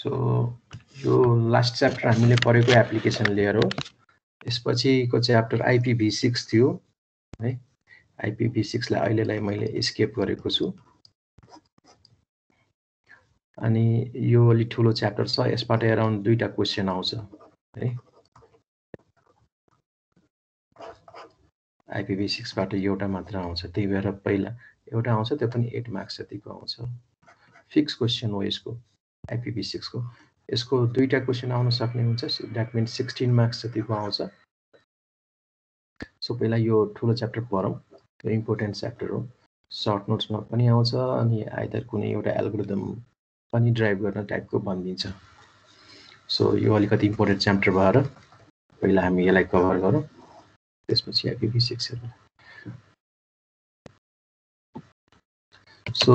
So यो last chapter हामीले पढेको एप्लिकेसन लेयर हो। यसपछिको च्याप्टर आइपिभी सिक्स थियो है? आइपिभी सिक्सलाई अहिलेलाई मैले स्केप गरेको छु। अनि यो अलिक ठुलो च्याप्टर छ यसबाट एराउन्ड दुईवटा क्वेसन आउँछ है? आइपिभी सिक्सबाट एउटा मात्र आउँछ त्यही भएर पहिला एउटा आउँछ त्यो पनि एट मार्क्स जतिको आउँछ। फिक्स क्वेसन हो यसको। आइपिभी सिक्सको यसको दुईवटा क्वेसन आउन सक्ने हुन्छ द्याट मिन्स सिक्सटिन मार्क्स जतिको आउँछ सो पहिला यो ठुलो च्याप्टर पढौँ यो इम्पोर्टेन्ट च्याप्टर हो। सर्ट नोट्समा पनि आउँछ अनि आइदर कुनै एउटा एल्गोरिदम पनि ड्राइभ गर्न टाइपको भनिदिन्छ। सो यो अलिकति इम्पोर्टेन्ट च्याप्टर भएर पहिला हामी यसलाई कभर गरौँ। त्यसपछि आइपिभी सिक्स हेरौँ। सो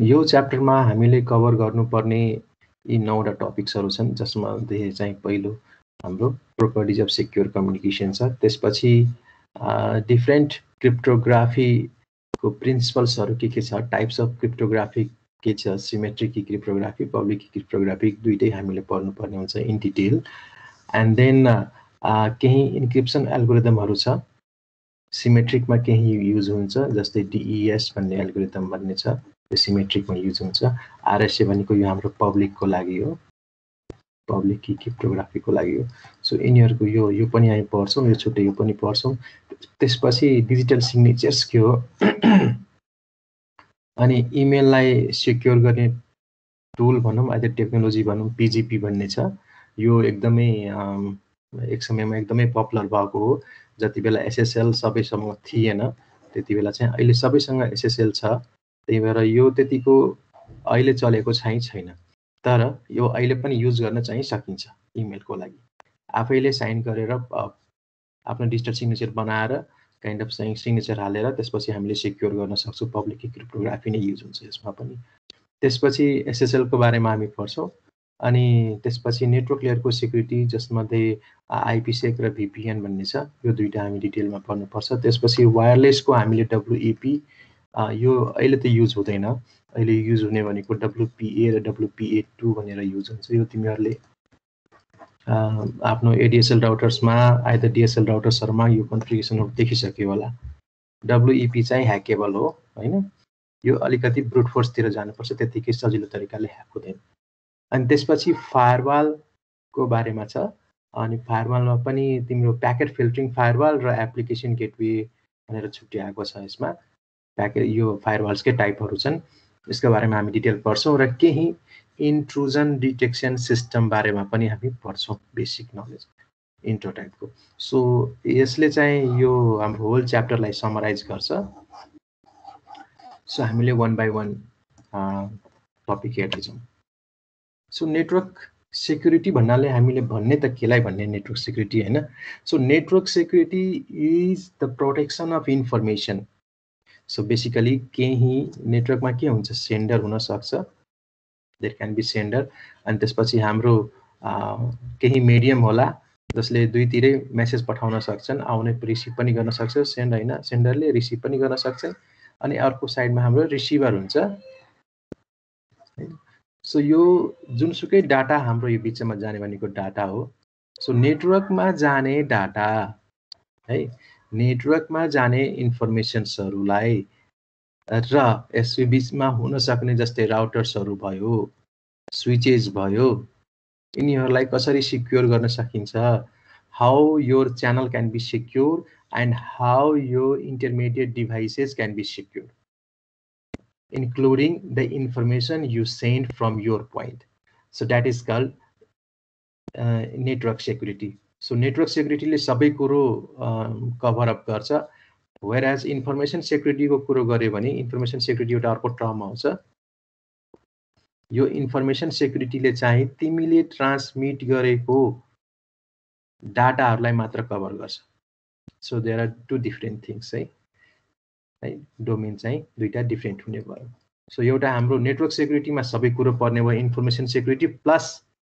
यो च्याप्टरमा हामीले कभर गर्नुपर्ने यी नौवटा टपिक्सहरू छन् जसमा चाहिँ पहिलो हाम्रो प्रोपर्टिज अफ सेक्योर कम्युनिकेसन छ। त्यसपछि डिफ्रेन्ट क्रिप्टोग्राफीको प्रिन्सिपल्सहरू के के छ टाइप्स अफ क्रिप्टोग्राफी के छ सिमेट्रिक क्रिप्टोग्राफी पब्लिक क्रिप्टोग्राफी दुइटै हामीले पढ्नुपर्ने हुन्छ इन डिटेल एन्ड देन केही इन्क्रिप्सन एल्गोरिदमहरू छ। सिमेट्रिकमा केही युज हुन्छ जस्तै डिइएस भन्ने एल्गोरिदम भन्ने छ। त्यो सिमेट्रिकमा युज हुन्छ। आरएसए भनेको यो हाम्रो पब्लिकको लागि हो। पब्लिक कि क्रिप्टोग्राफीको लागि हो। सो यिनीहरूको यो यो पनि हामी पढ्छौँ यो छुट्टै यो पनि पढ्छौँ। त्यसपछि डिजिटल सिग्नेचर्स के हो? अनि इमेललाई सेक्योर गर्ने टुल भनौँ अहिले टेक्नोलोजी भनौँ पिजिपी भन्ने छ। यो एकदमै एक समयमा एकदमै पपुलर भएको हो। जति बेला एसएसएल सबैसँग थिएन त्यति बेला चाहिँ अहिले सबैसँग एसएसएल छ। त्यही भएर यो त्यतिको अहिले चलेको चाहिँ छैन। तर यो अहिले पनि युज गर्न चाहिँ सकिन्छ इमेलको लागि। आफैले साइन गरेर आफ्नो डिजिटल सिग्नेचर बनाएर काइन्ड अफ चाहिँ सिग्नेचर हालेर त्यसपछि हामीले सेक्योर गर्न सक्छौँ। पब्लिक क्रिप्टोग्राफी नै युज हुन्छ यसमा पनि। त्यसपछि एसएसएलको बारेमा हामी पढ्छौँ। अनि त्यसपछि नेटवर्क लेयरको सेक्युरिटी जसमध्ये आइपिसेक र भिपिएन भन्ने छ यो दुइटा हामी डिटेलमा पढ्नुपर्छ। त्यसपछि वायरलेसको हामीले डब्लुइपी यो अहिले त युज हुँदैन। अहिले युज हुने भनेको डब्लुपिए र डब्लुपिए टू भनेर युज हुन्छ। यो तिमीहरूले आफ्नो एडिएसएल राउटर्समा आइदर डिएसएल राउटर्सहरूमा यो कन्फ्लिगेसनहरू देखिसक्यो होला। डब्लुइपी चाहिँ ह्याकेबल हो होइन? यो अलिकति ब्रुट फोर्सतिर जानुपर्छ त्यतिकै सजिलो तरिकाले ह्याक हुँदैन। अनि त्यसपछि फायरवालको बारेमा छ। अनि फायरवालमा पनि तिम्रो प्याकेट फिल्टरिङ फायरवाल र एप्लिकेसन गेटवे भनेर छुट्याएको छ यसमा। प्याकेट यो फायरवाल्सकै टाइपहरू छन् यसको बारेमा हामी डिटेल पढ्छौँ र केही इन्ट्रुजन डिटेक्सन सिस्टम बारेमा पनि हामी पढ्छौँ बेसिक नलेज इन्ट्रो टाइपको सो यसले चाहिँ यो हाम्रो होल च्याप्टरलाई समराइज गर्छ। सो हामीले वान बाई वान टपिक हेर्दैछौँ। सो नेटवर्क सेक्युरिटी भन्नाले हामीले भन्ने त केलाई भन्ने नेटवर्क सेक्युरिटी होइन? So network security is the protection of information so basically केही नेटवर्कमा के हुन्छ? सेन्डर हुनसक्छ। देयर क्यान बी सेन्डर अनि त्यसपछि हाम्रो केही मिडियम होला जसले दुईतिरै मेसेज पठाउन सक्छन्। आउने रिसिभ पनि गर्न सक्छ। सेन्ड होइन सेन्डरले रिसिभ पनि गर्न सक्छन् अनि अर्को साइडमा हाम्रो रिसिभर हुन्छ। सो यो जुनसुकै डाटा हाम्रो यो बिचमा जाने भनेको डाटा हो। सो नेटवर्कमा जाने डाटा है? नेटवर्कमा जाने इन्फर्मेसन्सहरूलाई र यस बिचमा हुन सक्ने जस्तै राउटर्सहरू भयो स्विचेस भयो यिनीहरूलाई कसरी सिक्योर गर्न सकिन्छ how your channel can be secure and how यो intermediate devices can be secure the information you send from your point. So that is called uh, network security. So network सेक्युरिटीले सबै कुरो cover up गर्छ। Where as information सेक्युरिटीको कुरो गऱ्यो भने information security एउटा अर्को term आउँछ। यो इन्फर्मेसन सेक्युरिटीले चाहिँ तिमीले ट्रान्समिट गरेको डाटाहरूलाई मात्र कभर गर्छ। So there are two different things है। है डोमेन चाहिँ दुइटा डिफ्रेन्ट हुने भयो। सो एउटा हाम्रो नेटवर्क सेक्युरिटीमा सबै कुरो पर्ने भयो। Information security plus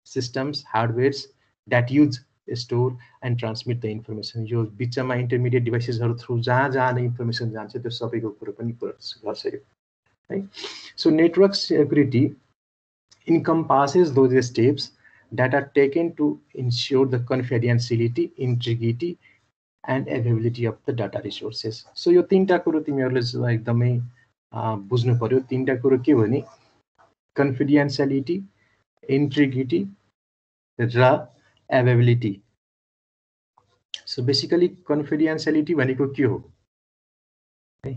systems hardwares that use store and transmit the information यो बिचमा इन्टरमिडिएट डिभाइसेसहरू थ्रु जहाँ जहाँ इन्फर्मेसन जान्छ त्यो सबैको कुरो पनि गर्छ यो है? So network security encompasses those steps that are taken to ensure the confidentiality, integrity, and availability of the data resources. So यो तिनवटा कुरो तिमीहरूले एकदमै बुझ्नु पर्यो। तिनवटा कुरो के भने? कन्फिडेन्सियलिटी इन्ट्रिग्रिटी र एभाइबिलिटी सो बेसिकली कन्फिडेन्सियलिटी भनेको के हो? है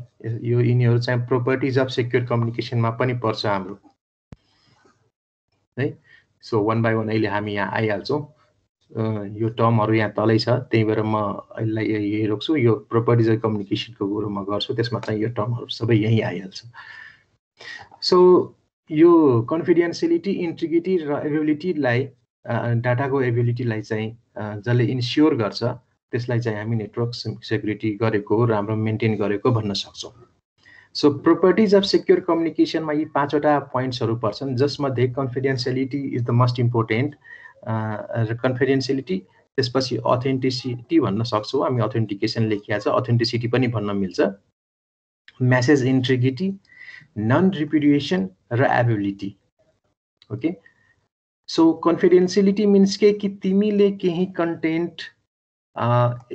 यो यिनीहरू चाहिँ प्रोपर्टिज अफ सेक्युर कम्युनिकेसनमा पनि पर्छ हाम्रो। है सो वान बाई वान अहिले हामी यहाँ आइहाल्छौँ। यो टर्महरू यहाँ तलै छ त्यही भएर म यसलाई यही रोक्छु यो प्रोपर्टिज अफ कम्युनिकेसनको कुरो म गर्छु त्यसमा चाहिँ यो टर्महरू सबै यहीँ आइहाल्छ। सो यो कन्फिडेन्सियलिटी इन्टिग्रिटी र एबिलिटीलाई डाटाको एबिलिटीलाई चाहिँ जसले इन्स्योर गर्छ त्यसलाई चाहिँ हामी नेटवर्क सेक्युरिटी गरेको राम्रो मेन्टेन गरेको भन्न सक्छौँ। सो प्रोपर्टिज अफ सेक्योर कम्युनिकेसनमा यी पाँचवटा पोइन्ट्सहरू पर्छन् जसमध्ये confidentiality is the most important र कन्फिडेन्सियलिटी त्यसपछि अथेन्टिसिटी भन्न सक्छौँ। हामी अथेन्टिकेसन लेखिया छ अथेन्टिसिटी पनि भन्न मिल्छ। म्यासेज इन्ट्रिगिटी नन रिपिडिएसन र ability okay so confidentiality means के कि तिमीले केही कन्टेन्ट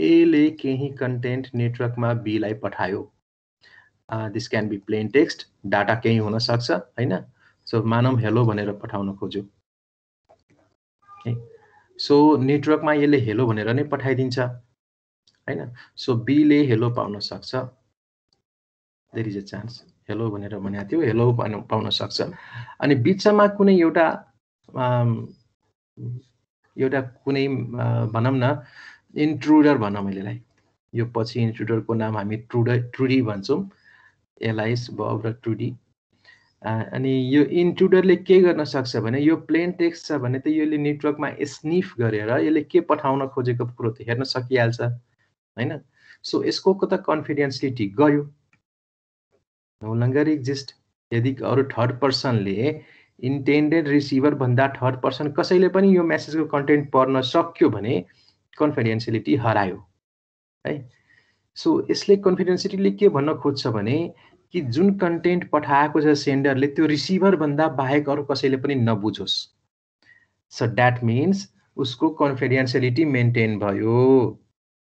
एले केही कन्टेन्ट नेटवर्कमा बीलाई पठायो this can be plain text data केही हुनसक्छ होइन सो मानव हेलो भनेर पठाउन खोज्यो सो नेटवर्कमा यसले हेलो भनेर नै पठाइदिन्छ होइन सो बीले हेलो पाउन सक्छ there is a chance hello भनेर भनेको थियो हेलो पाउन पाउन सक्छ अनि बिचमा कुनै एउटा एउटा कुनै भनौँ न इन्ट्रुडर भनौँ यसलाई यो पछि इन्ट्रुडरको नाम हामी ट्रुडर ट्रुडी भन्छौँ। एलआइस बब र टुडी अनि यो इन्ट्रुडरले के गर्न सक्छ भने यो प्लेन टेक्स्ट छ भने त यसले नेटवर्कमा स्निफ गरेर यसले के पठाउन खोजेको कुरो त हेर्न सकिहाल्छ होइन? सो यसको त कन्फिडेन्सिलिटी गयो। नो लङ्गर एक्जिस्ट यदि अरू थर्ड पर्सनले इन्टेन्डेड रिसिभर भन्दा थर्ड पर्सन कसैले पनि यो मेसेजको कन्टेन्ट पढ्न सक्यो भने कन्फिडेन्सियलिटी हरायो है? सो यसले कन्फिडेन्सियलिटीले के भन्न खोज्छ भने कि जुन कन्टेन्ट पठाएको छ सेन्डरले त्यो रिसिभरभन्दा बाहेक अरू कसैले पनि नबुझोस्। सो द्याट मिन्स उसको कन्फिडेन्सियलिटी मेन्टेन भयो।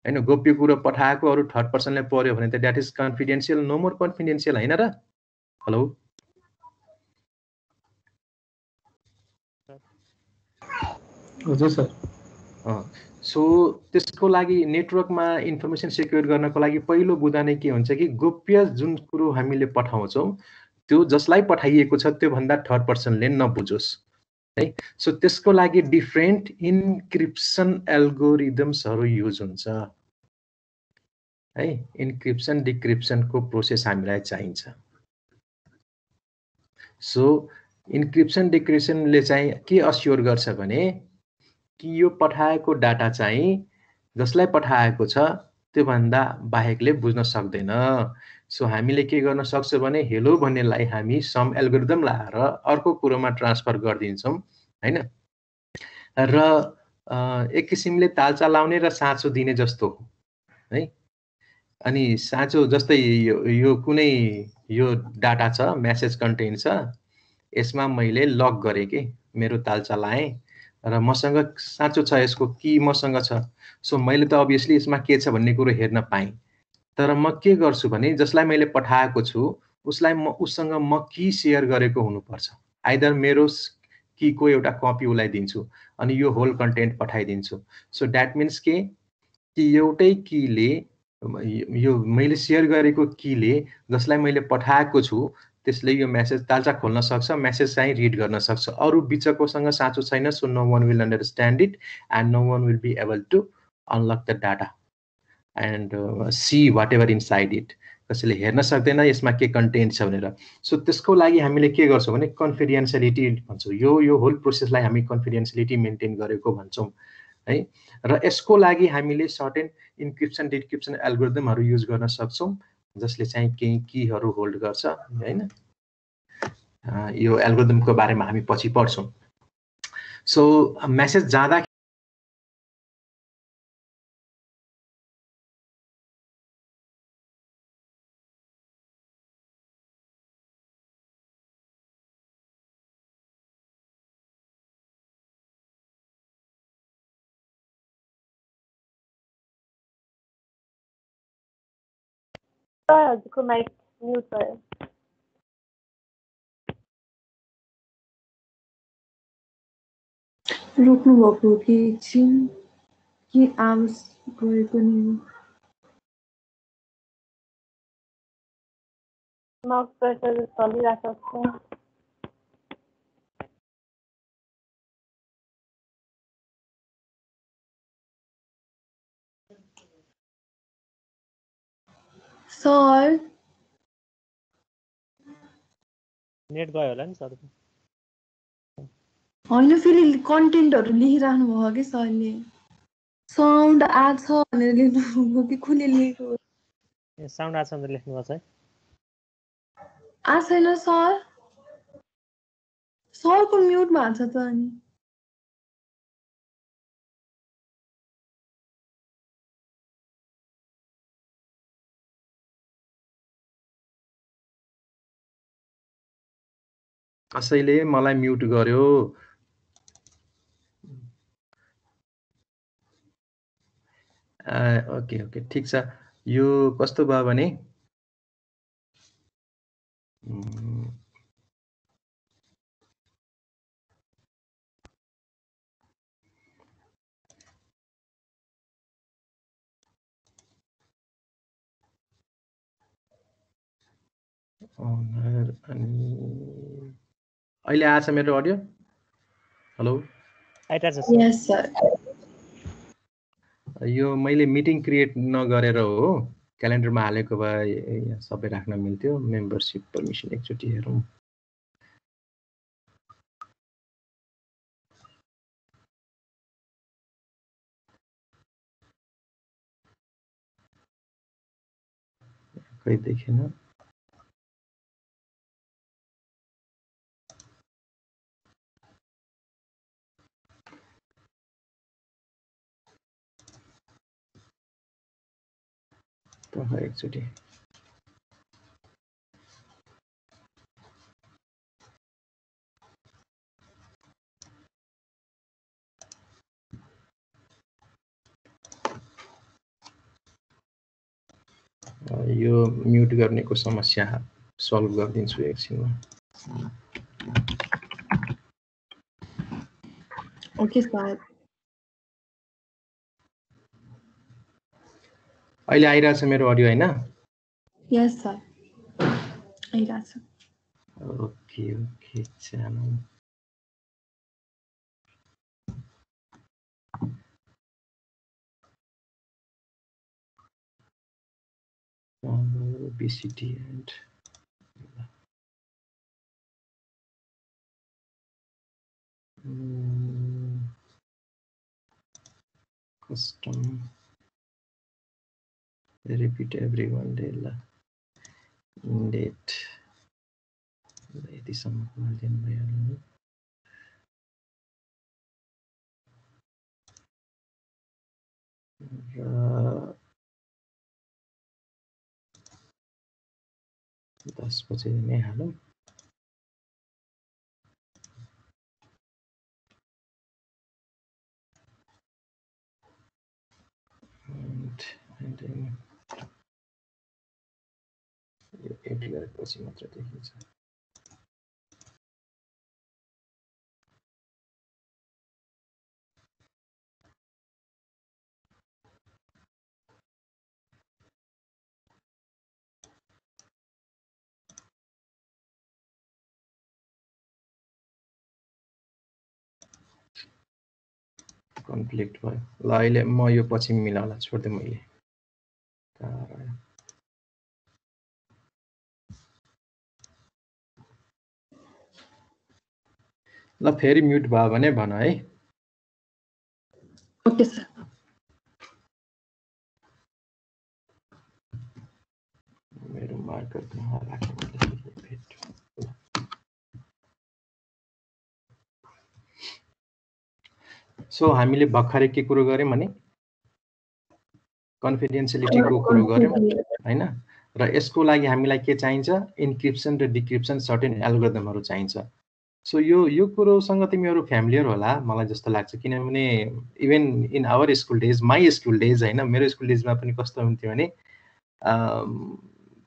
होइन गोप्य कुरो पठाएको अरू थर्ड पर्सनले पढ्यो भने त that is confidential no more confidential होइन र? हेलो हजुर सर। सो त्यसको लागि नेटवर्कमा इन्फर्मेसन सेक्योर गर्नको लागि पहिलो बुदा नै के हुन्छ कि गोप्य जुन कुरो हामीले पठाउँछौँ त्यो जसलाई पठाइएको छ त्योभन्दा थर्ड पर्सनले नबुझोस् है। सो त्यसको लागि डिफ्रेन्ट इन्क्रिप्सन एल्गोरिदम्सहरू युज हुन्छ है। इन्क्रिप्सन डिक्रिप्सनको प्रोसेस हामीलाई चाहिन्छ। सो इन्क्रिप्सन डिक्रिप्सनले चाहिँ के अस्योर गर्छ भने कि यो पठाएको डाटा चाहिँ जसलाई पठाएको छ त्योभन्दा बाहेकले बुझ्न सक्दैन। सो हामीले के गर्न सक्छौँ भने हेलो भन्नेलाई हामी सम एल्गोरिदम लाएर अर्को कुरोमा ट्रान्सफर गरिदिन्छौँ होइन? र एक किसिमले तालचा लाउने र साँचो दिने जस्तो हो है? अनि साँचो जस्तै यो यो कुनै यो डाटा छ म्यासेज कन्टेन्ट छ यसमा मैले लक गरेँ कि मेरो तालचा लाएँ र मसँग साँचो छ यसको कि मसँग छ। सो मैले त अभियसली यसमा के छ भन्ने कुरो हेर्न पाएँ। तर म के गर्छु भने जसलाई मैले पठाएको छु उसलाई म उसँग म कि सेयर गरेको हुनुपर्छ। आइदर मेरो किको एउटा कपी उसलाई दिन्छु अनि यो होल कन्टेन्ट पठाइदिन्छु। सो द्याट मिन्स के? कि एउटै किले यो मैले सेयर गरेको किले जसलाई मैले पठाएको छु त्यसले यो मेसेज तालचा खोल्न सक्छ मेसेज चाहिँ रिड गर्न सक्छ। अरू बिचकोसँग साँचो छैन so no one will understand it and no one will be able to unlock the data and see whatever inside it कसैले हेर्न सक्दैन यसमा के कन्टेन्ट छ भनेर। सो त्यसको लागि हामीले के गर्छौँ भने कन्फिडेन्सियलिटी भन्छौँ। यो यो होल प्रोसेसलाई हामी कन्फिडेन्सियलिटी मेन्टेन गरेको भन्छौँ है? र यसको लागि हामीले सर्टेन इन्क्रिप्सन डिस्क्रिप्सन एल्गोरिदमहरू युज गर्न सक्छौँ। जसले चाहिँ केही किहरू होल्ड गर्छ होइन? यो एल्गोरिदमको बारेमा हामी पछि पढ्छौँ। सो मेसेज जाँदा सर हजुरको माइक म्युट भयो रोक्नु भएको हो कि एकछिन कि आवाज गएको नि माउस कर्सर चलिरहेको छ सर। नेट गयो होला नि सर होइन फेरि कन्टेन्टहरू लेखिराख्नु भयो कि सरले? साउन्ड आछ भनेर लेख्नु कि कसले लेखेको? ए साउन्ड आछ भनेर लेख्नु भएको छ है। आएको छैन सर। सरको म्युट भएको छ त अनि। कसैले मलाई म्युट गर्यो? ओके ओके ठिक छ। यो कस्तो भयो भने? अनर अनि अहिले आएछ मेरो अडियो? हेलो? Yes sir. यो मैले मिटिङ क्रिएट नगरेर हो क्यालेन्डरमा हालेको भए सबै राख्न मिल्थ्यो मेम्बरसिप पर्मिसन एकचोटि हेरौँ। खै देखेन। यो म्युट गर्नेको समस्या सल्भ गरिदिन्छु एकछिनमा। Okay sir. अहिले आइरहेछ मेरो अडियो होइन? यस सर आइरहेछ। Okay okay channel. BCT and custom repeat देला वान डे ल यतिसम्म दिनु भइहाल्यो र दस बजे नै हालौँ यो एड गरेपछि मात्र देखिन्छ कन्फ्लिक्ट भयो। ल अहिले म यो पछि मिलाउला छोडिदिएँ मैले। ल फेरि म्युट भयो भने भन है। Okay sir. मेरो मार्कर कहाँ राख्नु सो हामीले भर्खरै के कुरो गऱ्यौँ भने? कन्फिडेन्सियलिटीको कुरो गऱ्यौँ होइन? र यसको लागि हामीलाई के चाहिन्छ? इन्क्रिप्सन र डिक्रिप्सन सर्टेन एल्गोदमहरू चाहिन्छ। सो यो यो कुरोसँग तिमीहरू फ्यामिलियर होला मलाई जस्तो लाग्छ किनभने even in our school days my school days होइन मेरो स्कुल डेजमा पनि कस्तो हुन्थ्यो भने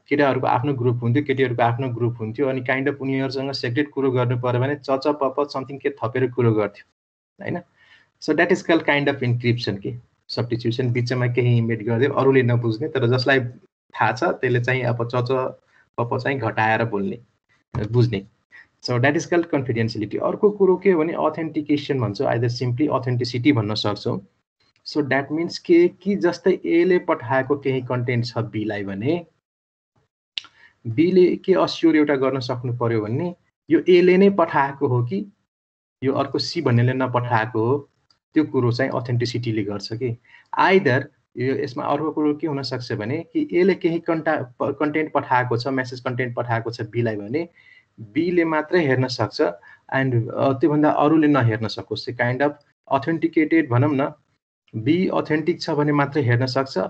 केटाहरूको आफ्नो ग्रुप हुन्थ्यो केटीहरूको आफ्नो ग्रुप हुन्थ्यो अनि काइन्ड अफ उनीहरूसँग सेक्रेट कुरो गर्नु पऱ्यो भने चच पप समथिङ के थपेर कुरो गर्थ्यो होइन so that is call kind of encryption के सब्टिट्युसन बिचमा केही इमेट गरिदियो अरूले नबुझ्ने तर जसलाई थाहा छ त्यसले चाहिँ अब चच पप चाहिँ घटाएर बोल्ने बुझ्ने so that is called confidentiality अर्को कुरो के हो भने अथेन्टिकेसन भन्छौँ आइदर सिम्पली अथेन्टिसिटी भन्न सक्छौँ। सो द्याट मिन्स के कि जस्तै एले पठाएको केही कन्टेन्ट छ बीलाई भने बीले के अस्योर एउटा गर्न सक्नु पर्यो भने यो एले नै पठाएको हो कि यो अर्को सी भन्नेले नपठाएको हो त्यो कुरो चाहिँ अथेन्टिसिटीले गर्छ कि। आइदर यो यसमा अर्को कुरो के हुनसक्छ भने कि एले केही कन्टा कन्टेन्ट पठाएको छ मेसेज कन्टेन्ट पठाएको छ बीलाई भने बीले मात्रै हेर्न सक्छ एन्ड त्योभन्दा अरूले नहेर्न सकोस्। काइन्ड अफ अथेन्टिकेटेड भनौँ न बी अथेन्टिक छ भने मात्रै हेर्न सक्छ।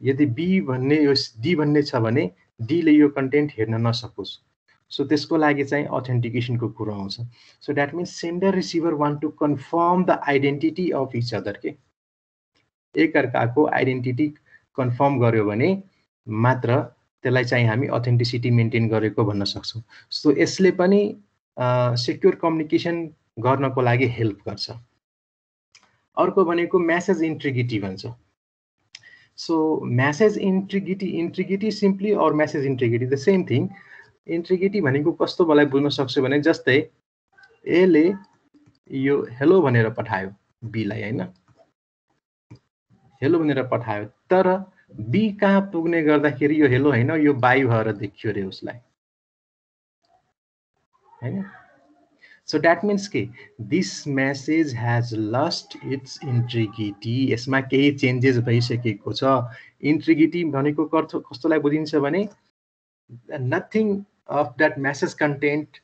यदि बी भन्ने यो डी भन्ने छ भने डीले यो कन्टेन्ट हेर्न नसकोस्। सो त्यसको लागि चाहिँ अथेन्टिकेसनको कुरो आउँछ। So that means sender receiver want to confirm the identity of each other के एकअर्काको आइडेन्टिटी कन्फर्म गर्यो भने मात्र त्यसलाई चाहिँ हामी अथेन्टिसिटी मेन्टेन गरेको भन्न सक्छौँ। सो यसले पनि सेक्योर कम्युनिकेसन गर्नको लागि हेल्प गर्छ। अर्को भनेको म्यासेज इन्ट्रिगिटी भन्छ। So message integrity integrity simply or message integrity the same thing integrity भनेको कस्तो मलाई बुझ्न सक्छु भने जस्तै एले यो हेलो भनेर पठायो बीलाई होइन? हेलो भनेर पठायो तर बी कहाँ पुग्ने गर्दाखेरि यो हेलो होइन यो बाई भएर देखियो अरे उसलाई। होइन? सो द्याट मिन्स के? This message has lost its integrity यसमा केही चेन्जेस भइसकेको छ। इन्ट्रिगिटी भनेको कस्तो कस्तोलाई बुझिन्छ भने nothing of that message content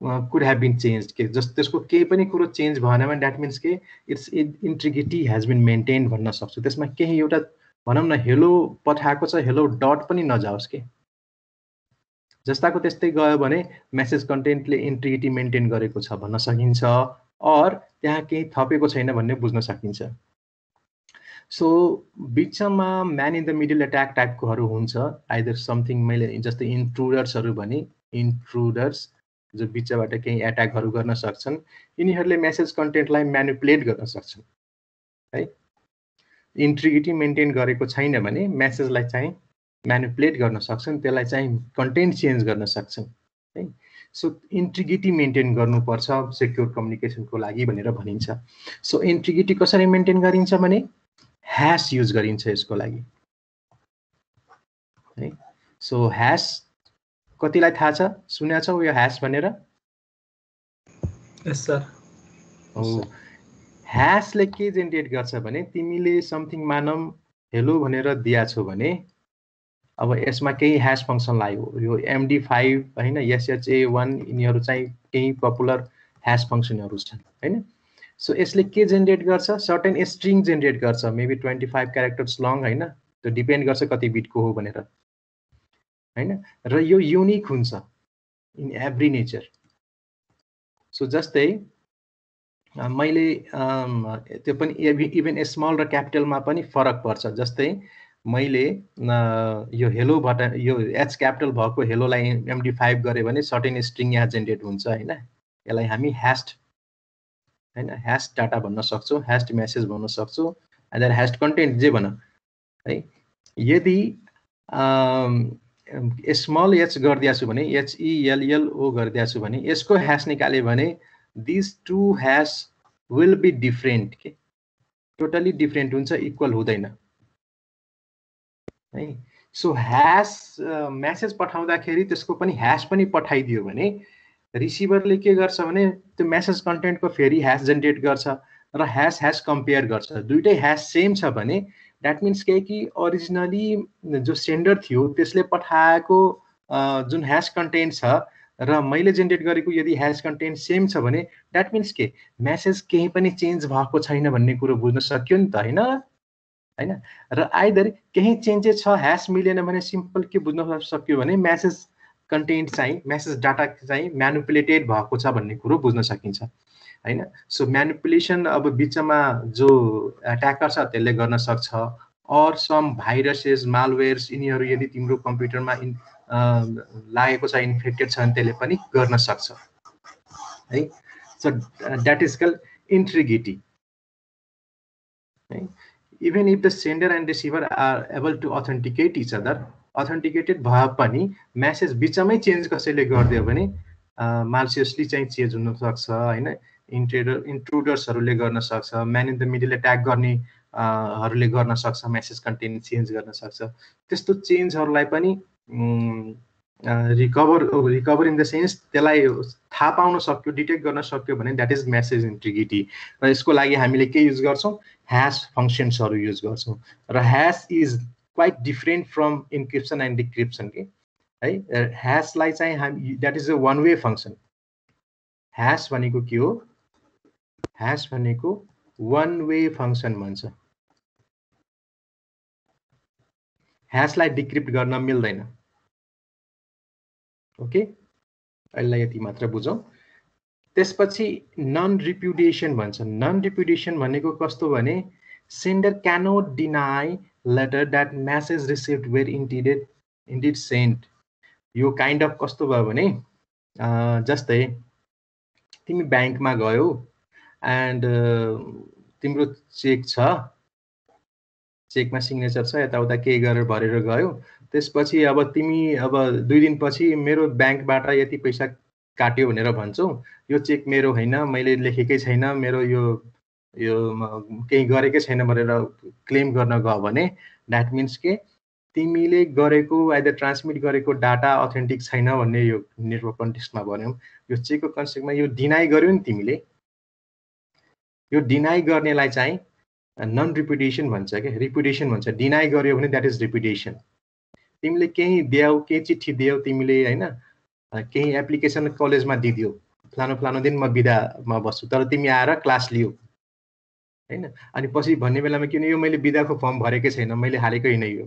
could have been change के? जस त्यसको केही पनि कुरो चेन्ज भएन भने द्याट मिन्स के? Its integrity has been maintain भन्न सक्छु। त्यसमा केही एउटा भनौँ न हेलो पठाएको छ हेलो डट पनि नजाओस् के? जस्ताको त्यस्तै गयो भने मेसेज कन्टेन्टले इन्ट्रिगिटी मेन्टेन गरेको छ भन्न सकिन्छ अर त्यहाँ केही थपेको छैन भन्ने बुझ्न सकिन्छ। सो बिचमा man in the middle attack टाइपकोहरू हुन्छ आइदर समथिङ मैले जस्तै इन्ट्रुडर्सहरू भने इन्ट्रुडर्स जो बिचबाट केही एट्याकहरू गर्न सक्छन् यिनीहरूले मेसेज कन्टेन्टलाई म्यानुपुलेट गर्न सक्छन्। है? इन्ट्रिगिटी मेन्टेन गरेको छैन भने मेसेजलाई चाहिँ म्यानुपुलेट गर्न सक्छन् त्यसलाई चाहिँ कन्टेन्ट चेन्ज गर्न सक्छन् है? सो इन्ट्रिगिटी मेन्टेन गर्नुपर्छ सेक्योर कम्युनिकेसनको लागि भनेर भनिन्छ। सो इन्ट्रिगिटी कसरी मेन्टेन गरिन्छ भने ह्यास युज गरिन्छ यसको लागि है? सो ह्यास कतिलाई थाहा छ? सुनेको छौ यो ह्यास भनेर? ह्यासले के जेनेरेट गर्छ भने तिमीले समथिङ मानव हेलो भनेर दिएछौ भने अब यसमा केही ह्यास फङ्सन लाग्यो। यो एमडी फाइभ होइन एसएचए वान यिनीहरू चाहिँ केही पपुलर ह्यास फङ्सनहरू छन् होइन? सो यसले के जेनेरेट गर्छ? सर्टेन स्ट्रिङ जेनेरेट गर्छ। Maybe twenty five characters long होइन? त्यो डिपेन्ड गर्छ कति बिटको हो भनेर होइन? र यो युनिक हुन्छ इन एभ्री नेचर सो जस्तै मैले त्यो पनि इभन स्मल र क्यापिटलमा पनि फरक पर्छ। जस्तै मैले यो हेलोबाट यो एच क्यापिटल भएको हेलोलाई एमडी फाइभ गऱ्यो भने सर्टेन स्ट्रिङ यहाँ जेनेरेट हुन्छ होइन? यसलाई हामी ह्यास्ट होइन? ह्यास्ट डाटा भन्न सक्छौँ ह्यास्ट मेसेज भन्न सक्छौँ एन्ड ह्यास्ट कन्टेन्ट जे भन है? यदि स्मल एच गरिदिएको छु भने एचइएलएलओ गरिदिएको छु भने यसको ह्यास निकाल्यो भने this two hash will be different के टोटली डिफ्रेन्ट हुन्छ इक्वल हुँदैन। है? सो ह्यास म्यासेज पठाउँदाखेरि त्यसको पनि ह्यास पनि पठाइदियो भने रिसिभरले के गर्छ भने त्यो म्यासेज कन्टेन्टको फेरि ह्यास जेनेरेट गर्छ र ह्यास ह्यास कम्पेयर गर्छ। दुइटै ह्यास सेम छ भने द्याट मिन्स के कि अरिजिनली जो सेन्डर थियो त्यसले पठाएको जुन ह्यास कन्टेन्ट छ र मैले जेनेरेट गरेको यदि ह्यास कन्टेन्ट सेम छ भने द्याट मिन्स के? म्यासेज केही पनि चेन्ज भएको छैन भन्ने कुरो बुझ्न सक्यो नि त होइन? होइन? र आइदर केही चेन्जेस छ ह्यास मिलेन भने सिम्पल के बुझ्न सक्यो भने म्यासेज कन्टेन्ट चाहिँ म्यासेज डाटा चाहिँ म्यानुपुलेटेड भएको छ भन्ने कुरो बुझ्न सकिन्छ। होइन? सो म्यानुपुलेसन अब बिचमा जो एट्याकर छ त्यसले गर्न सक्छ। अर सम भाइरसेस मालवेयर्स यिनीहरू यदि तिम्रो कम्प्युटरमा इन लागेको छ इन्फेक्टेड छ भने त्यसले पनि गर्न सक्छ। है? So that is call integrity है? Even if the sender and receiver are able to authenticate each other authenticated भए पनि म्यासेज बिचमै चेन्ज कसैले गरिदियो भने माल्सियसली चाहिँ चेन्ज हुनसक्छ होइन? इन्ट्रेडर इन्ट्रुडर्सहरूले गर्न सक्छ man in the middle attack गर्ने हरूले गर्न सक्छ मेसेज कन्टेन्ट चेन्ज गर्न सक्छ। त्यस्तो चेन्जहरूलाई पनि recover recover in the sense त्यसलाई थाहा पाउन सक्यो डिटेक्ट गर्न सक्यो भने द्याट इज मेसेज इन्ट्रिगिटी र यसको लागि हामीले के युज गर्छौँ? ह्यास फङ्सन्सहरू युज गर्छौँ। र hash is quite different from encryption and decryption के है? ह्यासलाई चाहिँ हामी that is a one way function hash भनेको के हो? ह्यास भनेको वान वे फङ्सन भन्छ। ह्यासलाई डिक्रिप्ट गर्न मिल्दैन। ओके? अहिले यति मात्र बुझौँ। त्यसपछि नन रिप्युडिएसन भन्छ। नन रिप्युडिएसन भनेको कस्तो भने sender cannot deny later that message receive were intended indeed sent यो काइन्ड अफ कस्तो भयो भने जस्तै तिमी ब्याङ्कमा गयौ एन्ड तिम्रो चेक छ चेकमा सिग्नेचर छ यताउता केही गरेर भरेर गयो। त्यसपछि अब तिमी अब दुई दिनपछि मेरो ब्याङ्कबाट यति पैसा काट्यो भनेर भन्छौ यो चेक मेरो होइन मैले लेखेकै छैन मेरो यो यो केही गरेकै छैन भनेर क्लेम गर्न गयो भने द्याट मिन्स के? तिमीले गरेको आइदर ट्रान्समिट गरेको डाटा अथेन्टिक छैन भन्ने यो नेटवर्क कन्टेक्स्टमा भन्यौँ। यो चेकको कन्सेप्टमा यो डिनाइ गर्यो नि तिमीले। यो डिनाइ गर्नेलाई चाहिँ नन रिपिटेसन भन्छ क्या। रिपुटेसन भन्छ। डिनाइ गर्यो भने द्याट इज रिपुटेसन तिमीले केही दियौ केही चिठी दियौ तिमीले होइन? केही एप्लिकेसन कलेजमा दिदियो। फलानु फलानु दिन म बिदामा बस्छु। तर तिमी आएर क्लास लियो। होइन? अनि पछि भन्ने बेलामा किन यो मैले बिदाको फर्म भरेकै छैन। मैले हालेकै नै यो।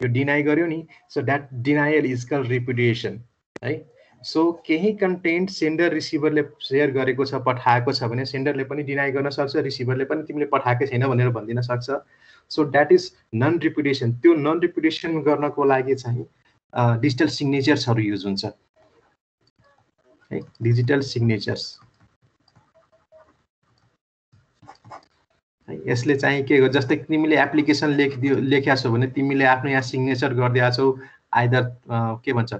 यो डिनाइ गर्यो नि। So that denial is call repudiation है सो केही कन्टेन्ट सेन्डर रिसिभरले सेयर गरेको छ पठाएको छ भने सेन्डरले पनि डिनाइ गर्न सक्छ रिसिभरले पनि तिमीले पठाएकै छैन भनेर भनिदिन सक्छ। So that is non repudiation त्यो नन रिपुटेसन गर्नको लागि चाहिँ डिजिटल सिग्नेचर्सहरू युज हुन्छ। है डिजिटल सिग्नेचर्स यसले चाहिँ के हो जस्तै तिमीले एप्लिकेसन लेखिदियो लेख्या छौ भने तिमीले आफ्नो यहाँ सिग्नेचर गरिदिएको छौ आइदर के भन्छ?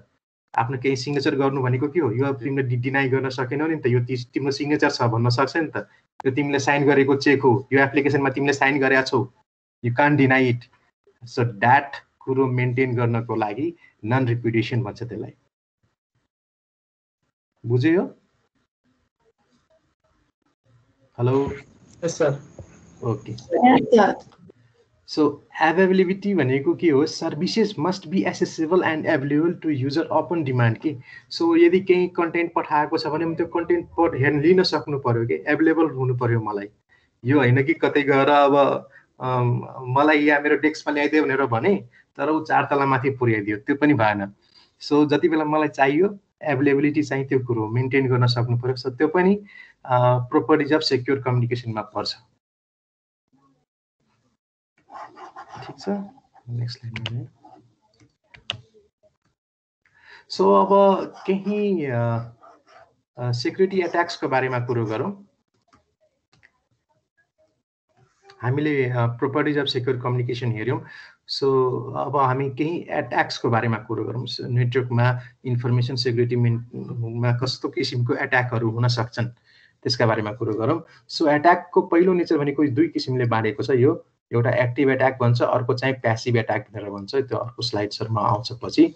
आफ्नो केही सिग्नेचर गर्नु भनेको के हो? यो तिमीले डिनाइ गर्न सकेनौ नि त। यो तिम्रो सिग्नेचर छ भन्न सक्छ नि त। यो तिमीले साइन गरेको चेक हो। यो एप्लिकेसनमा तिमीले साइन गरेका छौ। You can deny it so that कुरो मेन्टेन गर्नको लागि नन रिपिटेसन भन्छ त्यसलाई। बुझ्यो? Hello sir okay so availability भनेको के हो? Services must be accessible and available to user upon demand के। सो यदि केही कन्टेन्ट पठाएको छ भने त्यो कन्टेन्ट हेर्न लिन सक्नु पऱ्यो कि? एभाइलेबल हुनु पऱ्यो मलाई। यो होइन कि कतै गएर अब मलाई यहाँ मेरो डेस्कमा ल्याइदियो भनेर भने तर ऊ चार तला माथि पुर्याइदियो त्यो पनि भएन। सो जति बेला मलाई चाहियो एभाइलेबिलिटी चाहिँ त्यो कुरो मेन्टेन गर्न सक्नु पऱ्यो सो त्यो पनि प्रोपर्टिज अफ सेक्योर कम्युनिकेसनमा पर्छ। ठिक छ नेक्स्ट लाइन सो अब केही सेक्युरिटी एट्याक्सको बारेमा कुरो गरौँ। हामीले प्रोपर्टिज अफ सेक्युर कम्युनिकेसन हेऱ्यौँ। सो अब हामी केही एट्याक्सको बारेमा कुरो गरौँ। नेटवर्कमा इन्फर्मेसन सेक्युरिटीमा कस्तो किसिमको एट्याकहरू हुन सक्छन् त्यसका बारेमा कुरो गरौँ। सो एट्याकको पहिलो नेचर भनेको दुई किसिमले बाँडेको छ। यो एउटा एक्टिभ एट्याक भन्छ अर्को चाहिँ प्यासिभ एट्याक भनेर भन्छ त्यो अर्को स्लाइड्सहरूमा आउँछ पछि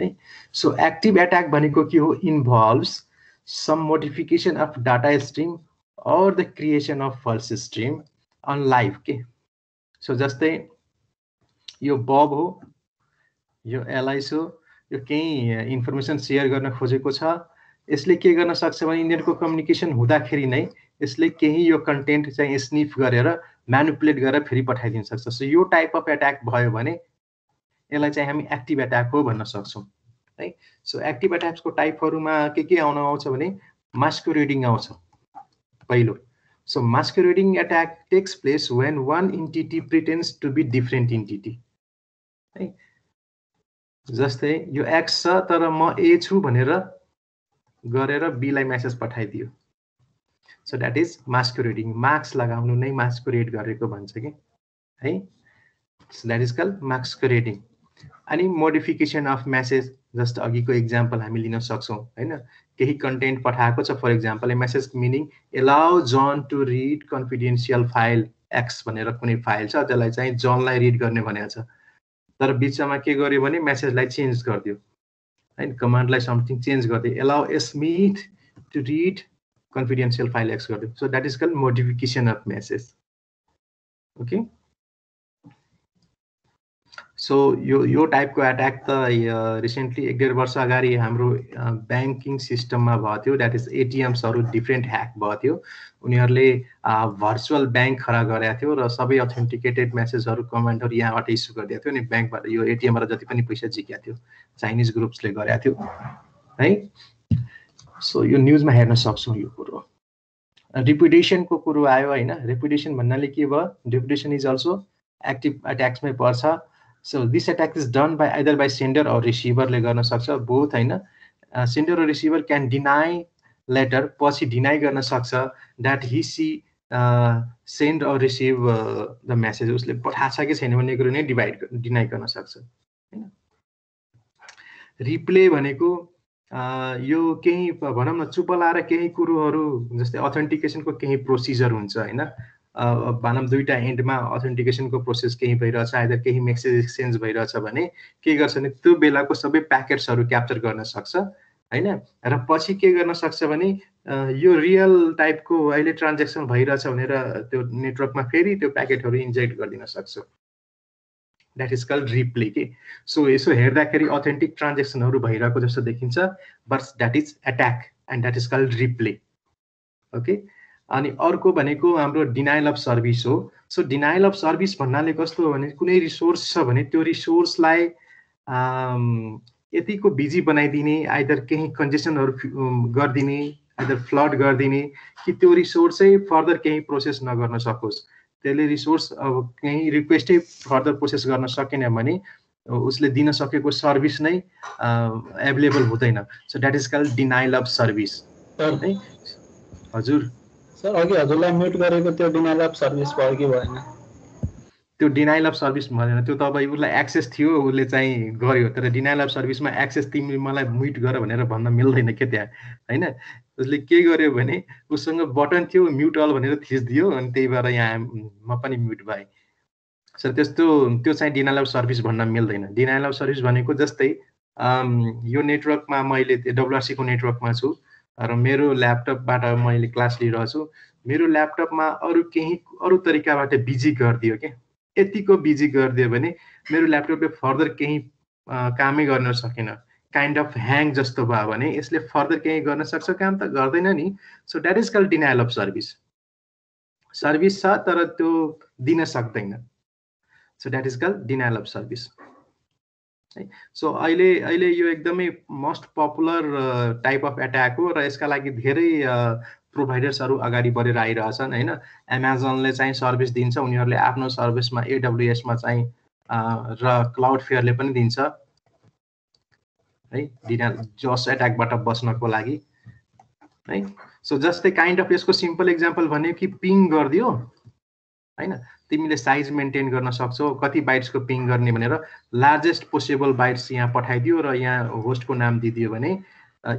है? सो एक्टिभ एट्याक भनेको के हो? Involves some modification of data stream or the creation of false stream on live के सो जस्तै यो बब हो यो एलआइस हो यो केही इन्फर्मेसन सेयर गर्न खोजेको छ। यसले के गर्न सक्छ भने यिनीहरूको कम्युनिकेसन हुँदाखेरि नै यसले केही यो कन्टेन्ट चाहिँ स्निफ गरेर म्यानुपुलेट गरेर फेरि पठाइदिन सक्छ। सो यो टाइप अफ एट्याक भयो भने यसलाई चाहिँ हामी एक्टिभ एट्याक हो भन्न सक्छौँ है? सो एक्टिभ एट्याक्सको टाइपहरूमा के के आउन आउँछ भने मास्को रिडिङ आउँछ पहिलो। So masquerading attack takes place when one entity pretends to be different entity. है? जस्तै यो एक्स छ तर म ए छु भनेर गरेर बीलाई मेसेज पठाइदियो। So that is masquerading marks लगाउनु नै मास्कुरेड गरेको भन्छ कि? है? द्याट इज कल मास्कुरेडिङ अनि मोडिफिकेसन अफ मेसेज जस्तो अघिको इक्जाम्पल हामी लिन सक्छौँ होइन? केही कन्टेन्ट पठाएको छ for example a meaning allow John to read confidential file X भनेर कुनै फाइल छ त्यसलाई चाहिँ जनलाई रिड गर्ने भनेको छ। तर बिचमा के गर्यो भने मेसेजलाई चेन्ज गरिदियो। होइन कमान्डलाई समथिङ चेन्ज गरिदियो। Allow Smith to read confidential file X गरिदियो so that is call modification of message okay so यो यो टाइपको एट्याक त रिसेन्टली एक डेढ वर्ष अगाडि हाम्रो ब्याङ्किङ सिस्टममा भएको थियो द्याट इज एटिएम्सहरू डिफ्रेन्ट ह्याक भएको थियो उनीहरूले भर्चुअल ब्याङ्क खडा गरेको थियो र सबै अथेन्टिकेटेड मेसेजहरू कमेन्टहरू यहाँबाट इस्यु गरिदिएको थियो अनि ब्याङ्कबाट यो एटिएमबाट जति पनि पैसा झिकेको थियो चाइनिज ग्रुप्सले गरेको थियो है सो यो न्युजमा हेर्न सक्छौँ यो कुरो। रिपुटेसनको कुरो आयो होइन। रेपुटेसन भन्नाले के भयो? रिपुटेसन इज अल्सो एक्टिभ एट्याक्समै पर्छ। So this attack is done by either by sender or रिसिभरले गर्न सक्छ। बोथ होइन। सेन्डर र रिसिभर क्यान डिनाई लेटर पछि डिनाई गर्न सक्छ। That he she send or receive the message उसले पठाएको छ कि छैन भन्ने कुरो नै डिभाइड डिनाई गर्न सक्छ। होइन। रिप्ले भनेको यो केही भनौँ न चुप लाएर केही कुरोहरू जस्तै अथेन्टिकेसनको केही प्रोसिजर हुन्छ होइन? भनौँ दुईवटा एन्डमा अथेन्टिकेसनको प्रोसेस केही भइरहेछ आइदर केही मेसेज एक्सचेन्ज भइरहेछ भने के गर्छ भने त्यो बेलाको सबै प्याकेट्सहरू क्याप्चर गर्न सक्छ होइन? र पछि के गर्न सक्छ भने यो रियल टाइपको अहिले ट्रान्जेक्सन भइरहेछ भनेर त्यो नेटवर्कमा फेरि त्यो प्याकेटहरू इन्जेक्ट गरिदिन सक्छ। द्याट इज कल रिप्ले के सो यसो हेर्दाखेरि अथेन्टिक ट्रान्जेक्सनहरू भइरहेको जस्तो देखिन्छ but that is attack and that is call replay okay अनि अर्को भनेको हाम्रो डिनाइल अफ सर्भिस हो। सो डिनाइल अफ सर्भिस भन्नाले कस्तो हो भने कुनै रिसोर्स छ भने त्यो रिसोर्सलाई यतिको बिजी बनाइदिने आइदर केही कन्जेसनहरू गरिदिने आइदर फ्लड गरिदिने कि त्यो रिसोर्सै फर्दर केही प्रोसेस नगर्न सकोस्। त्यसले रिसोर्स अब केही रिक्वेस्टै फर्दर प्रोसेस गर्न सकेन भने उसले दिन सकेको सर्भिस नै एभाइलेबल हुँदैन। So that is call denial of service है? हजुर। सर अघि हजुरलाई म्युट गरेको त्यो डिनाइल अफ सर्भिस भयो कि भएन? त्यो डिनाइल अफ सर्भिस भनेर त्यो तपाईँ उसलाई एक्सेस थियो उसले चाहिँ गर्यो तर डिनाइल अफ सर्भिसमा एक्सेस तिमी मलाई म्युट गर भनेर भन्न मिल्दैन के त्यहाँ होइन? उसले के गर्यो भने उसँग बटन थियो म्युट अल भनेर थिचिदियो अनि त्यही भएर यहाँ म पनि म्युट भएँ। सर त्यस्तो त्यो चाहिँ डिनाइल अफ सर्भिस भन्न मिल्दैन। डिनाइल अफ सर्भिस भनेको जस्तै यो नेटवर्कमा मैले डब्लुआरसीको नेटवर्कमा छु र मेरो ल्यापटपबाट मैले क्लास लिइरहेको छु मेरो ल्यापटपमा अरू केही अरू तरिकाबाट बिजी गरिदियो क्या यतिको बिजी गरिदियो भने मेरो ल्यापटपले फर्दर केही कामै गर्न सकेन। काइन्ड अफ ह्याङ जस्तो भयो भने यसले फर्दर केही गर्न सक्छ काम त गर्दैन नि। So that is call denial of service service छ तर त्यो दिन सक्दैन। So that is call denial of service है? सो अहिले अहिले यो एकदमै most popular type of attack हो र यसका लागि धेरै प्रोभाइडर्सहरू अगाडि बढेर आइरहेछन् होइन? एमाजोनले चाहिँ सर्भिस दिन्छ उनीहरूले आफ्नो सर्भिसमा एडब्लुएसमा चाहिँ र क्लाउड फेयरले पनि दिन्छ। है डिना जस एट्याकबाट बस्नको लागि। है सो जस्तै काइन्ड अफ यसको सिम्पल इक्जाम्पल भन्यो कि पिङ गरिदियो होइन? तिमीले साइज मेन्टेन गर्न सक्छौ कति बाइट्सको पिङ गर्ने भनेर लार्जेस्ट पोसेबल बाइट्स यहाँ पठाइदियो र यहाँ होस्टको नाम दिइदियो भने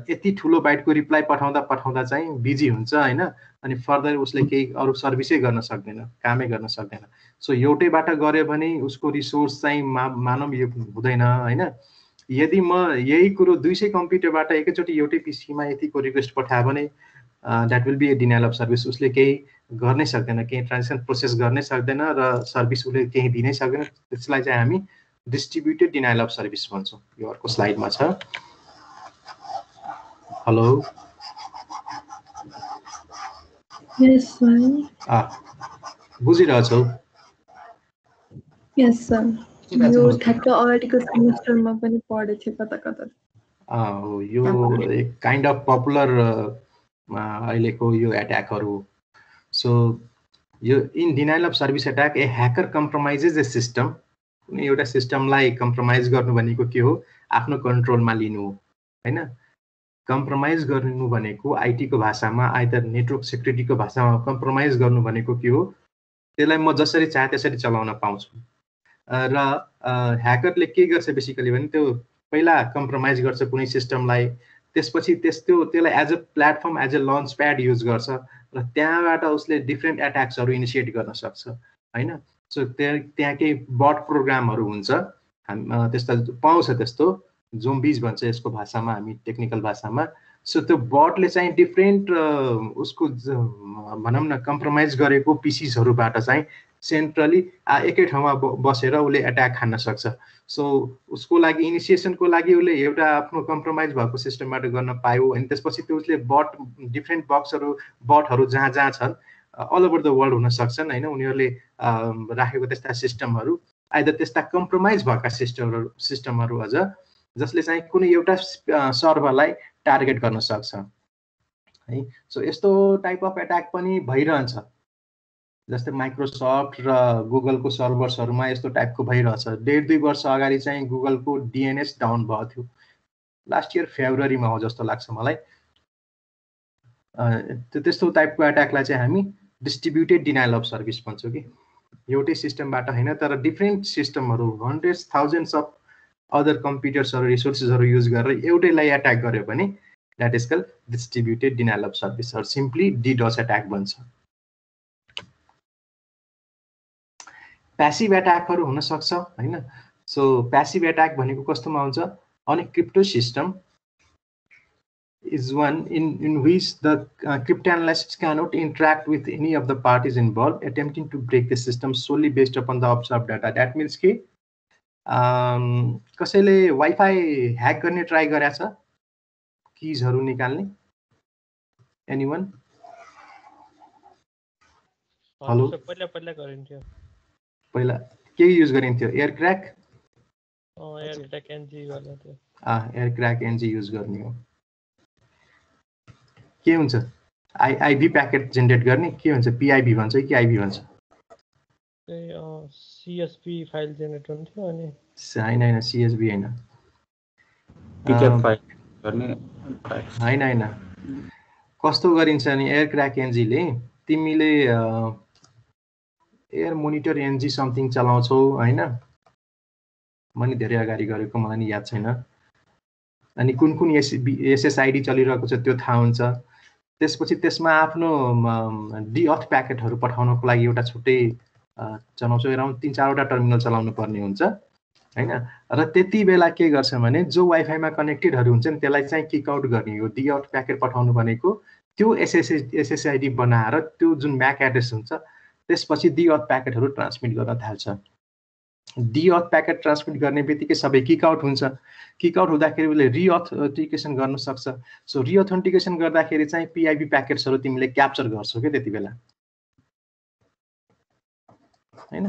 यति ठुलो बाइटको रिप्लाई पठाउँदा पठाउँदा चाहिँ बिजी हुन्छ होइन? अनि फर्दर उसले केही अरू सर्भिसै गर्न सक्दैन कामै गर्न सक्दैन। सो एउटैबाट गऱ्यो भने उसको रिसोर्स चाहिँ मा मानव यो हुँदैन होइन? यदि म यही कुरो दुई सय कम्प्युटरबाट एकैचोटि एउटै पिसीमा यतिको रिक्वेस्ट पठायो भने that will be a denial of service उसले केही गर्नै सक्दैन केही ट्रान्जेक्सन प्रोसेस गर्नै सक्दैन र सर्भिस उसले केही दिनै सक्दैन। त्यसलाई चाहिँ हामी डिस्ट्रिब्युटेड डिनाइल अफ सर्भिस भन्छौँ। यो अर्को स्लाइडमा छ। हेलो यस सर बुझिरहेछौ? यस सर यो ठ्याक्क अगाडिको सेमिस्टरमा पनि पढेको थियो कता कता। हो यो काइन्ड अफ पपुलर अहिलेको यो एट्याकहरू सो यो in denial of service attack a hacker compromises a system कुनै एउटा सिस्टमलाई कम्प्रोमाइज गर्नु भनेको के हो? आफ्नो कन्ट्रोलमा लिनु हो होइन? कम्प्रोमाइज गर्नु भनेको आइटीको भाषामा आइदर नेटवर्क सेक्युरिटीको भाषामा कम्प्रोमाइज गर्नु भनेको के हो? त्यसलाई म जसरी चाहे त्यसरी चलाउन पाउँछु। र ह्याकरले के गर्छ बेसिकली भने त्यो पहिला कम्प्रोमाइज गर्छ कुनै सिस्टमलाई त्यसपछि त्यस्तो त्यसलाई as a platform as a launch pad use गर्छ र त्यहाँबाट उसले डिफ्रेन्ट एट्याक्सहरू इनिसिएट गर्न सक्छ होइन? सो त्यहाँ त्यहाँ केही बट प्रोग्रामहरू हुन्छ हाम त्यस्ता पाउँछ त्यस्तो। जोम्बिज भन्छ यसको भाषामा हामी टेक्निकल भाषामा। सो त्यो बटले चाहिँ डिफ्रेन्ट उसको भनौँ न कम्प्रोमाइज गरेको पिसिसहरूबाट चाहिँ सेन्ट्रली एकै ठाउँमा बसेर उसले एट्याक खान सक्छ। सो उसको लागि इनिसिएसनको लागि उसले एउटा आफ्नो कम्प्रोमाइज भएको सिस्टमबाट गर्न पायो। अनि त्यसपछि त्यो उसले बट डिफ्रेन्ट बक्सहरू बटहरू जहाँ जहाँ छन् अल ओभर द वर्ल्ड हुन सक्छन् होइन? उनीहरूले राखेको त्यस्ता सिस्टमहरू आइदर त्यस्ता कम्प्रोमाइज भएका सिस्टमहरू सिस्टमहरू अझ जसले चाहिँ कुनै एउटा सर्भरलाई टार्गेट गर्न सक्छ। है सो यस्तो टाइप अफ एट्याक पनि भइरहन्छ। जस्तै माइक्रोसफ्ट र गुगलको सर्भर्सहरूमा यस्तो टाइपको भइरहेछ। डेढ दुई वर्ष अगाडि चाहिँ गुगलको डिएनएस डाउन भएको थियो। लास्ट इयर फेब्रुअरीमा हो जस्तो लाग्छ मलाई। त्यो त्यस्तो टाइपको एट्याकलाई चाहिँ हामी डिस्ट्रिब्युटेड डिनाइल अफ सर्भिस भन्छौँ कि। एउटै सिस्टमबाट होइन तर डिफ्रेन्ट सिस्टमहरू हन्ड्रेड्स थाउजन्ड्स अफ अदर कम्प्युटर्सहरू रिसोर्सेसहरू युज गरेर एउटैलाई एट्याक गर्यो भने that is call distributed denial of service or distributedly DDoS भन्छ। प्यासिभ एट्याकहरू हुनसक्छ होइन? सो प्यासिभ एट्याक भनेको कस्तोमा आउँछ? अनि crypto system is one in in which the cryptanalyst can not interact with any of the parties involve attempting to break the system solely based upon the observe data that means कि कसैले wifi hack गर्ने try गरेछ किजहरू निकाल्ने? Any one hello पहिला पहिला गरिन्थ्यो। पहिला के युज गरिन्थ्यो? Air crack air track NG air crack NG use गर्ने हो। के हुन्छ? आई आइभी प्याकेट जेनेरेट गर्ने? के हुन्छ? पिआइभी भन्छ कि आइभी भन्छ? सिएसपी फाइल जेनेरेट हुन्थ्यो अनि होइन होइन सिएसबी होइन। Pickup file. गर्ने होइन होइन। कस्तो गरिन्छ नि एयर क्र्याक एनजीले तिमीले एयर मोनिटर एनजी समथिङ चलाउँछौ होइन? म नि धेरै अगाडि गरेको मलाई नि याद छैन। अनि कुन कुन एस एसएसआइडी चलिरहेको छ त्यो थाहा हुन्छ। त्यसपछि त्यसमा आफ्नो डिअथ प्याकेटहरू पठाउनको लागि एउटा छुट्टै चलाउँछौँ। एराउन्ड तिन चारवटा टर्मिनल चलाउनु पर्ने हुन्छ होइन? र त्यति बेला के गर्छ भने जो वाइफाईमा कनेक्टेडहरू हुन्छ नि त्यसलाई चाहिँ किकआउट गर्ने हो डिआउट प्याकेट पठाउनु भनेको त्यो एसएसए एसएसआइडी बनाएर त्यो जुन म्याक एड्रेस हुन्छ त्यसपछि डिअथ प्याकेटहरू ट्रान्समिट गर्न थाल्छ। डिअथ प्याकेट ट्रान्समिट गर्ने बित्तिकै सबै किकआउट हुन्छ। किकआउट हुँदाखेरि उसले रिअथेन्टिकेसन गर्न सक्छ। सो रिअथेन्टिकेसन गर्दाखेरि चाहिँ पिआइबी प्याकेट्सहरू तिमीले क्याप्चर गर्छौ क्या त्यति बेला। होइन?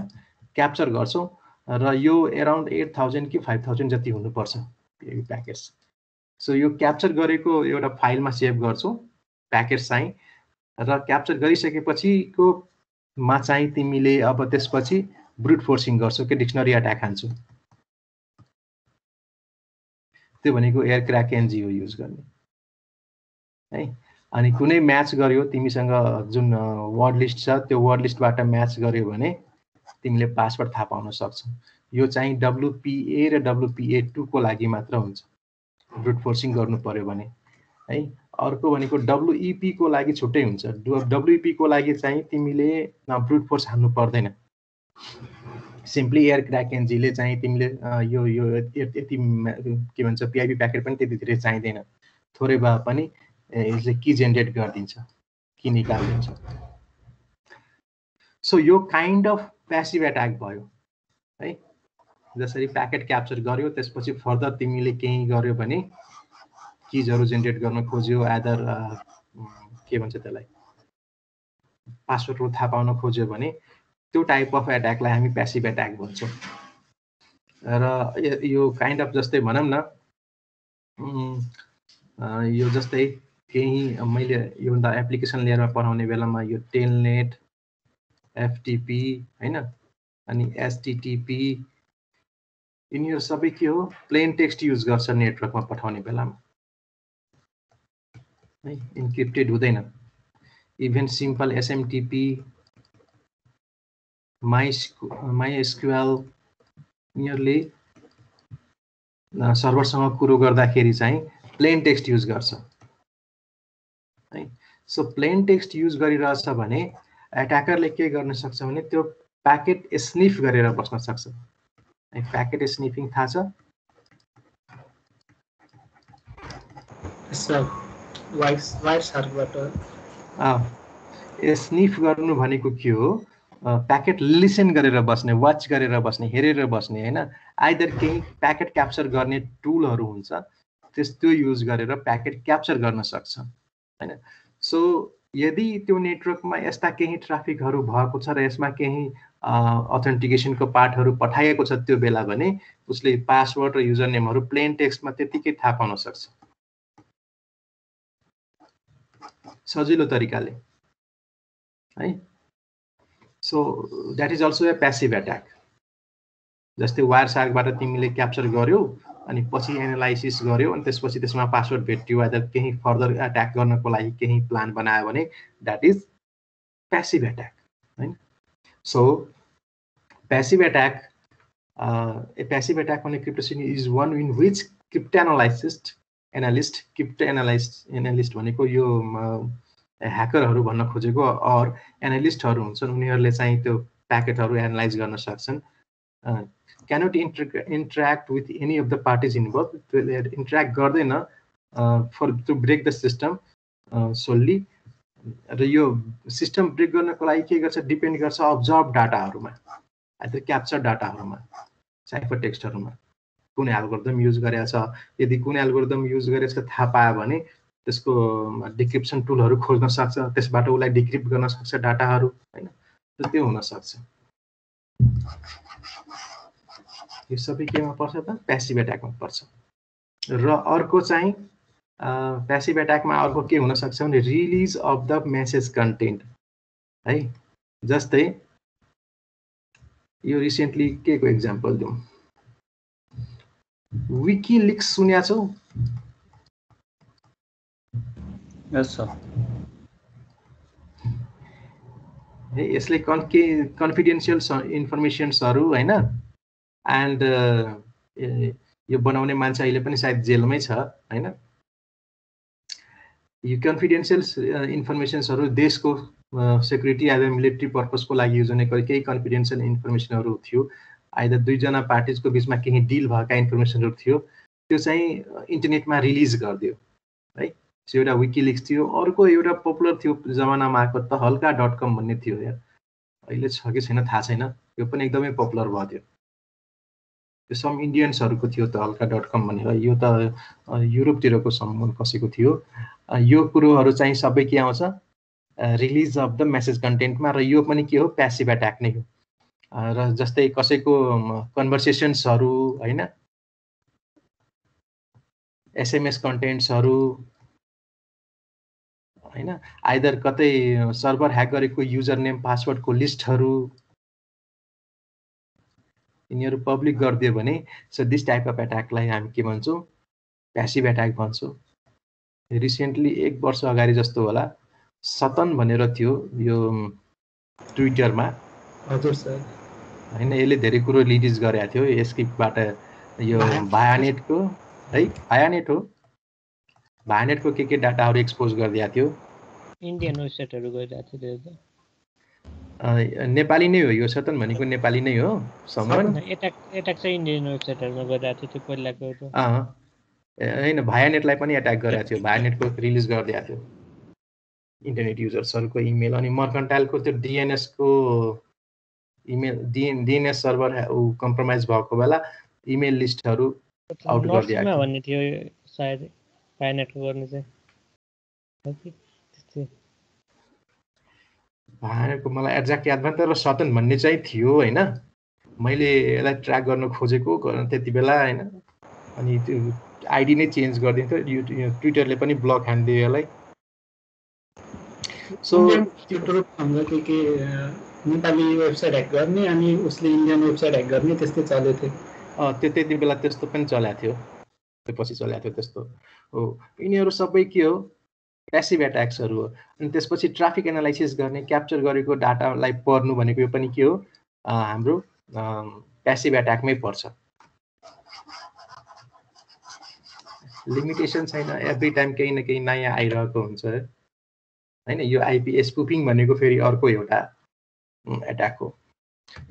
क्याप्चर गर्छौ र यो एराउन्ड एट थाउजन्ड कि फाइभ थाउजन्ड जति हुनुपर्छ प्याकेट्स सो यो क्याप्चर गरेको एउटा फाइलमा सेभ गर्छौ प्याकेट्स चाहिँ। र क्याप्चर गरिसकेपछिको मा चाहिँ तिमीले अब त्यसपछि ब्रुट फोर्सिङ गर्छौ कि डिक्सनरी एट्याक हान्छौ। त्यो भनेको एयर क्र्याक एनजिओ युज गर्ने। है? अनि कुनै म्याच गर्यो तिमीसँग जुन वर्ड लिस्ट छ त्यो वर्ड लिस्टबाट म्याच गर्यो भने तिमीले पासवर्ड थाहा पाउन सक्छौ। यो चाहिँ डब्लुपिए र डब्लुपिए टूको लागि मात्र हुन्छ। ब्रुट फोर्सिङ गर्नु पर्यो भने है? अर्को भनेको डब्लुइपीको लागि छुट्टै हुन्छ। डब्लुइपीको लागि चाहिँ तिमीले ब्रुट फोर्स हान्नु पर्दैन। सिम्पली एयर क्र्याक एनजीले चाहिँ तिमीले यो यो यति के भन्छ पिआइबी प्याकेट पनि त्यति धेरै चाहिँदैन। थोरै भए पनि यसले कि जेनेरेट गरिदिन्छ? कि निकालिदिन्छ? सो यो काइन्ड अफ प्यासिभ एट्याक भयो है? जसरी प्याकेट क्याप्चर गर्यो त्यसपछि फर्दर तिमीले केही गर्यो भने किजहरू जेनेरेट गर्न खोज्यो एदर के भन्छ त्यसलाई? पासवर्डहरू थाहा पाउन खोज्यो भने त्यो टाइप अफ एट्याकलाई हामी प्यासिभ एट्याक भन्छौँ। र यो काइन्ड अफ जस्तै भनौँ न यो जस्तै केही मैले योभन्दा एप्लिकेसन लेयरमा पढाउने बेलामा यो टेलनेट एफटिपी होइन? अनि एसटिटिपी यिनीहरू सबै के हो? प्लेन टेक्स्ट युज गर्छ नेटवर्कमा पठाउने बेलामा। है इन्क्रिप्टेड हुँदैन। Even simple SMTP my MySQL यिनीहरूले सर्भरसँग कुरो गर्दाखेरि चाहिँ प्लेन टेक्स्ट युज गर्छ। है सो प्लेन टेक्स्ट युज गरिरहेछ भने एट्याकरले के गर्न सक्छ भने त्यो प्याकेट स्निफ गरेर बस्न सक्छ। है प्याकेट स्निफिङ थाहा छ? स्निफ गर्नु भनेको के हो? प्याकेट लिसन गरेर बस्ने वाच गरेर बस्ने हेरेर बस्ने होइन? आइदर केही प्याकेट क्याप्चर गर्ने टुलहरू हुन्छ। त्यस्तो युज गरेर प्याकेट क्याप्चर गर्न सक्छ होइन? सो यदि त्यो नेटवर्कमा यस्ता केही ट्राफिकहरू भएको छ र यसमा केही अथेन्टिकेसनको पार्टहरू पठाइएको छ त्यो बेला भने उसले पासवर्ड र युजर नेमहरू प्लेन टेक्स्टमा त्यतिकै थाहा पाउन सक्छ। सजिलो तरिकाले। है? So that is also a passive attack जस्तै वायर सार्कबाट तिमीले क्याप्चर गर्यौ अनि पछि एनालाइसिस गर्यो अनि त्यसपछि त्यसमा पासवर्ड भेट्यो अथवा केही फर्दर एट्याक गर्नको लागि केही प्लान बनायो भने द्याट इज प्यासिभ एट्याक होइन? So passive attack a passive attack भने cryptosystem is one in which crypt analysist analyst crypt analyst analyst भनेको यो ह्याकरहरू भन्न खोजेको अर एनालिस्टहरू हुन्छन् उनीहरूले चाहिँ त्यो प्याकेटहरू एनालाइज गर्न सक्छन्। Cannot inter interact with any of the parties involve interact गर्दैन for to break the system solely र यो सिस्टम ब्रेक गर्नको लागि के गर्छ डिपेन्ड गर्छ अब्जर्भ डाटाहरूमा आइदर क्याप्चर डाटाहरूमा साइफर टेक्स्टहरूमा कुन एल्गोरिदम युज गरेको छ यदि कुन एल्गोरिदम युज गरेको छ थाहा पायो भने त्यसको डिक्रिप्सन टुलहरू खोज्न सक्छ त्यसबाट उसलाई डिक्रिप्ट गर्न सक्छ डाटाहरू होइन त्यो हुनसक्छ यो सबै केमा पर्छ त प्यासिभ एट्याकमा पर्छ। र अर्को चाहिँ प्यासिभ एट्याकमा अर्को के हुनसक्छ भने release of the message content है जस्तै यो रिसेन्टली के को इक्जाम्पल दिउँ? विकी लिक्स सुनेको छौ है यसले कन् के कन्फिडेन्सियल इन्फर्मेसन्सहरू होइन? एन्ड यो बनाउने मान्छे अहिले पनि सायद जेलमै छ होइन? यो कन्फिडेन्सियल इन्फर्मेसन्सहरू देशको सेक्युरिटी एज मिलिट्री पर्पजको लागि युज हुने केही कन्फिडेन्सियल इन्फर्मेसनहरू थियो। आइदर दुईजना पार्टिजको बिचमा केही डिल भएका इन्फर्मेसनहरू थियो। त्यो चाहिँ इन्टरनेटमा रिलिज गरिदियो है त्यो एउटा विकिलिक्स थियो। अर्को एउटा पपुलर थियो जमानामा आएको त हल्का डट कम भन्ने थियो यार। अहिले छ कि छैन थाहा छैन। यो पनि एकदमै पपुलर भयो थियो त्यो सम इन्डियन्सहरूको थियो त हल्का डट कम भनेर। यो त युरोपतिरको सम कसैको थियो। यो कुरोहरू चाहिँ सबै के आउँछ? रिलिज अफ द मेसेज कन्टेन्टमा र यो पनि के हो? प्यासिभ एट्याक नै हो। र जस्तै कसैको कन्भर्सेसन्सहरू होइन? एसएमएस कन्टेन्ट्सहरू होइन? आइदर कतै सर्भर ह्याक गरेको युजर नेम पासवर्डको लिस्टहरू यिनीहरू पब्लिक गरिदियो भने सो दिस टाइप अफ एट्याकलाई हामी के भन्छौँ? प्यासिभ एट्याक भन्छौँ। रिसेन्टली एक वर्ष अगाडि जस्तो होला सतन भनेर थियो यो ट्विटरमा हजुर सर। होइन यसले धेरै कुरो रिलिज गरेको थियो यसबाट यो भायानेटको है? भायानेट हो। भायानेटको के के डाटाहरू एक्सपोज गरिदिएको थियो? इन्डियन वेबसाइटहरू गइरहेको थियो त्यो नेपाली नै हो यो सतन भनेको नेपाली नै हो समन। होइन भायानेटलाई पनि एट्याक गरेको थियो भायानेटको रिलिज गरिदिएको थियो। इन्टरनेट युजर्सहरूको इमेल अनि मर्कन्टाइलको त्यो डिएनएसको इमेल डिएन डिएनएस सर्भर ऊ कम्प्रोमाइज भएको बेला इमेल लिस्टहरू आउट गरिदिएको थियो। भन्ने थियो सायद गर्ने चाहिँ। हो कि त्यस्तै भायानेटको मलाई एक्ज्याक्ट याद भएन तर सतन भन्ने चाहिँ थियो होइन? मैले यसलाई ट्र्याक गर्न खोजेको त्यति बेला होइन? अनि त्यो आइडी नै चेन्ज गरिदिन्थ्यो यु ट्विटरले पनि ब्लक हानिदियो यसलाई। सो हाम्रो के नेपाली वेबसाइट ह्याक गर्ने अनि उसले इन्डियन वेबसाइट ह्याक गर्ने त्यस्तै चलेको थियो। त्यो त्यति बेला त्यस्तो पनि चलाएको थियो। त्यो पछि चलाएको थियो त्यस्तो। हो यिनीहरू सबै के हो प्यासिभ एट्याक्सहरू हो। अनि त्यसपछि ट्राफिक एनालाइसिस गर्ने क्याप्चर गरेको डाटालाई पढ्नु भनेको यो पनि के हो? हाम्रो प्यासिभ एट्याकमै पर्छ। लिमिटेसन छैन एभ्री टाइम केही न केही नयाँ आइरहेको हुन्छ। होइन यो आइपी स्पुपिङ भनेको फेरि अर्को एउटा एट्याक हो।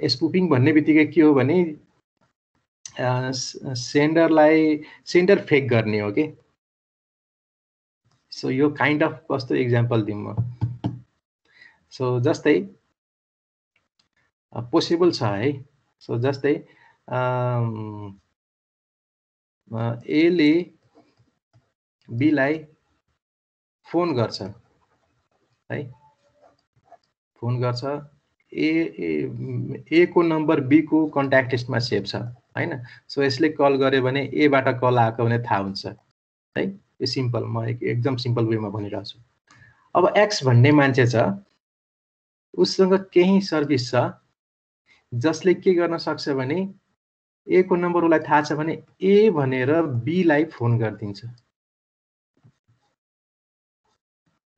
स्पुपिङ भन्ने बित्तिकै के हो भने सेन्डरलाई सेन्डर फेक गर्ने हो कि? सो यो काइन्ड अफ कस्तो इक्जाम्पल दिउँ म सो जस्तै पोसिबल छ है सो जस्तै एले बीलाई फोन गर्छ है? फोन गर्छ ए- ए को नम्बर बीको कन्ट्याक्ट लिस्टमा सेभ छ होइन? सो यसले कल गर्यो भने एबाट कल आएको भने थाहा हुन्छ है? यो सिम्पल म एक एकदम सिम्पल वेमा भनिरहेको छु। अब एक्स भन्ने मान्छे छ उसँग केही सर्भिस छ जसले के गर्न सक्छ भने ए को नम्बर उसलाई थाहा छ भने ए भनेर बीलाई फोन गरिदिन्छ।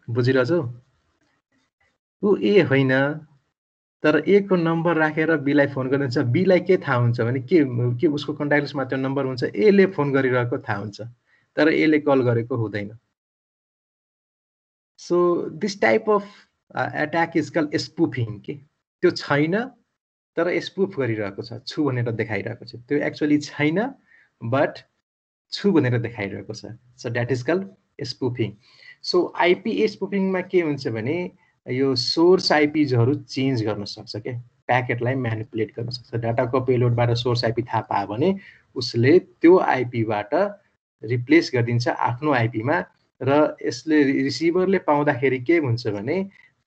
बुझिरहेछौ ऊ ए होइन तर ए को नम्बर राखेर बीलाई फोन गरिदिन्छ। बीलाई के थाहा हुन्छ भने के के उसको कन्ट्याक्ट त्यो नम्बर हुन्छ एले फोन गरिरहेको थाहा हुन्छ। तर एले कल गरेको हुँदैन। So this type of attack is call spoofing के त्यो छैन तर स्पुफ गरिरहेको छ। छु भनेर देखाइरहेको छ। त्यो एक्चुअली छैन बट छु भनेर देखाइरहेको छ। So that is call spoofing so IP स्पुफिङमा के हुन्छ भने यो सोर्स आइपिजहरू चेन्ज गर्न सक्छ क्या प्याकेटलाई म्यानिपुलेट गर्न सक्छ। डाटाको पेलोडबाट सोर्स आइपी थाहा पायो भने उसले त्यो आइपीबाट रिप्लेस गरिदिन्छ आफ्नो आइपीमा र यसले रिसिभरले पाउँदाखेरि के हुन्छ भने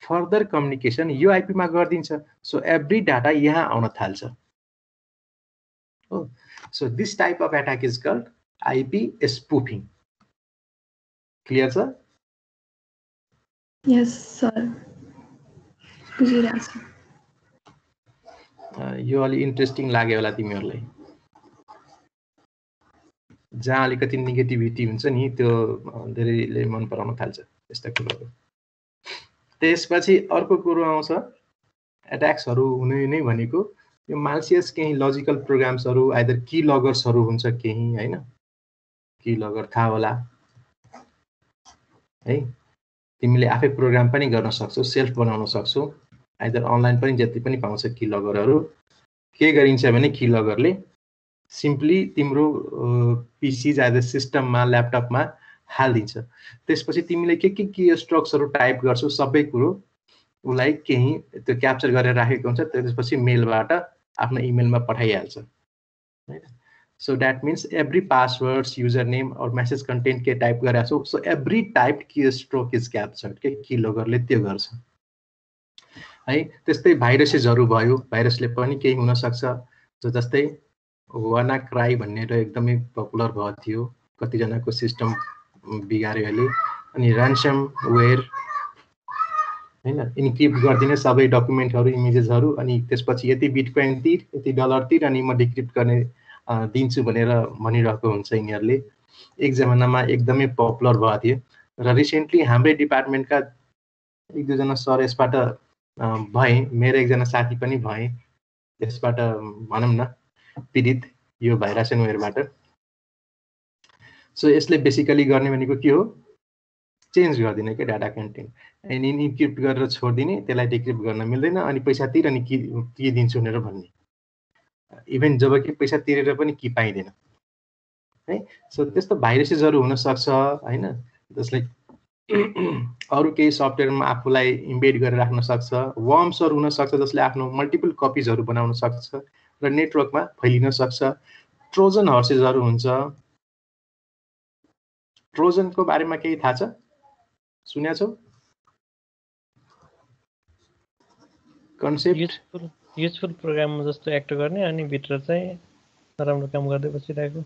फर्दर कम्युनिकेसन यो आइपीमा गरिदिन्छ। सो एभ्री डाटा यहाँ आउन थाल्छ। हो। So this type of attack is called IP spoofing clear छ यस सर बुझिरहेको छु अ, यो अलि इन्ट्रेस्टिङ लाग्यो होला तिमीहरूलाई। जहाँ अलिकति नेगेटिभिटी हुन्छ नि त्यो धेरैले मन पराउन थाल्छ यस्ता कुरोहरू। त्यसपछि अर्को कुरो आउँछ एट्याक्सहरू हुने नै भनेको यो माल्सियस केही लजिकल प्रोग्राम्सहरू आइदर की लगर्सहरू हुन्छ केही होइन? की लगर थाहा होला। है? तिमीले आफै प्रोग्राम पनि गर्न सक्छौ सेल्फ बनाउन सक्छौ आइदर अनलाइन पनि जति पनि पाउँछ की लगरहरू के गरिन्छ भने की लगरले सिम्पली तिम्रो पिसी आइदर सिस्टममा ल्यापटपमा हालिदिन्छ। त्यसपछि तिमीले के के के स्ट्रक्सहरू टाइप गर्छौ सबै कुरो उसलाई केही त्यो क्याप्चर गरेर राखेको हुन्छ त्यसपछि मेलबाट आफ्नो इमेलमा पठाइहाल्छ। होइन? So that means every passwords user name or message content के टाइप गरेको so every type keystroke is captured के लगरले त्यो गर्छ। है? त्यस्तै भाइरसेसहरू भयो भाइरसले पनि केही हुनसक्छ जस्तै वाना क्राई भन्ने र एकदमै पपुलर भएको थियो। कतिजनाको सिस्टम बिगाऱ्यो अहिले। अनि ऱ्यान्सम वेयर होइन इन्क्रिप्ट गरिदिने सबै डकुमेन्टहरू इमेजेसहरू अनि त्यसपछि यति बिटकोइन तिर यति डलर तिर अनि म डिक्रिप्ट गर्ने दिन्छु भनेर भनिरहेको हुन्छ यिनीहरूले। एक जमानामा एकदमै पपुलर भएको थियो। र रिसेन्टली हाम्रै डिपार्टमेन्टका एक दुईजना सर यसबाट भए। मेरो एकजना साथी पनि भए। यसबाट भनौँ न। पीडित यो भाइरस एन्ड वेयरबाट सो यसले बेसिकली गर्ने भनेको के हो? चेन्ज गरिदिने क्या डाटा कन्टेन्ट अनि इन्क्रिप्ट गरेर छोडिदिने त्यसलाई डिक्रिप्ट गर्न मिल्दैन अनि पैसा तिर अनि कि दिन्छु भनेर भन्ने। इभेन जब कि पैसा तिरेर पनि कि पाइँदैन। है? सो त्यस्तो भाइरसेसहरू हुनसक्छ होइन? जसले अरू केही सफ्टवेयरमा आफूलाई इम्बेड गरेर राख्न सक्छ। वर्म्सहरू हुनसक्छ जसले आफ्नो मल्टिपल कपिजहरू बनाउन सक्छ। र नेटवर्कमा फैलिन सक्छ। ट्रोजन हर्सेसहरू हुन्छ। ट्रोजनको बारेमा केही थाहा छ? सुनेको छौ कन्सेप्ट युजफुल युजफुल प्रोग्राममा जस्तो एक्ट गर्ने अनि भित्र चाहिँ नराम्रो काम गर्दै बसिरहेको।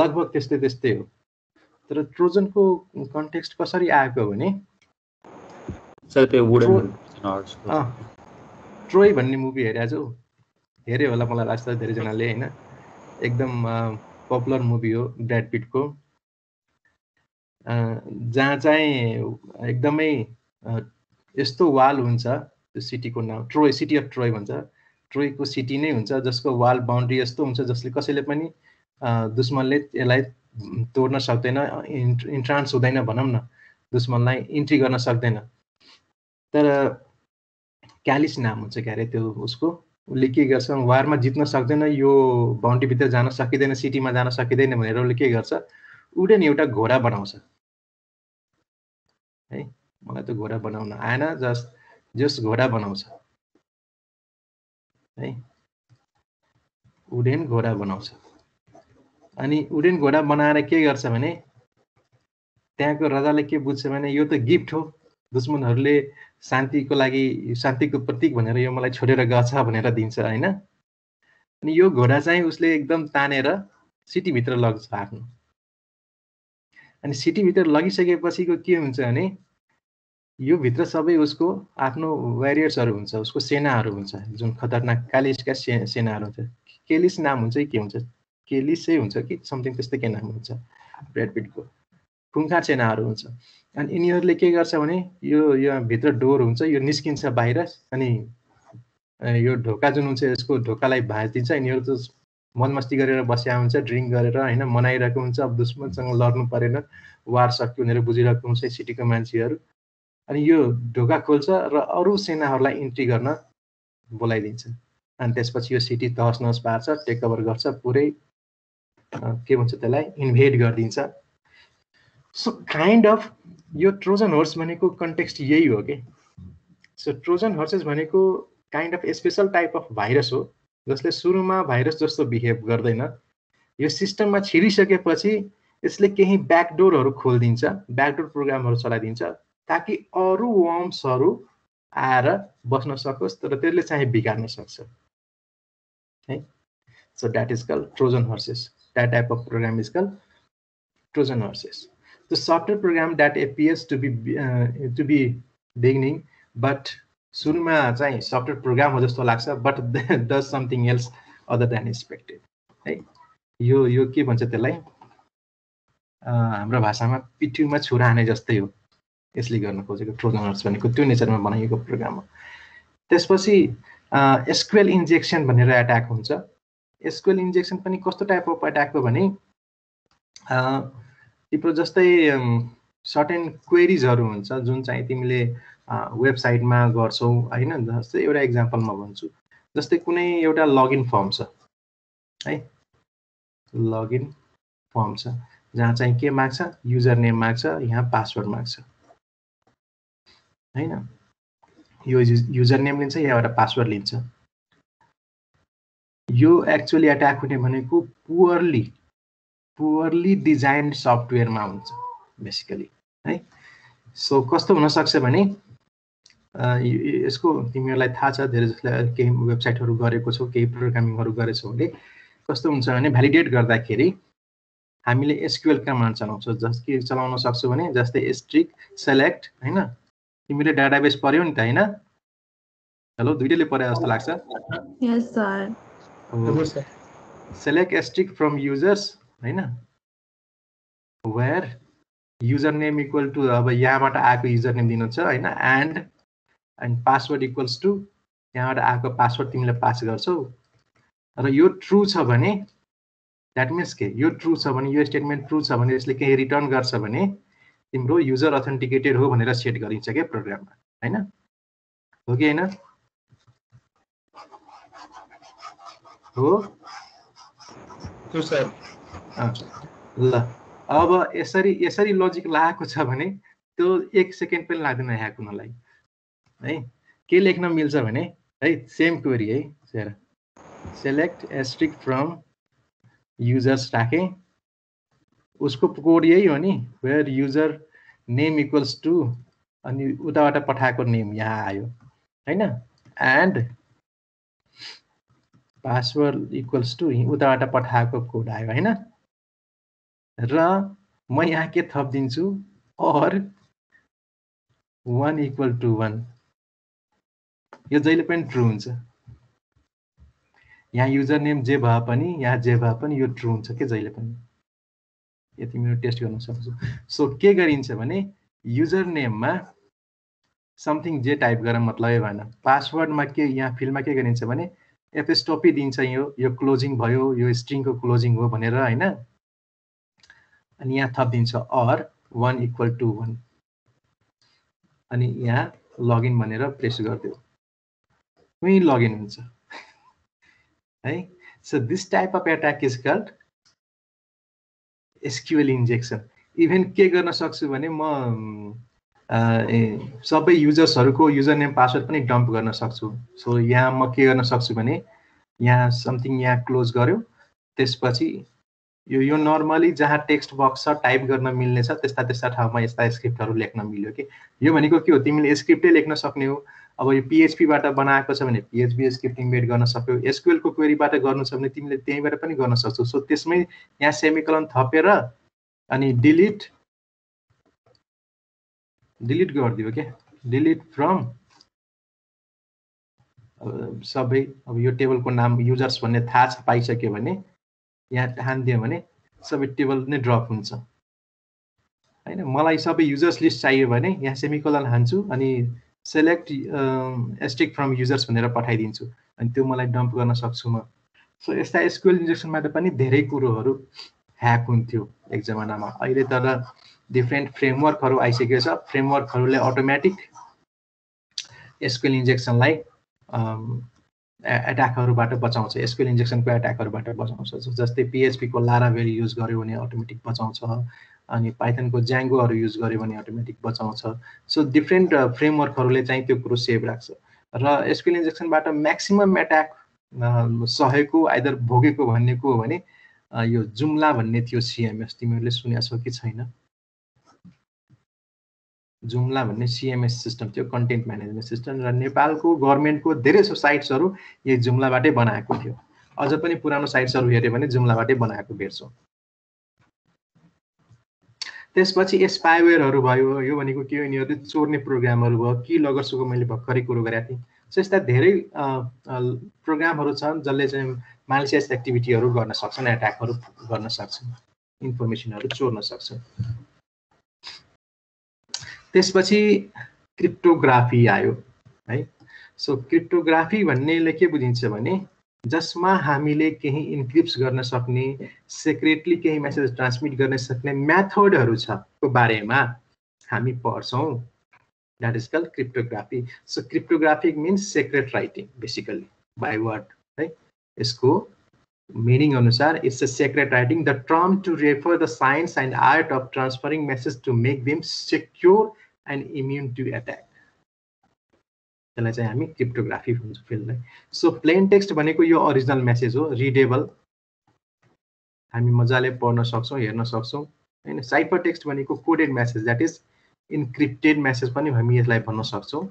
लगभग त्यस्तै त्यस्तै हो। तर ट्रोजनको कन्टेक्स्ट कसरी आएको भने सर त्यो वुडन True. अँ, ट्रोय भन्ने मुभी हेरेको छु। हेऱ्यो होला मलाई लाग्छ धेरैजनाले होइन? एकदम पपुलर मुभी हो ब्राड पिटको जहाँ चाहिँ एकदमै यस्तो वाल हुन्छ त्यो सिटीको नाम ट्रोय सिटी अफ ट्रोय भन्छ। ट्रोयको सिटी नै हुन्छ जसको वाल बााउन्ड्री यस्तो हुन्छ जसले कसैले पनि दुश्मनले यसलाई तोड्न सक्दैन इन्ट इन्ट्रान्स हुँदैन भनौँ न। दुश्मनलाई इन्ट्री गर्न सक्दैन। तर क्यालिस नाम हुन्छ क्या अरे त्यो उसको। उसले के गर्छ वारमा जित्न सक्दैन यो बााउन्ड्रीभित्र जान सकिँदैन सिटीमा जान सकिँदैन भनेर उसले के गर्छ। उडेन एउटा घोडा बनाउँछ। है मलाई त घोडा बनाउन आएन जस जस घोडा बनाउँछ। है उडेन घोडा बनाउँछ। अनि उडेन घोडा बनाएर के गर्छ भने त्यहाँको राजाले के बुझ्छ भने यो त गिफ्ट हो। दुश्मनहरूले शान्तिको लागि शान्तिको प्रतीक भनेर यो मलाई छोडेर गछ भनेर दिन्छ होइन? अनि यो घोडा चाहिँ उसले एकदम तानेर सिटीभित्र लग्छ आफ्नो। अनि सिटीभित्र लगिसकेपछिको के हुन्छ भने यो भित्र सबै उसको आफ्नो वारियर्सहरू हुन्छ उसको सेनाहरू हुन्छ जुन खतरनाक कालिसका से सेनाहरू हुन्छ। केलिस नाम हुन्छ कि हुन्छ? केलिसै हुन्छ कि समथिङ त्यस्तै के नाम हुन्छ? ब्रेडपिटको खुङ्खा सेनाहरू हुन्छ। अनि यिनीहरूले के गर्छ भने यो यो भित्र डोर हुन्छ यो निस्किन्छ बाहिर अनि यो ढोका जुन हुन्छ यसको ढोकालाई भाँचिदिन्छ। यिनीहरू त मनमस्ती गरेर बस्या हुन्छ ड्रिङ्क गरेर होइन मनाइरहेको हुन्छ अब दुश्मनसँग लड्नु परेन वार सक्यो भनेर बुझिरहेको हुन्छ सिटीको मान्छेहरू। अनि यो ढोका खोल्छ र अरू सेनाहरूलाई इन्ट्री गर्न बोलाइदिन्छ। अनि त्यसपछि यो सिटी तहस नहस पार्छ टेक ओभर गर्छ पुरै के भन्छ त्यसलाई इन्भेड गरिदिन्छ। सो काइन्ड अफ यो ट्रोजन हर्स भनेको कन्टेक्स्ट यही हो कि सो ट्रोजन हर्सेस भनेको kind of special type of virus हो जसले सुरुमा भाइरस जस्तो बिहेभ गर्दैन। यो सिस्टममा छिरिसकेपछि यसले केही ब्याकडोरहरू खोलिदिन्छ ब्याकडोर प्रोग्रामहरू चलाइदिन्छ ताकि अरू वर्म्सहरू आएर बस्न सकोस् तर त्यसले चाहिँ बिगार्न सक्छ। है? So that is call Trojan horses that type of program is call Trojan horses the software program that appears to be uh, to be beginning but सुरुमा चाहिँ सफ्टवेयर प्रोग्राम हो जस्तो लाग्छ but does something else other than expected है? यो यो के भन्छ त्यसलाई? हाम्रो भाषामा पिठ्युमा छुरा हाने जस्तै हो। यसले गर्न खोजेको ट्रोजनर्स भनेको त्यो नेचरमा बनाइएको प्रोग्राम हो। त्यसपछि एसक्युएल इन्जेक्सन भनेर एट्याक हुन्छ। एसक्युएल इन्जेक्सन पनि कस्तो टाइप अफ एट्याक हो भने तिम्रो जस्तै सर्टेन क्वेरिजहरू हुन्छ जुन चाहिँ तिमीले वेबसाइटमा गर्छौ होइन? जस्तै एउटा इक्जाम्पल म भन्छु। जस्तै कुनै एउटा लगइन फर्म छ है? लगइन फर्म छ जहाँ चाहिँ के माग्छ? युजर नेम माग्छ यहाँ पासवर्ड माग्छ। होइन? यो युजर नेम लिन्छ यहाँबाट पासवर्ड लिन्छ। यो एक्चुअली एट्याक हुने भनेको पुवरली पुवरली डिजाइन सफ्टवेयरमा हुन्छ बेसिकली है? सो कस्तो हुनसक्छ भने यसको तिमीहरूलाई थाहा छ धेरै जसले केही वेबसाइटहरू गरेको छौ केही प्रोग्रामिङहरू गरेछौ भने कस्तो हुन्छ भने भ्यालिडेट गर्दाखेरि हामीले एसक्युएल कमान्ड चलाउँछौँ जस के चलाउन सक्छौँ भने जस्तै स्ट्रिक सेलेक्ट होइन? तिमीले डाटाबेस पढ्यौ नि त होइन? हेलो दुइटैले पढे जस्तो लाग्छ। यस सर हजुर सर होइन where user name equal to अब यहाँबाट आएको युजर नेम दिनु छ होइन? And and password equals to यहाँबाट आएको पासवर्ड तिमीले पास गर्छौ। र यो ट्रु छ भने द्याट मिन्स के? यो ट्रु छ भने यो स्टेटमेन्ट ट्रु छ भने यसले केही रिटर्न गर्छ भने तिम्रो युजर अथेन्टिकेटेड हो भनेर सेट गरिन्छ क्या प्रोग्राममा होइन? हो कि होइन? हो? सर ल अब यसरी यसरी लजिक लागेको छ भने त्यो एक सेकेन्ड पनि लाग्दैन ह्याक हुनलाई है? के लेख्न मिल्छ भने है सेम क्वेरी है हेर सेलेक्ट एस्ट्रिक फ्रम युजर्स राखेँ। उसको कोड यही हो नि where user name equals to अनि उताबाट पठाएको नेम यहाँ आयो होइन? एन्ड पासवर्ड इक्वल्स टु उताबाट पठाएको कोड आयो होइन? र म यहाँ के थपिदिन्छु or one equal to one यो जहिले पनि ट्रु हुन्छ। यहाँ युजर नेम जे भए पनि यहाँ जे भए पनि यो ट्रु हुन्छ के जहिले पनि। यति मेरो टेस्ट गर्न सक्छु। सो के गरिन्छ भने युजर नेममा समथिङ जे टाइप गरेर मतलबै भएन। पासवर्डमा के यहाँ फिल्डमा के गरिन्छ भने एफएसटोपी दिन्छ यो यो क्लोजिङ भयो यो स्ट्रिङको क्लोजिङ हो भनेर होइन? अनि यहाँ थपिदिन्छ or one equal to one अनि यहाँ लगइन भनेर प्रेस गरिदियो। उहीँ लगइन हुन्छ। है? So this type of attack is called SQL injection even के गर्न सक्छु भने म सबै युजर्सहरूको युजर नेम पासवर्ड पनि डम्प गर्न सक्छु। सो यहाँ म के गर्न सक्छु भने यहाँ समथिङ यहाँ क्लोज गर्यो। त्यसपछि यो यो नर्मली जहाँ टेक्स्ट बक्स छ टाइप गर्न मिल्ने छ त्यस्ता त्यस्ता ठाउँमा यस्ता स्क्रिप्टहरू लेख्न मिल्यो कि? यो भनेको के हो? तिमीले स्क्रिप्टै लेख्न सक्ने हो। अब यो पिएचपीबाट बनाएको छ भने पिएचपी स्क्रिप्टिङ मेड गर्न सक्यो। एसक्युएलको क्वेरीबाट गर्नु छ भने तिमीले त्यहीँबाट पनि गर्न सक्छौ। सो त्यसमै यहाँ सेमिकलन थपेर अनि डिलिट डिलिट गरिदियो क्या डिलिट फ्रम सबै अब यो टेबलको नाम युजर्स भन्ने थाहा छ पाइसक्यो भने यहाँ ठानिदियो भने सबै टेबल नै ड्रप हुन्छ। होइन मलाई सबै युजर्स लिस्ट चाहियो भने यहाँ सेमिकोलन हान्छु अनि सेलेक्ट एस्ट्रिक फ्रम युजर्स भनेर पठाइदिन्छु अनि त्यो मलाई डम्प गर्न सक्छु म। सो यस्ता एसक्युएल इन्जेक्सनबाट पनि धेरै कुरोहरू ह्याक हुन्थ्यो एक जमानामा। अहिले तर डिफ्रेन्ट फ्रेमवर्कहरू आइसकेको छ। फ्रेमवर्कहरूले अटोमेटिक एसक्युएल इन्जेक्सनलाई एट्याकहरूबाट बचाउँछ एसक्युएल इन्जेक्सनको एट्याकहरूबाट बचाउँछ जस्तै पिएचपीको लाराभेल युज गर्यो भने अटोमेटिक बचाउँछ अनि पाइथनको ज्याङ्गोहरू युज गर्यो भने अटोमेटिक बचाउँछ। सो डिफ्रेन्ट फ्रेमवर्कहरूले चाहिँ त्यो कुरो सेभ राख्छ। र एसक्युएल इन्जेक्सनबाट म्याक्सिमम् एट्याक सहेको आइदर भोगेको भन्ने को हो भने यो जुम्ला भन्ने थियो सिएमएस तिमीहरूले छौ कि छैन? जुम्ला भन्ने सिएमएस सिस्टम थियो कन्टेन्ट म्यानेजमेन्ट सिस्टम र नेपालको गभर्मेन्टको धेरै साइट्सहरू यही जुम्लाबाटै बनाएको थियो। अझ पनि पुरानो साइट्सहरू हेऱ्यो भने जुम्लाबाटै बनाएको भेट्छौँ। त्यसपछि स्पाइवेयरहरू भयो यो भनेको के हो चोर्ने प्रोग्रामहरू भयो कि लगर्सुको मैले भर्खरै कुरो गरेको थिएँ। सो यस्ता धेरै प्रोग्रामहरू छन् जसले चाहिँ मालिसियस एक्टिभिटीहरू गर्न सक्छन् एट्याकहरू गर्न सक्छन् इन्फर्मेसनहरू चोर्न सक्छन्। त्यसपछि क्रिप्टोग्राफी आयो है। सो क्रिप्टोग्राफी भन्नेले के बुझिन्छ भने जसमा हामीले केही इन्क्रिप्स गर्न सक्ने सेक्रेटली केही मेसेज ट्रान्समिट गर्न सक्ने मेथडहरू छ को बारेमा हामी पढ्छौँ। That is call cryptography so cryptography means secret writing basically by word है। यसको मिनिङ अनुसार it's a secret writing the term to refer the science and art of transferring message to make them secure and immune to attack त्यसलाई चाहिँ हामी cryptography भन्छ फिल्डलाई so plain text भनेको यो original message हो रिडेबल हामी मजाले पढ्न सक्छौँ हेर्न सक्छौँ होइन साइपर टेक्स्ट भनेको coded message that is encrypted message पनि हामी यसलाई भन्न सक्छौँ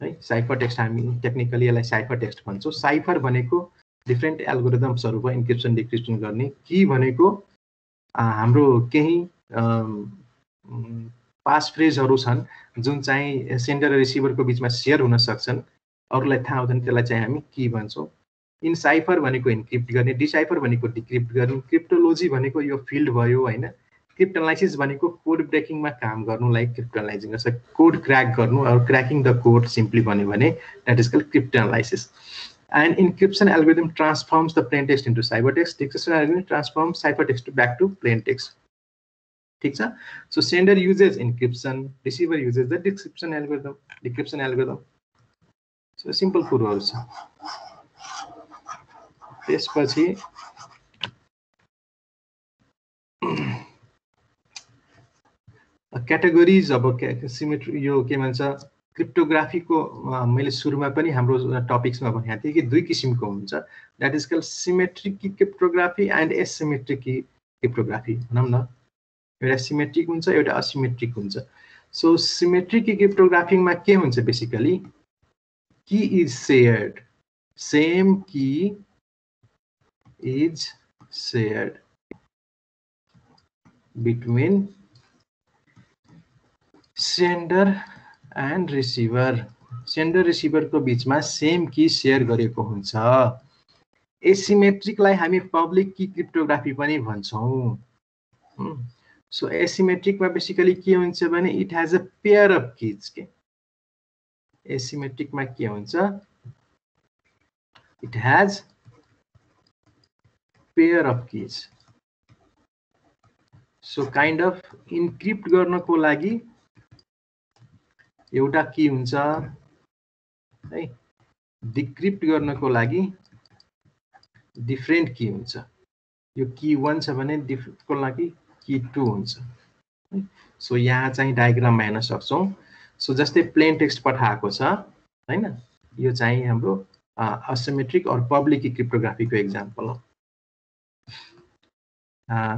है। साइफर टेक्स्ट हामी टेक्निकली यसलाई साइफर टेक्स्ट भन्छौँ साइफर भनेको डिफ्रेन्ट एल्गोरिदम्सहरू भयो इन्क्रिप्सन डिक्रिप्सन गर्ने कि भनेको हाम्रो केही पास फ्रेजहरू छन् जुन चाहिँ सेन्डर र रिसिभरको बिचमा सेयर हुन सक्छन् अरूलाई थाहा हुँदैन त्यसलाई चाहिँ हामी के भन्छौँ। इनसाइफर भनेको इन्क्रिप्ट गर्ने डिसाइफर भनेको डिक्रिप्ट गर्ने क्रिप्टोलोजी भनेको यो फिल्ड भयो होइन। क्रिप्टलाइसिस भनेको कोड ब्रेकिङमा काम गर्नुलाई क्रिप्टलाइजिङ गर्छ कोड क्र्याक गर्नु अरू क्र्याकिङ द कोड सिम्पली भन्यो भने that is call cryptanalysis and encryption algorithm transforms the plain text into cyber text decryption algorithm transform cyber text to back to plain text ठिक छ so sender uses encryption receiver uses the description algorithm decryption algorithm so simple कुरोहरू छ त्यसपछि categories अब symmetry यो के भन्छ क्रिप्टोग्राफीको मैले सुरुमा पनि हाम्रो टपिक्समा भनेको थिएँ कि दुई किसिमको हुन्छ। That is call symmetric cryptography and asymmetric cryptography भनौँ न। एउटा सिमेट्रिक हुन्छ एउटा असिमेट्रिक हुन्छ। सो सिमेट्रिक क्रिप्टोग्राफिङमा के हुन्छ basically key is shared same key is shared between sender and receiver sender रिसिभरको बिचमा सेम की सेयर गरेको हुन्छ। एसिमेट्रिकलाई हामी पब्लिक की क्रिप्टोग्राफी पनि भन्छौँ। सो एसिमेट्रिकमा बेसिकली के हुन्छ भने it has a pair of keys के एसिमेट्रिकमा के हुन्छ? It has pair of keys so kind of encrypt गर्नको लागि एउटा की हुन्छ? है डिक्रिप्ट गर्नको लागि डिफ्रेन्ट की हुन्छ। यो की वान छ भने डिफ्रेन्टको लागि की टू हुन्छ। है सो यहाँ चाहिँ डायग्राममा हेर्न सक्छौँ। सो जस्तै प्लेन टेक्स्ट पठाएको छ होइन यो चाहिँ हाम्रो असिमेट्रिक अर पब्लिक क्रिप्टोग्राफीको इक्जाम्पल हो।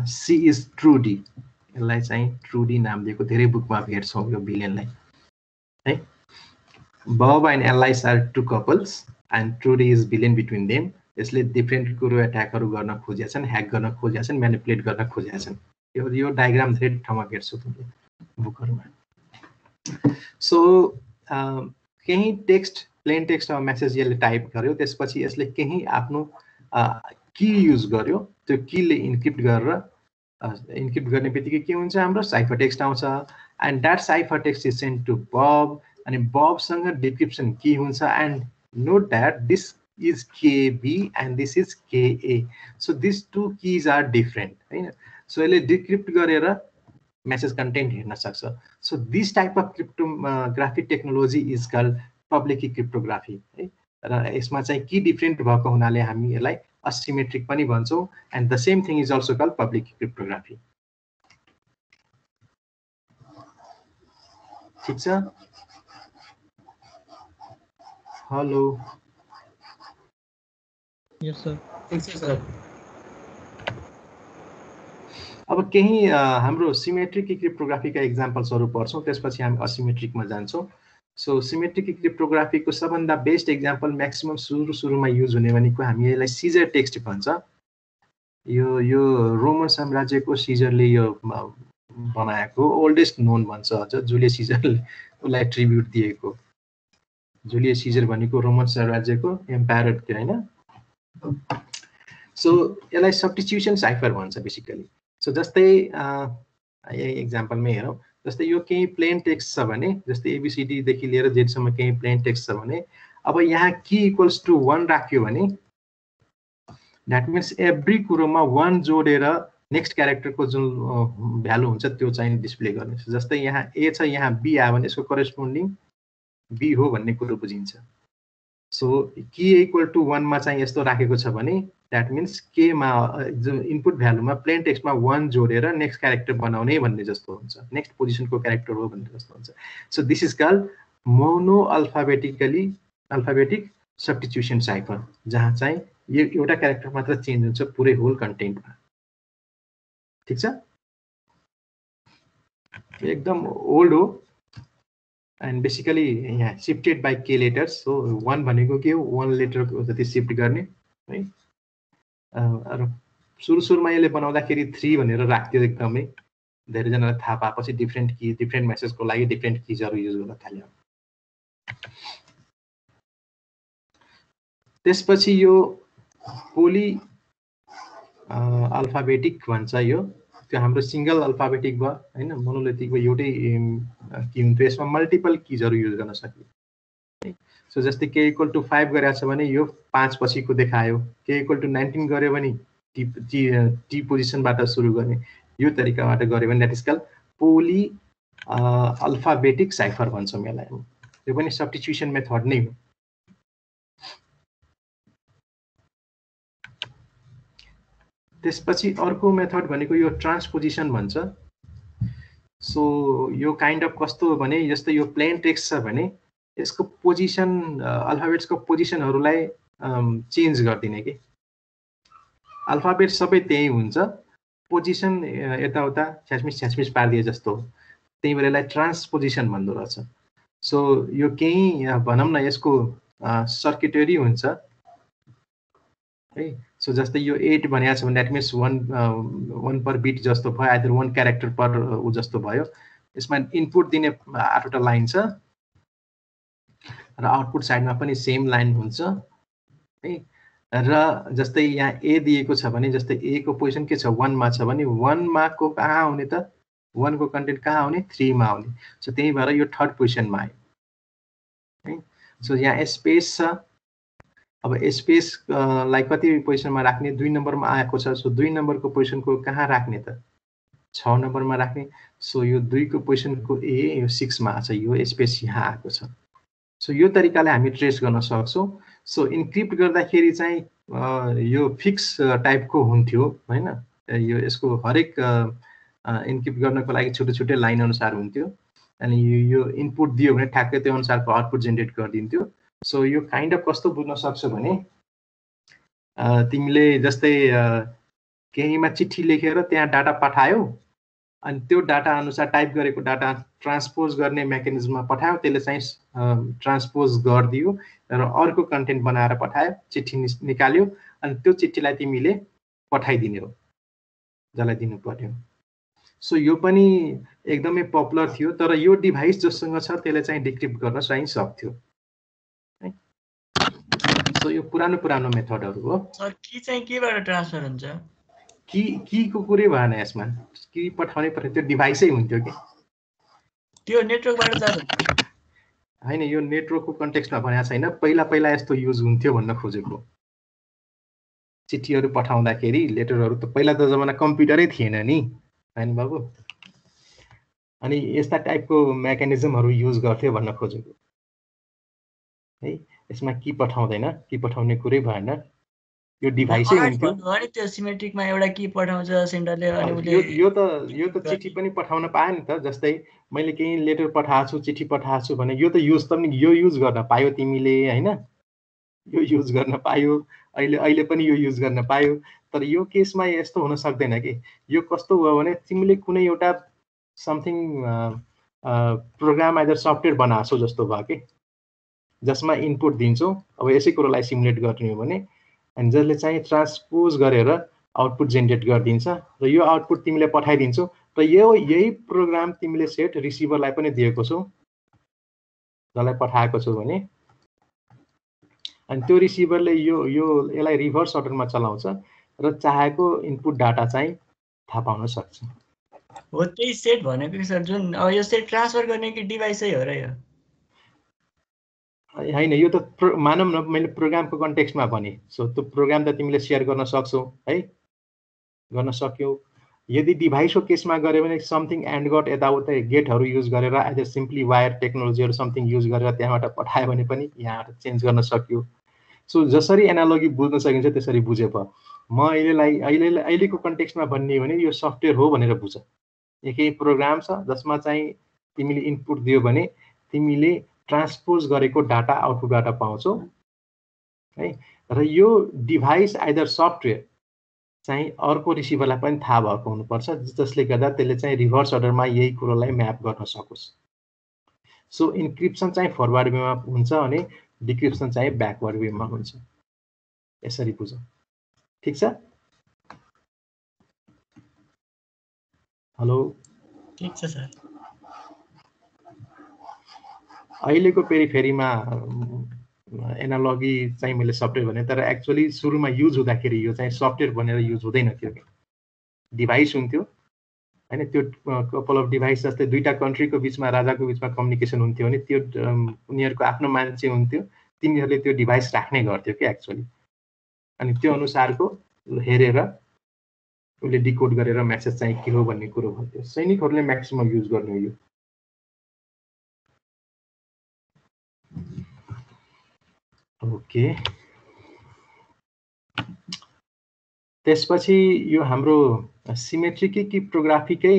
सी इज ट्रुडी यसलाई चाहिँ ट्रुडी नाम दिएको धेरै बुकमा भेट्छौँ यो बिलियनलाई है Bob and Alice are two couples and Trudy is villain between them यसले डिफ्रेन्ट कुरो एट्याकहरू गर्न खोजेका छन् ह्याक गर्न खोजेका छन् म्यानिपुलेट गर्न खोजेका छन् यो डायग्राम धेरै ठाउँमा भेट्छौ तिमीले बुकहरूमा सो केही टेक्स्ट प्लेन टेक्स्ट मेसेज यसले टाइप गर्यो त्यसपछि यसले केही आफ्नो की युज गर्यो त्यो कीले इन्क्रिप्ट गरेर इन्क्रिप्ट गर्ने बित्तिकै के हुन्छ हाम्रो साइफर टेक्स्ट आउँछ and that cipher text is send to Bob अनि बबसँग डिस्क्रिप्सन के हुन्छ and note that this is KB and this is KA. So these two keys are different. होइन सो यसले डिक्रिप्ट गरेर मेसेज कन्टेन्ट हेर्न सक्छ so this type of cryptography technology is call public cryptography है र यसमा चाहिँ के डिफ्रेन्ट भएको हुनाले हामी यसलाई असिमेट्रिक पनि भन्छौँ and the same thing is also call public cryptography ठिक छ? हेलो। यस सर ठिक छ सर। अब केही हाम्रो सिमेट्रिक क्रिप्टोग्राफीका इक्जाम्पल्सहरू पढ्छौँ त्यसपछि हामी असिमेट्रिकमा जान्छौँ। सो सिमेट्रिक क्रिप्टोग्राफीको सबभन्दा बेस्ट इक्जाम्पल म्याक्सिमम् सुरु सुरुमा युज हुने भनेको हामी यसलाई सिजर टेक्स्ट भन्छ। यो यो रोमन साम्राज्यको सिजरले यो बनाएको ओल्डेस्ट नोन भन्छ अझ जुलियस सिजरले उसलाई ट्रिब्युट दिएको। जुलियस सिजर भनेको रोमन साम्राज्यको एम्पायर थियो होइन? सो यसलाई सब्टिट्युसन साइफर भन्छ बेसिकली सो जस्तै यही इक्जाम्पलमै हेरौँ। जस्तै यो केही प्लेन टेक्स्ट छ भने जस्तै एबिसिडीदेखि लिएर जेडसम्म केही प्लेन टेक्स्ट छ भने अब यहाँ कि इक्वल्स टु वान राख्यो भने द्याट मिन्स एभ्री कुरोमा वान जोडेर नेक्स्ट क्यारेक्टरको जुन भ्यालु हुन्छ त्यो चाहिँ डिस्प्ले गर्ने जस्तै यहाँ ए छ यहाँ बी आयो भने यसको करेस्पोन्डिङ बी हो भन्ने कुरो बुझिन्छ। सो के इक्वल टु वानमा चाहिँ यस्तो राखेको छ भने द्याट मिन्स केमा जुन इनपुट भ्यालुमा प्लेन टेक्स्टमा वान जोडेर नेक्स्ट क्यारेक्टर बनाउने भन्ने जस्तो हुन्छ। नेक्स्ट पोजिसनको क्यारेक्टर हो भन्ने जस्तो हुन्छ। So this is call mono alphabetically alphabetic substitution cipher जहाँ चाहिँ यो एउटा क्यारेक्टर मात्र चेन्ज हुन्छ पुरै होल कन्टेन्टमा ठिक छ? एकदम ओल्ड हो। एन्ड बेसिकली यहाँ सिफ्टेड बाई के लेटर्स सो वान भनेको के हो? वान लेटरको जति सिफ्ट गर्ने है? र सुरु सुरुमा यसले बनाउँदाखेरि थ्री भनेर राख्थ्यो एकदमै। धेरैजनालाई थाहा पाएपछि डिफ्रेन्ट कि डिफ्रेन्ट मेसेजको लागि डिफ्रेन्ट किजहरू युज गर्न थाल्यो। त्यसपछि यो पोली अल्फाबेटिक भन्छ यो। त्यो हाम्रो सिङ्गल अल्फाबेटिक भयो होइन? मोनोलिथिक भयो एउटै कि हुन्थ्यो यसमा मल्टिपल किजहरू युज गर्न सकियो। सो जस्तै के इक्वल टु फाइभ गरेको छ भने यो पाँच पछिको देखायो। के इक्वल टु नाइन्टिन गऱ्यो भने टी टी टी पोजिसनबाट सुरु गर्ने। यो तरिकाबाट गऱ्यो भने that is call polyalphabetic cipher भन्छौँ यसलाई यो पनि सब्टिट्युसन मेथड नै हो। त्यसपछि अर्को मेथड भनेको यो ट्रान्सपोजिसन भन्छ। सो यो काइन्ड अफ कस्तो भने जस्तै यो प्लेन टेक्स्ट छ भने यसको पोजिसन अल्फाबेट्सको पोजिसनहरूलाई चेन्ज गरिदिने कि। अल्फाबेट सबै त्यही हुन्छ। पोजिसन यताउता छ्याचमिस छ्याचमिस पारिदिए जस्तो हो। त्यही भएर यसलाई ट्रान्सपोजिसन भन्दो रहेछ। सो यो केही भनौँ न यसको सर्किटरी हुन्छ। है। सो जस्तै यो एट भनेको छ भने means one one per bit जस्तो भयो आइदर वान क्यारेक्टर पर ऊ जस्तो भयो। यसमा इनपुट दिने आठवटा लाइन छ। र आउटपुट साइडमा पनि सेम लाइन हुन्छ। है? र जस्तै यहाँ ए दिएको छ भने जस्तै ए को पोजिसन के छ? वानमा छ भने वानमा को कहाँ आउने त? वानको कन्टेन्ट कहाँ आउने? थ्रीमा आउने। सो त्यही भएर यो थर्ड पोजिसनमा आयो। है? सो यहाँ स्पेस छ। अब स्पेसलाई कति पोजिसनमा राख्ने? दुई नम्बरमा आएको छ सो दुई नम्बरको पोजिसनको कहाँ राख्ने त? छ नम्बरमा राख्ने सो यो दुईको पोजिसनको ए यो सिक्समा छ यो स्पेस यहाँ आएको छ। सो यो तरिकाले हामी ट्रेस गर्न सक्छौँ। सो इन्क्रिप्ट गर्दाखेरि चाहिँ यो फिक्स टाइपको हुन्थ्यो होइन? यो यसको हरेक इन्क्रिप्ट गर्नको लागि छुट्टै छुट्टै लाइन अनुसार हुन्थ्यो। अनि यो इनपुट दियो भने ठ्याक्कै त्यो अनुसारको आउटपुट जेनेरेट गरिदिन्थ्यो। सो यो काइन्ड अफ कस्तो बुझ्न सक्छौ भने तिमीले जस्तै केहीमा चिठी लेखेर त्यहाँ डाटा पठायो अनि त्यो डाटा अनुसार टाइप गरेको डाटा ट्रान्सपोज गर्ने मेकानिजममा पठायो त्यसले चाहिँ ट्रान्सपोज गरिदियो र अर्को कन्टेन्ट बनाएर पठायो चिठी निकाल्यो अनि त्यो चिठीलाई तिमीले पठाइदिने हो जसलाई दिनु पर्यो सो यो पनि एकदमै पपुलर थियो तर यो डिभाइस जोसँग छ त्यसले चाहिँ डिक्रिप्ट गर्न चाहिँ सक्थ्यो सो यो पुरानो पुरानो मेथडहरू हो। कि चाहिँ केबाट ट्रान्सफर हुन्छ? कि कीको कुरै भएन यसमा। कि पठाउने पर्ने त्यो डिभाइसै हुन्थ्यो कि। त्यो नेटवर्कबाट होइन यो नेटवर्कको कन्टेक्स्टमा भनेको छैन। पहिला पहिला यस्तो युज हुन्थ्यो भन्न खोजेको। चिठीहरू पठाउँदाखेरि लेटरहरू त पहिला त जमाना कम्प्युटरै थिएन नि। होइन बाबु? अनि यस्ता टाइपको मेकानिजमहरू युज गर्थ्यो भन्न खोजेको। है? यसमा कि पठाउँदैन कि पठाउने कुरै भएन। यो डिभाइसै हुन्थ्यो। अनि त्यो सिमेट्रिकमा एउटा की पठाउँछ सेन्डरले अनि उसले यो त यो त चिठी पनि पठाउन पायो नि त जस्तै मैले केही लेटर पठाएको छु चिठी पठाएको छु भने यो त युज त यो युज गर्न पायो तिमीले होइन? यो युज गर्न पायो अहिले अहिले पनि यो युज गर्न पायो। तर यो केसमा यस्तो हुन सक्दैन कि। यो कस्तो हो भने तिमीले कुनै एउटा समथिङ प्रोग्राम आइदर सफ्टवेयर बनाएको छौ जस्तो भयो कि। जसमा इनपुट दिन्छौ अब यसै कुरोलाई सिमुलेट गर्ने हो भने अनि जसले चाहिँ ट्रान्सपोज गरेर आउटपुट जेनेरेट गरिदिन्छ र यो आउटपुट तिमीले पठाइदिन्छौ र यो यही प्रोग्राम तिमीले सेट रिसिभरलाई पनि दिएको छौ जसलाई पठाएको छौ भने। अनि त्यो रिसिभरले यो यो यसलाई रिभर्स अर्डरमा चलाउँछ र चाहेको इनपुट डाटा चाहिँ थाहा पाउन सक्छ। हो त्यही सेट भनेको सर जुन यो सेट ट्रान्सफर गर्ने कि डिभाइसै हो र यो? होइन यो त प्रो मानौँ न मैले प्रोग्रामको कन्टेक्स्टमा भने। सो त्यो प्रोग्राम त तिमीले सेयर गर्न सक्छौ है? गर्न सक्यौ। यदि डिभाइसको केसमा गऱ्यो भने समथिङ एन्ड गट यताउता गेटहरू युज गरेर आइदर सिम्पली वायर टेक्नोलोजीहरू समथिङ युज गरेर त्यहाँबाट पठायो भने पनि यहाँबाट चेन्ज गर्न सक्यो। सो जसरी एनालोगी बुझ्न सकिन्छ त्यसरी बुझे भयो म अहिलेलाई अहिले अहिलेको कन्टेक्स्टमा भन्ने भने यो सफ्टवेयर हो भनेर बुझ। एकै प्रोग्राम छ जसमा चाहिँ तिमीले इनपुट दियो भने तिमीले ट्रान्सपोज गरेको डाटा आउटपुटबाट पाउँछौ है? र यो डिभाइस आइदर सफ्टवेयर चाहिँ अर्को रिसिभरलाई पनि थाहा भएको हुनुपर्छ जसले गर्दा त्यसले चाहिँ रिभर्स अर्डरमा यही कुरोलाई म्याप गर्न सकोस्। सो इन्क्रिप्सन चाहिँ फरवर्ड वेमा हुन्छ भने डिक्रिप्सन चाहिँ ब्याकवर्ड वेमा हुन्छ। यसरी बुझ। ठिक छ? हेलो? ठिक छ सर। अहिलेको पेरिफेरीमा एनालगी चाहिँ मैले सफ्टवेयर भने तर एक्चुअली सुरुमा युज हुँदाखेरि यो चाहिँ सफ्टवेयर भनेर युज हुँदैन थियो डिभाइस हुन्थ्यो होइन त्यो कपाल अफ डिभाइस जस्तै दुईवटा कन्ट्रीको बिचमा राजाको बिचमा कम्युनिकेसन हुन्थ्यो भने त्यो उनीहरूको आफ्नो मान्छे हुन्थ्यो तिनीहरूले त्यो डिभाइस राख्ने गर्थ्यो कि एक्चुअली अनि त्यो अनुसारको हेरेर उसले डिकोड गरेर म्यासेज चाहिँ के हो भन्ने कुरो भन्थ्यो। सैनिकहरूले म्याक्सिमम् युज गर्ने हो यो। ओके। त्यसपछि यो हाम्रो सिमेट्रिकी क्रिप्टोग्राफीकै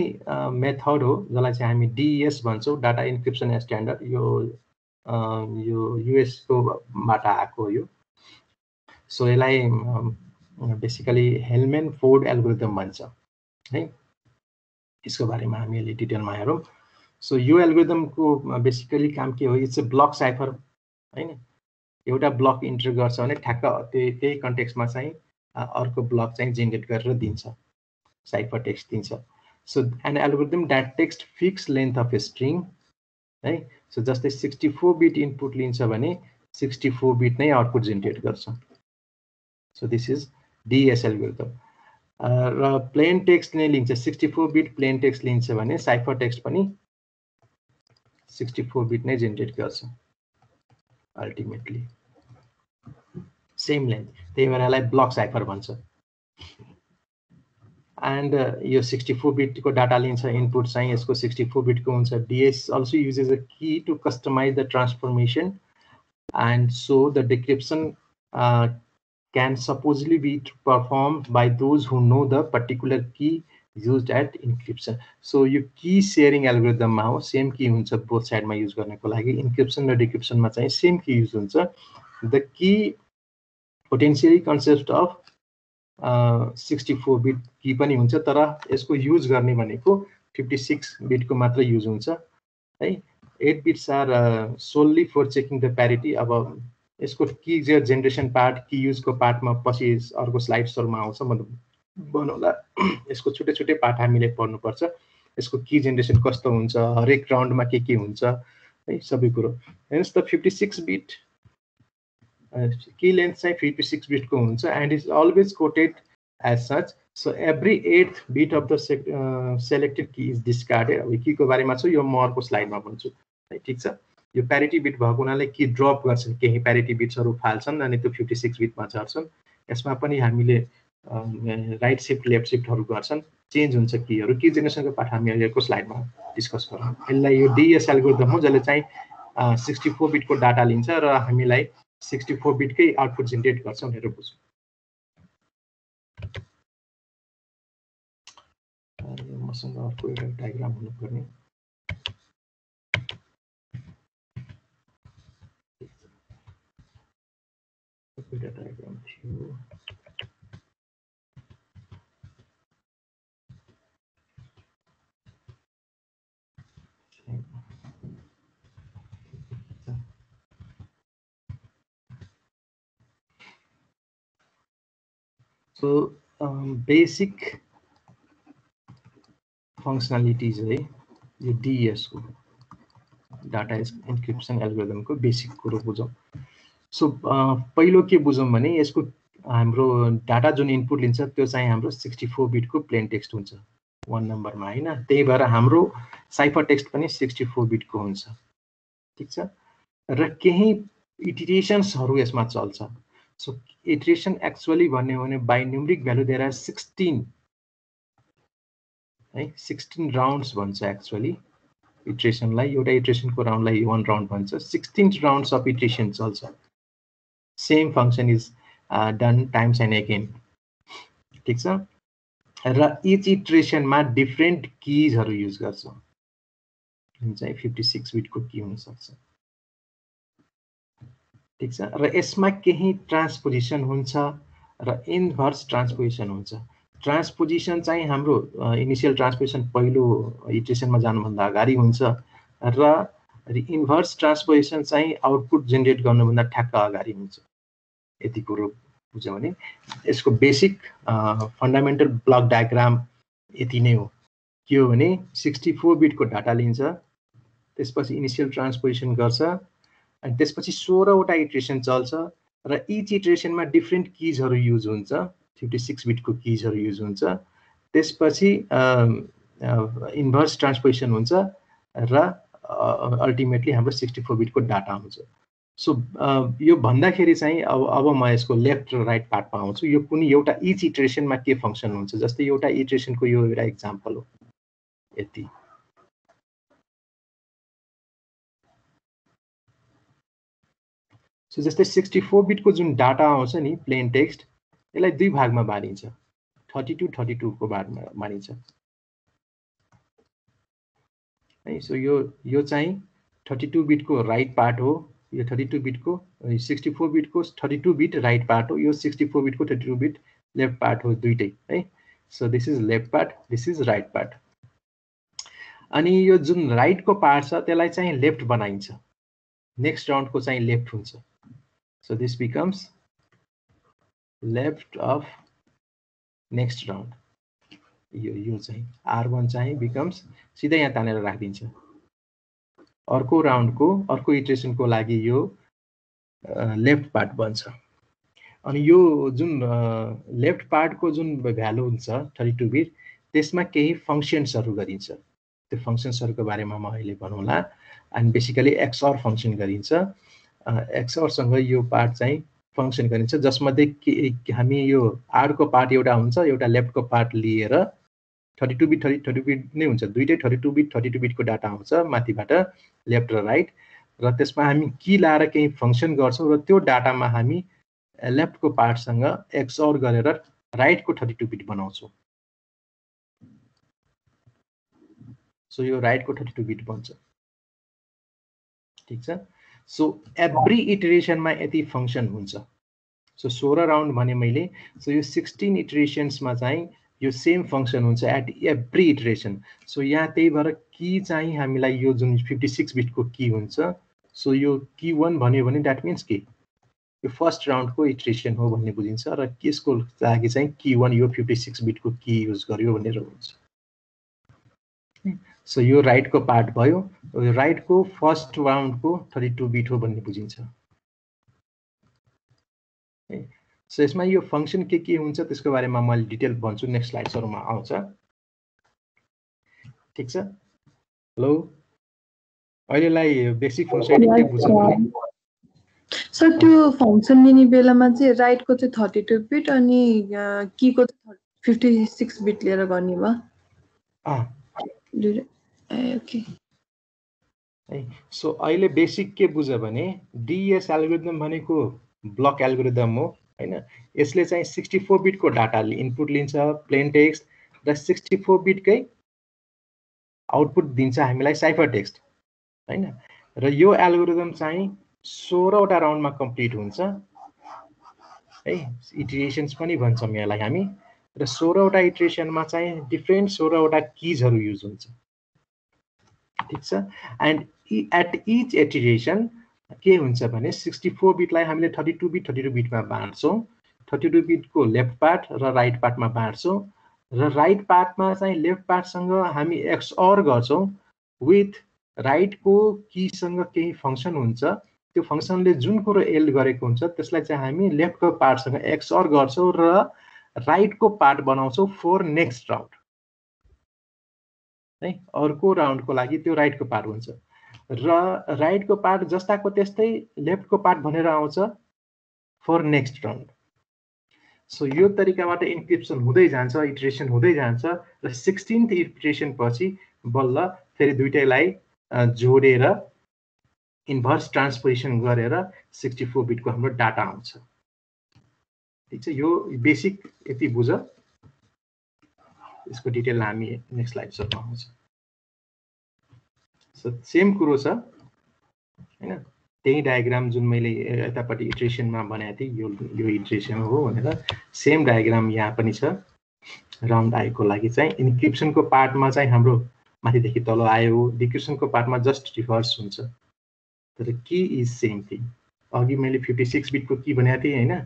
मेथड हो जसलाई चाहिँ हामी डिइएस भन्छौँ डाटा इन्क्रिप्सन स्ट्यान्डर्ड यो यो युएसकोबाट आएको यो। सो यसलाई बेसिकली हेलमेन फोर्ड एल्गोरिदम भन्छ है। यसको बारेमा हामी अलि डिटेलमा हेरौँ। सो यो एल्गोरिदमको बेसिकली काम के हो इट्स ए ब्लक साइफर होइन। एउटा ब्लक इन्टर गर्छ भने ठ्याक्क त्यही त्यही कन्टेक्समा चाहिँ अर्को ब्लक चाहिँ जेनेरेट गरेर दिन्छ साइफर टेक्स्ट दिन्छ। So an algorithm that text fix length of a string है? सो जस्तै सिक्सटी फोर बिट इनपुट लिन्छ भने सिक्सटी फोर बिट नै आउटपुट जेनेरेट गर्छ। So this is DES algorithm र प्लेन टेक्स्ट नै लिन्छ sixty four bit plain text लिन्छ भने साइफर टेक्स्ट पनि सिक्सटी फोर बिट नै जेनेरेट गर्छ अल्टिमेटली सेम लेन्थ त्यही भएर यसलाई ब्लक साइफर भन्छ. एन्ड यो सिक्सटी फोर बिटको डाटा लिन्छ इनपुट चाहिँ यसको सिक्सटी फोर बिटको हुन्छ DES also uses a key to customize the transformation and so the decryption can supposedly be performed by those who know the particular key used at encryption. So यो की sharing एल्गोरिदममा हो same की हुन्छ both साइडमा use गर्नको लागि. Encryption र डिक्रिप्सनमा चाहिँ same key use हुन्छ. The key potentially concept of sixty four bit key पनि हुन्छ तर यसको युज गर्ने भनेको फिफ्टी सिक्स बिटको मात्र युज हुन्छ है? Eight bits are solely for checking the parity अब यसको की जेनेरेसन पार्ट की युजको पार्टमा पछि अर्को स्लाइड्सहरूमा आउँछ म बनाउँदा यसको छुट्टै छुट्टै पार्ट हामीले पढ्नुपर्छ। यसको की जेनेरेसन कस्तो हुन्छ हरेक राउन्डमा के के हुन्छ है? सबै कुरो। हेर्नुहोस् त fifty six bit key length चाहिँ फिफ्टी सिक्स बिटको हुन्छ and is always quoted as such so every eight bit of the selected key is discarded अब कीको बारेमा छु यो म अर्को स्लाइडमा भन्छु। है ठिक छ? यो प्यारिटी बिट भएको हुनाले कि ड्रप गर्छन् केही प्यारिटी बिट्सहरू फाल्छन् अनि त्यो फिफ्टी सिक्स बिटमा झर्छन्। यसमा पनि हामीले राइट सिफ्ट लेफ्ट सिफ्टहरू गर्छन्। चेन्ज हुन्छ कीहरू की जेनेरेसनको पाठ हामी अहिलेको स्लाइडमा डिस्कस गरौँ। यसलाई यो डिएस एल्गोरिदम हो जसले चाहिँ सिक्सटी फोर बिटको डाटा लिन्छ र हामीलाई सिक्सटी फोर बिटकै आउटपुट जेनेरेट गर्छ भनेर बुझ्छौँ मसँग अर्को एउटा डायग्राम हुनुपर्ने। एउटा डायग्राम थियो। सो बेसिक फङ्सनालिटिज है यो डिएसको डाटा इन्क्रिप्सन एल्गोरिदमको बेसिक कुरो बुझौँ। सो पहिलो के बुझौँ भने यसको हाम्रो डाटा जुन इनपुट लिन्छ त्यो चाहिँ हाम्रो सिक्सटी फोर बिटको प्लेन टेक्स्ट हुन्छ। वान नम्बरमा होइन? त्यही भएर हाम्रो साइफर टेक्स्ट पनि सिक्सटी फोर बिटको हुन्छ। ठिक छ? र केही इटिरेसन्सहरू यसमा चल्छ। सो इटिरेसन एक्चुअली भन्यो भने by numeric value are sixteen है सिक्सटिन राउन्ड्स भन्छ एक्चुअली इट्रेसनलाई एउटा इट्रेसनको राउन्डलाई वान राउन्ड भन्छ सिक्सटिन राउन्ड्स अफ इट्रेसन चल्छ same function is done times and again ठिक छ र इच इट्रेसनमा डिफ्रेन्ट किजहरू युज गर्छ चाहिँ फिफ्टी सिक्स बिटको की हुनसक्छ ठिक छ। र यसमा केही ट्रान्सपोजिसन हुन्छ र इन्भर्स ट्रान्सपोजिसन हुन्छ। ट्रान्सपोजिसन चाहिँ हाम्रो इनिसियल ट्रान्सपोजिसन पहिलो इट्रेसनमा जानुभन्दा अगाडि हुन्छ र इन्भर्स ट्रान्सपोजिसन चाहिँ आउटपुट जेनेरेट गर्नुभन्दा ठ्याक्क अगाडि हुन्छ। यति कुरो बुझ्यो भने यसको बेसिक फन्डामेन्टल ब्लक डायग्राम यति नै हो। के हो भने सिक्सटी फोर बिटको डाटा लिन्छ त्यसपछि इनिसियल ट्रान्सपोजिसन गर्छ अनि त्यसपछि सोह्रवटा इट्रेसन चल्छ र इच इट्रेसनमा डिफ्रेन्ट किजहरू युज हुन्छ फिफ्टी सिक्स बिटको किजहरू युज हुन्छ। त्यसपछि इन्भर्स ट्रान्सपोजिसन हुन्छ र अल्टिमेटली हाम्रो सिक्सटी फोर बिटको डाटा हुन्छ सो यो भन्दाखेरि चाहिँ अब अब म यसको लेफ्ट र राइट पार्टमा आउँछु यो कुनै एउटा इच इट्रेसनमा के फङ्सन हुन्छ जस्तै एउटा इट्रेसनको यो एउटा इक्जाम्पल हो। यति। सो जस्तै सिक्सटी फोर बिटको जुन डाटा आउँछ नि प्लेन टेक्स्ट यसलाई दुई भागमा बाँडिन्छ। थर्टी टू थर्टी टूको भागमा मानिन्छ है सो यो यो चाहिँ थर्टी टू बिटको राइट पार्ट हो यो थर्टी टू बिटको सिक्सटी फोर बिटको thirty two bit right part हो यो सिक्सटी फोर बिटको thirty two bit left part हो दुइटै है। So this is left part this is right part अनि यो जुन राइटको पार्ट छ त्यसलाई चाहिँ लेफ्ट बनाइन्छ। नेक्स्ट राउन्डको चाहिँ लेफ्ट हुन्छ। So this becomes left of next round यो यो चाहिँ आर वान चाहिँ बिकम्स सिधै यहाँ तानेर राखिदिन्छ। अर्को राउन्डको अर्को इट्रेसनको लागि यो लेफ्ट पार्ट बन्छ। अनि यो जुन लेफ्ट पार्टको जुन भ्यालु हुन्छ थर्टी टू बिट त्यसमा केही फङ्सन्सहरू गरिन्छ। त्यो फङ्सन्सहरूको बारेमा म अहिले भनौँला। अनि बेसिकली एक्सअर फङ्सन गरिन्छ। एक्सअरसँग यो पार्ट चाहिँ फङ्सन गरिन्छ जसमध्ये के हामी यो आरको पार्ट एउटा हुन्छ एउटा लेफ्टको पार्ट लिएर thirty two bit thirty thirty bit नै हुन्छ। दुइटै thirty two bit thirty two बिटको डाटा आउँछ माथिबाट लेफ्ट र राइट र त्यसमा हामी की लाएर केही फङ्सन गर्छौँ र त्यो डाटामा हामी लेफ्टको पार्टसँग एक्सअर गरेर राइटको थर्टी टू बिट बनाउँछौँ। सो यो राइटको थर्टी टू बिट बन्छ। ठिक छ? सो एभ्री इटरेसनमा यति फङ्सन हुन्छ। सो सोह्र राउन्ड भने मैले सो यो सिक्सटिन इटरेसन्समा चाहिँ यो सेम फङ्सन हुन्छ एट एभ्री इटरेसन सो यहाँ त्यही भएर की चाहिँ हामीलाई यो जुन फिफ्टी सिक्स बिटको की हुन्छ सो यो की वान भन्यो भने द्याट मिन्स के? यो फर्स्ट राउन्डको इटरेसन हो भन्ने बुझिन्छ र त्यसको लागि चाहिँ की वान यो फिफ्टी सिक्स बिटको की युज गर्यो भनेर हुन्छ। सो यो राइटको पार्ट भयो। राइटको फर्स्ट राउन्डको थर्टी टू बिट हो भन्ने बुझिन्छ। सो यसमा यो फङ्सन के के हुन्छ त्यसको बारेमा मैले डिटेल भन्छु। नेक्स्ट स्लाइड्सहरूमा आउँछ। ठिक छ? हेलो अहिलेलाई बेसिक फङ्सन के बुझ्नु सर त्यो फङ्सन लिने बेलामा चाहिँ राइटको चाहिँ थर्टी टू बिट अनि कीको चाहिँ फिफ्टी सिक्स बिट लिएर गर्ने भयो। ओके सो अहिले बेसिक के बुझ भने डिएस एल्गोरिदम भनेको ब्लक एल्गोरिदम हो होइन? यसले चाहिँ सिक्सटी फोर बिटको डाटा इनपुट लिन्छ प्लेन टेक्स्ट र सिक्सटी फोर बिटकै आउटपुट दिन्छ हामीलाई साइफर टेक्स्ट होइन? र यो एल्गोरिदम चाहिँ सोह्रवटा राउन्डमा कम्प्लिट हुन्छ है? इटिरेसन्स पनि भन्छौँ यसलाई हामी र सोह्रवटा इट्रेसनमा चाहिँ डिफ्रेन्ट सोह्रवटा किजहरू युज हुन्छ। ठिक छ? एन्ड एट इच एटिरेसन के हुन्छ भने सिक्सटी फोर बिटलाई हामीले thirty two bit thirty two बिटमा बाँड्छौँ। थर्टी टू बिटको लेफ्ट पार्ट र राइट पार्टमा बाँड्छौँ। र राइट पार्टमा चाहिँ लेफ्ट पार्टसँग हामी एक्सअर गर्छौँ विथ राइटको किसँग केही फङ्सन हुन्छ। त्यो फङ्सनले जुन कुरो एल्ड गरेको हुन्छ त्यसलाई चाहिँ हामी लेफ्टको पार्टसँग एक्सअर गर्छौँ र राइटको पार्ट बनाउँछौँ फोर नेक्स्ट राउन्ड है अर्को राउन्डको लागि त्यो राइटको पार्ट हुन्छ। र राइटको पार्ट जस्ताको त्यस्तै लेफ्टको पार्ट भनेर आउँछ फर नेक्स्ट राउन्ड सो यो तरिकाबाट इन्क्रिप्सन हुँदै जान्छ इट्रेसन हुँदै जान्छ र सिक्सटिन्थ इट्रेसन पछि बल्ल फेरि दुइटैलाई जोडेर इन्भर्स ट्रान्सपोजिसन गरेर सिक्सटी फोर बिटको हाम्रो डाटा आउँछ। ठिक छ? यो बेसिक यति बुझ। यसको डिटेल हामी नेक्स्ट स्लाइड्सहरूमा आउँछ। सेम कुरो छ होइन त्यही डायग्राम जुन मैले यतापट्टि इट्रेसनमा बनाएको थिएँ यो यो इट्रेसन हो भनेर सेम डायग्राम यहाँ पनि छ राउन्ड आईको लागि चाहिँ इन्क्रिप्सनको पार्टमा चाहिँ हाम्रो माथिदेखि तल आयो डिक्रिप्सनको पार्टमा जस्ट रिभर्स हुन्छ तर के इज सेम थिङ अघि मैले फिफ्टी सिक्स बिटको कि भनेको थिएँ होइन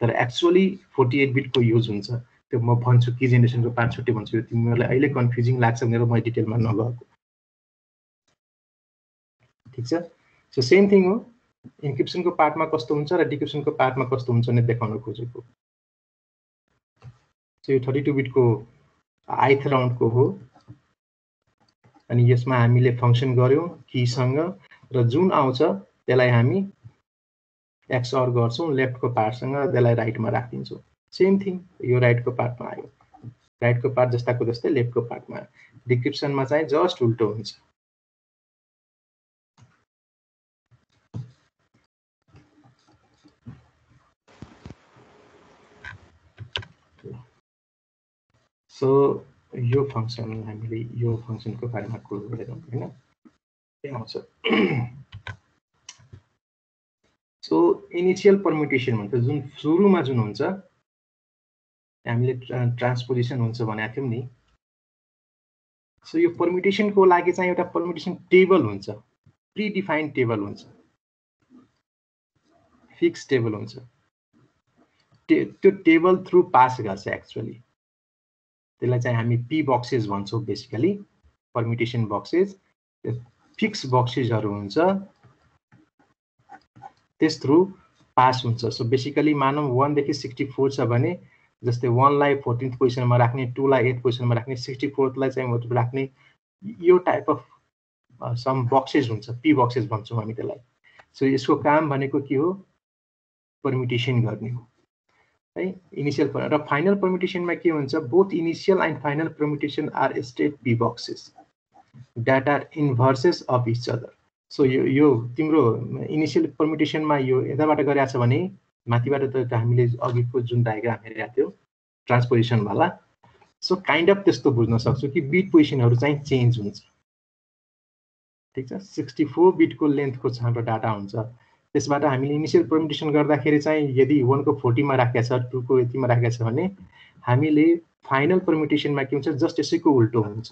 तर एक्चुअली फोर्टी एट बिटको युज हुन्छ त्यो म भन्छु कि जेनेरेसनको छुट्टै भन्छु यो तिमीहरूलाई अहिले कन्फ्युजिङ लाग्छ भनेर म डिटेलमा नगएको ठिक छ? सो सेम थिङ हो। इन्क्रिप्सनको पार्टमा कस्तो हुन्छ र डिक्रिप्सनको पार्टमा कस्तो हुन्छ भने देखाउन खोजेको। सो यो थर्टी टू बिटको आइथ राउन्डको हो। अनि यसमा हामीले फङ्सन गऱ्यौँ किसँग र जुन आउँछ त्यसलाई हामी एक्सअर गर्छौँ लेफ्टको पार्टसँग त्यसलाई राइटमा राखिदिन्छौँ। सेम थिङ यो राइटको पार्टमा आयो। राइटको पार्ट जस्ताको जस्तै लेफ्टको पार्टमा। डिक्रिप्सनमा चाहिँ जस्ट उल्टो हुन्छ। सो यो फङ्सन हामीले यो फङ्सनको बारेमा कुरो गरेरौँ होइन? के आउँछ। सो इनिसियल पर्मिटेसन भन्छ जुन सुरुमा जुन हुन्छ हामीले ट्रान्सपोजिसन हुन्छ भनेको थियौँ नि। सो यो पर्मिटेसनको लागि चाहिँ एउटा पर्मिटेसन टेबल हुन्छ। प्रिडिफाइन्ड टेबल हुन्छ। फिक्स टेबल हुन्छ। त्यो टेबल थ्रु पास गर्छ एक्चुअली त्यसलाई चाहिँ हामी पी बक्सेस भन्छौँ बेसिकली पर्मिटेसन बक्सेस फिक्स बक्सेसहरू हुन्छ त्यस थ्रु पास हुन्छ। सो बेसिकली मानौँ वानदेखि सिक्सटी फोर छ भने जस्तै वानलाई फोर्टिन्थ पोजिसनमा राख्ने टूलाई एट पोजिसनमा राख्ने सिक्सटी फोर्थलाई चाहिँ राख्ने यो टाइप अफ सम बक्सेस हुन्छ। पी बक्सेस भन्छौँ हामी त्यसलाई। सो यसको काम भनेको के हो? पर्मिटेसन गर्ने हो। है इनिसियल र फाइनल पर्मिटेसनमा के हुन्छ? Both initial and final permutation are straight P boxes that are inverses of each other so यो यो तिम्रो इनिसियल पर्मिटेसनमा यो यताबाट गरेको छ भने माथिबाट त हामीले अघिको जुन डायग्राम हेरेको थियो ट्रान्सपोजिसनवाला सो काइन्ड अफ त्यस्तो बुझ्न सक्छु कि बिट पोजिसनहरू चाहिँ चेन्ज हुन्छ। ठिक छ? सिक्सटी फोर बिटको लेन्थको हाम्रो डाटा हुन्छ। त्यसबाट हामीले इनिसियल पर्मिटेसन गर्दाखेरि चाहिँ यदि वानको फोर्टीमा राखेको छ टूको यतिमा राखेको छ भने हामीले फाइनल पर्मिटेसनमा के हुन्छ जस्ट यसैको उल्टो हुन्छ।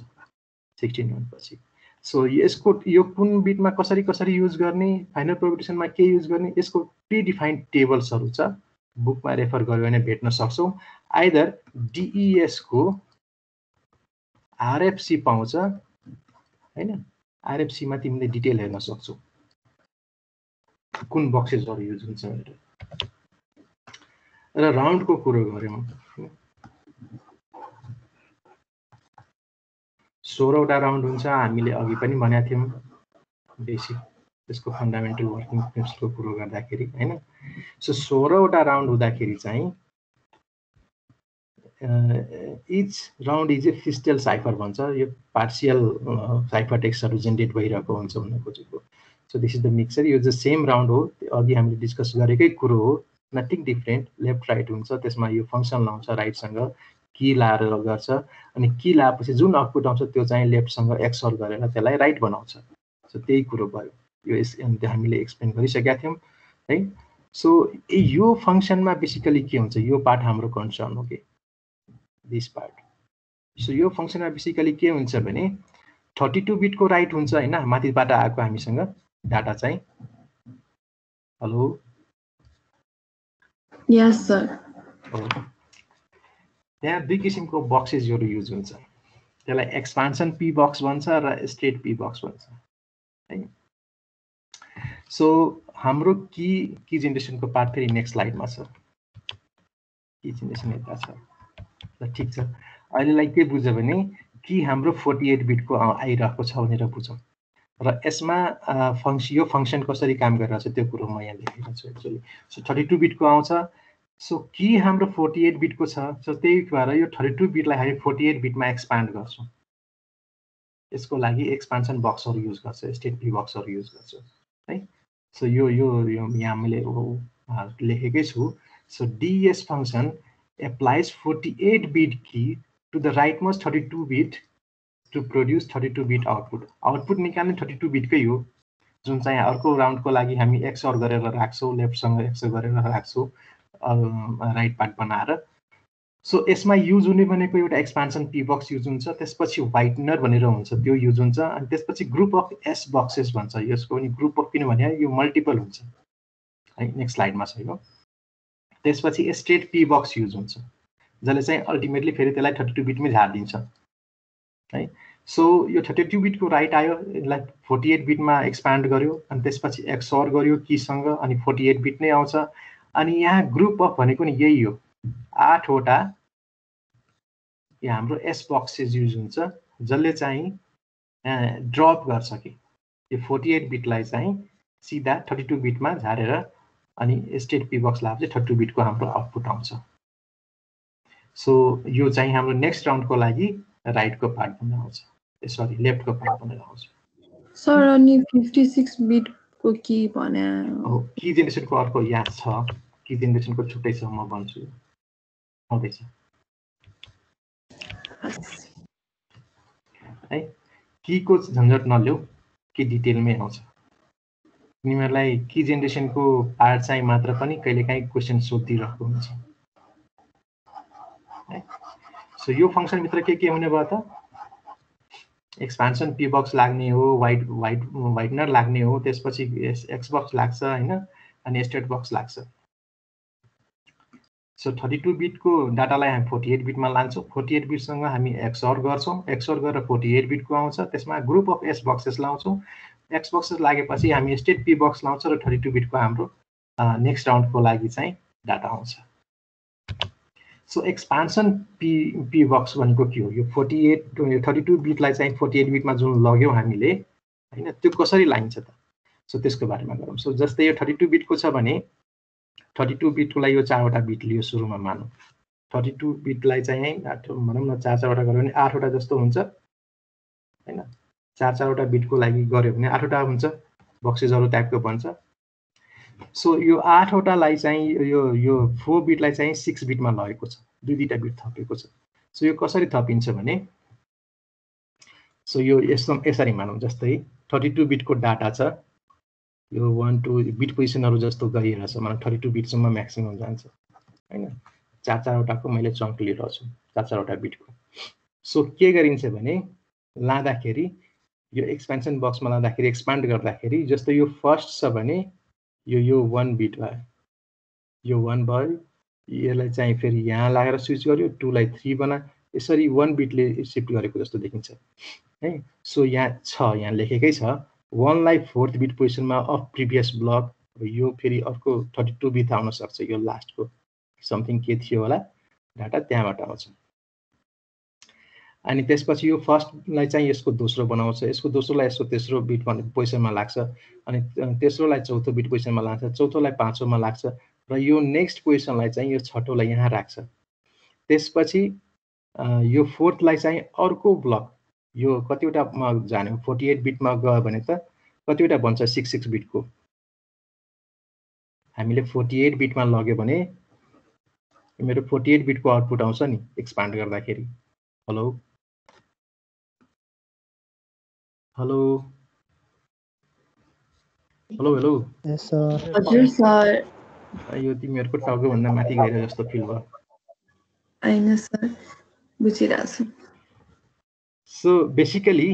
सिक्सटिन वानपछि सो यसको यो कुन बिटमा कसरी कसरी युज गर्ने फाइनल पर्मिटेसनमा के युज गर्ने यसको प्रिडिफाइन्ड टेबल्सहरू छ। बुकमा रेफर गर्यो भने भेट्न सक्छौँ। आइदर डिइएसको आरएफसी पाउँछ होइन? आरएफसीमा तिमीले डिटेल हेर्न सक्छौ। कुन बक्सेसहरू युज हुन्छ भनेर। र राउन्डको कुरो गऱ्यौँ। सोह्रवटा राउन्ड हुन्छ हामीले अघि पनि भनेका थियौँ। बेसिक त्यसको फन्डामेन्टल वर्किङ प्रिन्सिपलको कुरो गर्दाखेरि होइन? सो सोह्रवटा राउन्ड हुँदाखेरि चाहिँ each round is a Feistel cipher भन्छ। यो पार्सियल साइफर टेक्स्टहरू जेनेरेट भइरहेको हुन्छ भन्नु खोजेको। So this is the mixer यो चाहिँ सेम राउन्ड हो अघि हामीले डिस्कस गरेकै कुरो हो नथिङ डिफ्रेन्ट लेफ्ट राइट हुन्छ. त्यसमा यो फङ्सन लाउँछ राइटसँग कि लाएर गर्छ. अनि कि लाएपछि जुन आउटपुट आउँछ त्यो चाहिँ लेफ्टसँग एक्सर गरेर त्यसलाई राइट बनाउँछ। सो त्यही कुरो भयो। यो यस हामीले एक्सप्लेन गरिसकेका थियौँ है? सो यो फङ्सनमा बेसिकली के हुन्छ? यो पार्ट हाम्रो कन्सर्न हो कि? दिस पार्ट सो यो फङ्सनमा बेसिकली के हुन्छ भने थर्टी टू बिटको राइट हुन्छ होइन? माथिबाट आएको हामीसँग। डाटा चाहिँ? हेलो? यस सर त्यहाँ दुई किसिमको बक्सेसहरू युज हुन्छ। त्यसलाई एक्सपान्सन पी बक्स भन्छ र स्टेट पी बक्स भन्छ। है? सो हाम्रो की की जेनेरेसनको पार्ट फेरि नेक्स्ट स्लाइडमा छ। की जेनेरेसन यता छ। ल ठिक छ। अहिलेलाई के बुझ्यो भने कि हाम्रो फोर्टी एट बिटको आइरहेको छ भनेर बुझौँ। र यसमा फङ्स यो फङ्सन कसरी काम गरिरहेको छ त्यो कुरो म यहाँ लेखेको छु एक्चुली सो थर्टी टू बिटको आउँछ। सो कि हाम्रो फोर्टी एट बिटको छ? सो त्यही भएर यो थर्टी टू बिटलाई हामी फोर्टी एट बिटमा एक्सपान्ड गर्छौँ। यसको लागि एक्सपान्सन बक्सहरू युज गर्छ स्टेट पी बक्सहरू युज गर्छ है? सो यो यो यहाँ मैले लेखेकै छु। So DES function applies 48 bit key to the rightmost 32 bit to produce 32 bit output. Output निकाल्ने 32 बिटकै हो। जुन चाहिँ अर्को राउन्डको लागि हामी एक्सर गरेर राख्छौँ लेफ्टसँग एक्सर गरेर राख्छौँ राइट पार्ट बनाएर। सो यसमा युज हुने भनेको एउटा एक्सपान्सन पी बक्स युज हुन्छ त्यसपछि वाइटनर भनेर हुन्छ त्यो युज हुन्छ अनि त्यसपछि ग्रुप अफ एस बक्सेस भन्छ यसको पनि ग्रुप अफ किनभने यो मल्टिपल हुन्छ। है नेक्स्ट स्लाइडमा छ यो त्यसपछि स्ट्रेट पी बक्स युज हुन्छ जसले चाहिँ अल्टिमेटली फेरि त्यसलाई थर्टी टू बिटमै झारिदिन्छ। है सो यो थर्टी टू बिटको राइट आयो यसलाई फोर्टी एट बिटमा एक्सपान्ड गर्यो अनि त्यसपछि एक्सर गर्यो किसँग अनि फोर्टी एट बिट नै आउँछ। अनि यहाँ ग्रुप अफ भनेको नि यही हो। आठवटा यहाँ हाम्रो एस बक्सेस युज हुन्छ जसले चाहिँ ड्रप गर्छ कि। यो फोर्टी एट बिटलाई चाहिँ सिधा थर्टी टू बिटमा झारेर अनि स्टेट पी बक्स ल्याब चाहिँ थर्टी बिटको हाम्रो आउटपुट आउँछ। सो यो चाहिँ हाम्रो नेक्स्ट राउन्डको लागि राइटको पार्ट बनेर आउँछ। सरी लेफ्टको पार्ट बनेर आउँछ। सर अनि फिफ्टी सिक्स बिटको के भने? हो कि जेनेरेसनको अर्को याद छ? कि जेनेरेसनको छुट्टै छ म भन्छु। आउँदैछ। है कीको झन्झट नल्याउ कि डिटेलमै आउँछ। तिमीहरूलाई कि जेनेरेसनको पार्ट चाहिँ मात्र पनि कहिलेकाहीँ क्वेसन सोधिरहेको हुन्छ। है सो यो फङ्सनभित्र के के हुने भयो त? एक्सपान्सन पी बक्स लाग्ने हो वाइट वाइट वाइटनर लाग्ने हो त्यसपछि एक्स बक्स लाग्छ होइन अनि स्टेट बक्स लाग्छ। सो थर्टी टू बिटको डाटालाई हामी फोर्टी एट बिटमा लान्छौँ फोर्टी एट बिटसँग हामी एक्सअर गर्छौँ। एक्सअर गरेर फोर्टी एट बिटको आउँछ। त्यसमा ग्रुप अफ एस बक्सेस लाउँछौँ। एक्स बक्सेस लागेपछि हामी स्टेट पी बक्स लाउँछौँ र थर्टी टू बिटको हाम्रो नेक्स्ट राउन्डको लागि चाहिँ डाटा आउँछ। So expansion P P box भनेको के हो यो फोर्टी एट थर्टी टू बिटलाई चाहिँ फोर्टी एट बिटमा जुन लग्यौँ हामीले होइन त्यो कसरी लाइन्छ त? सो त्यसको बारेमा गरौँ। सो जस्तै यो थर्टी टू बिटको छ भने थर्टी टू बिटको लागि यो चारवटा बिट लियो सुरुमा मानौँ। थर्टी टू बिटलाई चाहिँ भनौँ न चार चारवटा गऱ्यो भने आठवटा जस्तो हुन्छ होइन? चार चारवटा बिटको लागि गऱ्यो भने आठवटा हुन्छ बक्सेसहरू टाइपको बन्छ सो यो आठवटालाई चाहिँ यो यो फोर बिटलाई चाहिँ सिक्स बिटमा लगेको छ। दुई दुईवटा बिट थपेको छ। सो यो कसरी थपिन्छ भने सो यो यस्तो यसरी मानौँ जस्तै थर्टी टू बिटको डाटा छ। यो वान टू बिट पोजिसनहरू जस्तो गरिरहेछ मलाई थर्टी टू बिटसम्म म्याक्सिमम् जान्छ। होइन? चार चारवटाको मैले चङ्क लिइरहेको छु चार चारवटा बिटको सो के गरिन्छ भने लाँदाखेरि यो एक्सपेन्सन बक्समा लाँदाखेरि एक्सपान्ड गर्दाखेरि जस्तो यो फर्स्ट छ भने यो यो वान बिट भयो यो वान भयो यसलाई चाहिँ फेरि यहाँ लगाएर स्विच गर्यो टूलाई थ्री बना यसरी वान बिटले सिफ्ट गरेको जस्तो देखिन्छ। है? सो यहाँ छ यहाँ लेखेकै छ वानलाई फोर्थ बिट पोजिसनमा अफ प्रिभियस ब्लक यो फेरि अर्को थर्टी टू बिट आउन सक्छ यो लास्टको समथिङ के थियो होला? डाटा त्यहाँबाट आउँछ। अनि त्यसपछि यो फर्स्टलाई चाहिँ यसको दोस्रो बनाउँछ। यसको दोस्रोलाई यसको तेस्रो बिट पोजिसनमा लाग्छ। अनि तेस्रोलाई चौथो बिट पोजिसनमा लाग्छ। चौथोलाई पाँचौँमा लाग्छ। र यो नेक्स्ट पोजिसनलाई चाहिँ यो छठोलाई यहाँ राख्छ। त्यसपछि यो फोर्थलाई चाहिँ अर्को ब्लक यो कतिवटामा जाने फोर्टी एट बिटमा गयो भने त कतिवटा बन्छ सिक्स सिक्स बिटको? हामीले फोर्टी एट बिटमा लग्यो भने मेरो फोर्टी एट बिटको आउटपुट आउँछ नि एक्सपान्ड गर्दाखेरि। हेलो? हेलो हेलो हेलो हजुर सर यो तिमीहरूको टाउकोभन्दा माथि गएर जस्तो फिल भयो होइन सर बुझिरहेको छु सो बेसिकली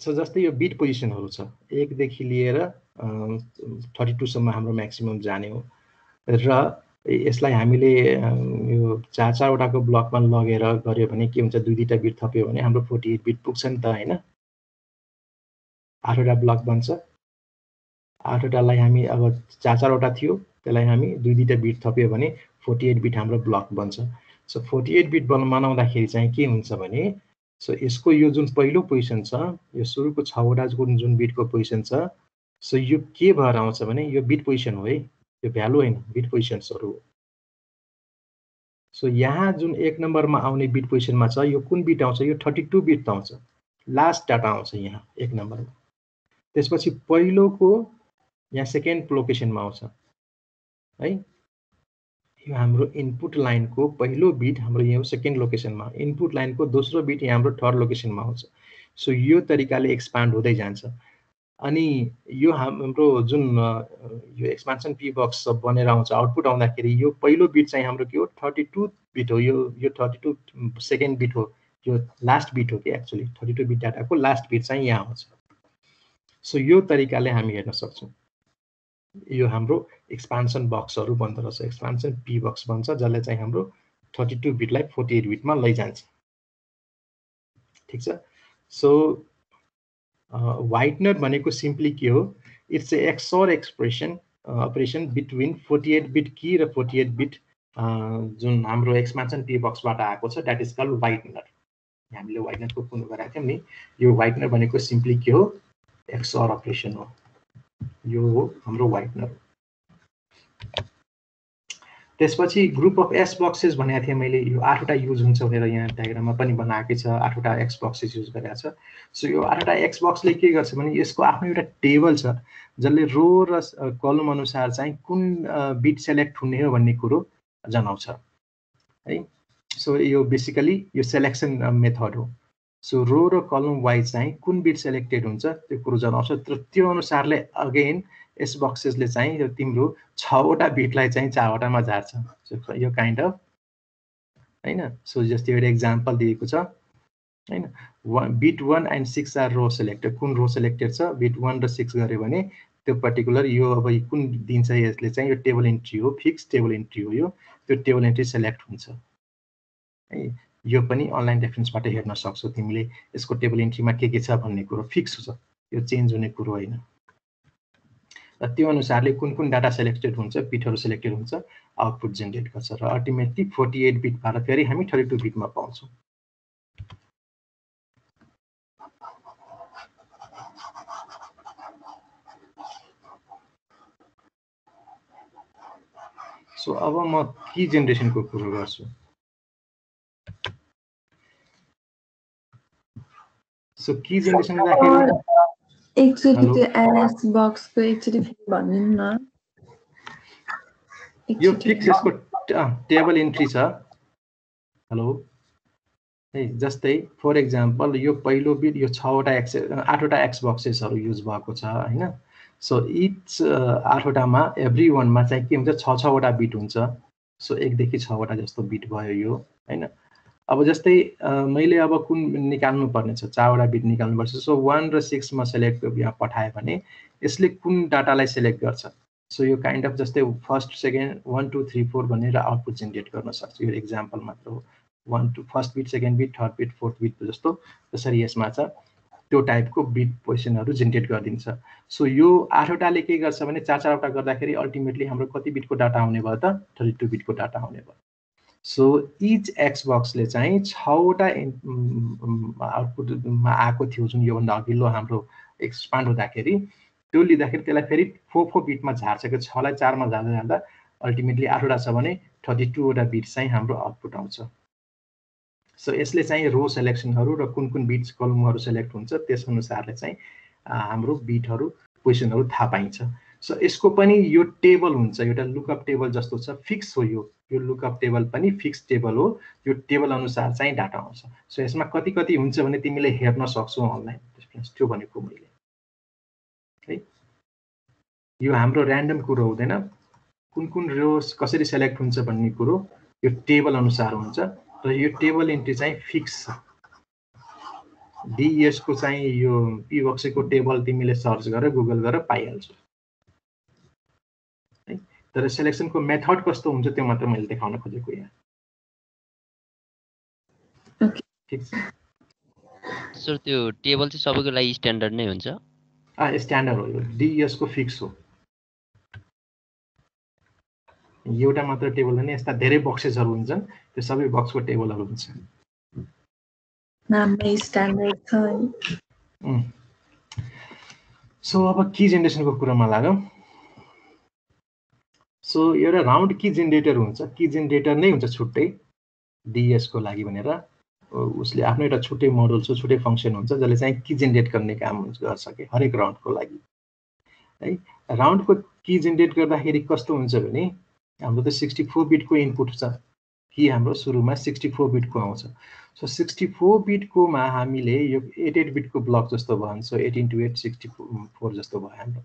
सो जस्तै यो बिट पोजिसनहरू छ एकदेखि लिएर थर्टी टूसम्म हाम्रो म्याक्सिमम् जाने हो। र यसलाई हामीले यो चार चारवटाको ब्लकमा लगेर गऱ्यो भने के हुन्छ दुई दुईवटा बिट थप्यो भने हाम्रो फोर्टी एट बिट पुग्छ नि त होइन? आठवटा ब्लक बन्छ। आठवटालाई हामी अब चार चारवटा थियो त्यसलाई हामी दुई दुईवटा बिट थप्यो भने फोर्टी एट बिट हाम्रो ब्लक बन्छ। सो फोर्टी एट बिट बन बनाउँदाखेरि चाहिँ के हुन्छ भने सो यसको यो जुन पहिलो पोजिसन छ यो सुरुको छवटा जुन जुन बिटको पोजिसन छ सो यो के भएर आउँछ भने यो बिट पोजिसन हो है। यो भ्यालु होइन बिट पोजिसन्सहरू हो। सो यहाँ जुन एक नम्बरमा आउने बिट पोजिसनमा छ यो कुन बिट आउँछ? यो थर्टी टू बिट आउँछ। लास्ट डाटा आउँछ यहाँ एक नम्बरमा। त्यसपछि पहिलोको यहाँ सेकेन्ड लोकेसनमा आउँछ। है? यो हाम्रो इनपुट लाइनको पहिलो बिट हाम्रो यहाँ सेकेन्ड लोकेसनमा इनपुट लाइनको दोस्रो बिट यहाँ हाम्रो थर्ड लोकेसनमा आउँछ। सो यो तरिकाले एक्सपान्ड हुँदै जान्छ। अनि यो हाम्रो जुन यो एक्सपान्सन पी बक्स बनेर आउँछ आउटपुट आउँदाखेरि यो पहिलो बिट चाहिँ हाम्रो के हो? थर्टी टू बिट हो। यो यो थर्टी टू सेकेन्ड बिट हो। यो लास्ट बिट हो कि एक्चुली थर्टी टू बिट डाटाको लास्ट बिट चाहिँ यहाँ आउँछ। सो यो तरिकाले हामी हेर्न सक्छौँ। यो हाम्रो एक्सपान्सन बक्सहरू बन्दो रहेछ। एक्सपान्सन पी बक्स बन्छ जसले चाहिँ हाम्रो थर्टी टू बिटलाई फोर्टी एट बिटमा लैजान्छ। ठिक छ? सो वाइटनर भनेको सिम्पली के हो? It's a XOR expression operation between forty eight bit key र फोर्टी एट बिट जुन हाम्रो एक्सपान्सन पी बक्सबाट आएको छ द्याट इज कल वाइटनर हामीले वाइटनरको कुरो गराएको थियौँ नि? यो वाइटनर भनेको सिम्पली के हो? एक्सर अपरेसन हो। यो हो हाम्रो वाइटनर त्यसपछि ग्रुप अफ एस बक्सेस भनेको थिएँ मैले। यो आठवटा युज हुन्छ भनेर यहाँ डायग्राममा पनि बनाएकै छ आठवटा एक्स बक्सेस युज गरेको छ। सो यो आठवटा एक्स बक्सले के गर्छ भने यसको आफ्नो एउटा टेबल छ जसले रो र कलम अनुसार चाहिँ कुन बिट सेलेक्ट हुने हो भन्ने कुरो जनाउँछ। है? सो यो बेसिकली यो सेलेक्सन मेथड हो। सो रो र कलम वाइज चाहिँ कुन बिट सेलेक्टेड हुन्छ त्यो कुरो जनाउँछ। तर त्यो अनुसारले अगेन यस बक्सेसले चाहिँ यो तिम्रो छवटा बिटलाई चाहिँ चारवटामा झार्छ। यो काइन्ड अफ होइन? सो जस्तै एउटा इक्जाम्पल दिएको छ। होइन? One bit one and six are row selected कुन रो सेलेक्टेड छ? बिट वान र सिक्स गऱ्यो भने त्यो पर्टिकुलर यो अब कुन दिन्छ यसले चाहिँ यो टेबल इन्ट्री हो फिक्स टेबल इन्ट्री हो यो। त्यो टेबल इन्ट्री सेलेक्ट हुन्छ। है? यो पनि अनलाइन रेफरेन्सबाट हेर्न सक्छौ तिमीले। यसको टेबल इन्ट्रीमा के के छ भन्ने कुरो फिक्स छ। यो चेन्ज हुने कुरो होइन। र त्यो अनुसारले कुन कुन डाटा सेलेक्टेड हुन्छ बिटहरू सेलेक्टेड हुन्छ आउटपुट जेनेरेट गर्छ र अल्टिमेटली फोर्टी एट बिटबाट फेरि हामी थर्टी टू बिटमा पाउँछौँ। सो अब म की जेनेरेसनको कुरो गर्छु। सो की जेनेरेसन गर्दाखेरि एकचोटि? त्यो एस बक्सको एकचोटि फेरि भनिदिनु न यो। फिक्स यसको टेबल इन्ट्री छ हेलो है जस्तै फर इक्जाम्पल यो पहिलो बिट यो छवटा एक्स आठवटा एक्स बक्सेसहरू युज भएको छ होइन? सो इच आठवटामा एभ्री वानमा चाहिँ के हुन्छ छ छवटा बिट हुन्छ। सो एकदेखि छवटा जस्तो बिट भयो यो होइन? अब जस्तै मैले अब कुन निकाल्नु छ? चारवटा बिट निकाल्नुपर्छ। सो वान र सिक्स म सेलेक्ट यहाँ पठाएँ भने यसले कुन डाटालाई सेलेक्ट गर्छ? सो यो काइन्ड अफ जस्तै first second one two three four भनेर आउटपुट जेनेरेट गर्न सक्छ। यो इक्जाम्पल मात्र हो। One two first bit second bit third bit fourth bit जस्तो। जसरी यसमा छ। त्यो टाइपको बिट पोजिसनहरू जेनेरेट गरिदिन्छ। सो यो आठवटाले के गर्छ भने चार चारवटा गर्दाखेरि अल्टिमेटली हाम्रो कति बिटको डाटा आउने भयो त? थर्टी टू बिटको डाटा आउने भयो। सो इच एक्स बक्सले चाहिँ छवटा आउटपुटमा आएको थियो जुन योभन्दा अघिल्लो हाम्रो एक्सपान्ड हुँदाखेरि त्यो लिँदाखेरि त्यसलाई फेरि फोर फोर बिटमा झार्छ कि छलाई चारमा जाँदा जाँदा अल्टिमेटली आठवटा छ भने थर्टी टूवटा बिट चाहिँ हाम्रो आउटपुट आउँछ। सो यसले चाहिँ रो सेलेक्सनहरू र कुन कुन बिट्स कलमहरू सेलेक्ट हुन्छ त्यस अनुसारले चाहिँ हाम्रो बिटहरू पोजिसनहरू थाहा पाइन्छ। सो यसको पनि यो टेबल हुन्छ एउटा लुकअप टेबल जस्तो छ फिक्स हो यो। यो लुकअप टेबल पनि फिक्स टेबल हो। यो टेबल अनुसार चाहिँ डाटा आउँछ। सो यसमा कति कति हुन्छ भने तिमीले हेर्न सक्छौ अनलाइन त्यो भनेको मैले। है? यो हाम्रो ऱ्यान्डम कुरो हुँदैन। कुन कुन रोस कसरी सेलेक्ट हुन्छ भन्ने कुरो यो टेबल अनुसार हुन्छ। र यो टेबल इन्ट्री चाहिँ फिक्स छ। डिइएसको चाहिँ यो पिबक्सीको टेबल तिमीले सर्च गरेर गुगल गरेर पाइहाल्छौ। तर सेलेक्सनको मेथड कस्तो हुन्छ त्यो मात्र मैले देखाउन खोजेको यहाँ. ठिक छ। सर त्यो टेबल चाहिँ सबैको लागि स्ट्यान्डर्ड नै हुन्छ। आ स्ट्यान्डर्ड हो यो। डिइएसको फिक्स हो। एउटा मात्र टेबल होइन यस्ता धेरै बक्सेसहरू हुन्छन्। त्यो सबै बक्सको टेबलहरू हुन्छ। सो अब की जेनेरेसनको कुरोमा लाग्यौँ सो एउटा राउन्ड की जेनेरेटर हुन्छ। की जेनेरेटर नै हुन्छ छुट्टै डिएसको लागि भनेर। उसले आफ्नो एउटा छुट्टै मोडल छ छुट्टै फङ्सन हुन्छ जसले चाहिँ की जेनेरेट गर्ने काम गर्छ कि हरेक राउन्डको लागि। है राउन्डको की जेनेरेट गर्दाखेरि कस्तो हुन्छ भने हाम्रो त सिक्सटी फोर बिटको इनपुट छ। कि हाम्रो सुरुमा सिक्सटी फोर बिटको आउँछ। सो सिक्सटी फोर बिटकोमा हामीले यो एट एट बिटको ब्लक जस्तो भयो so eight into eight sixty four जस्तो भयो हाम्रो।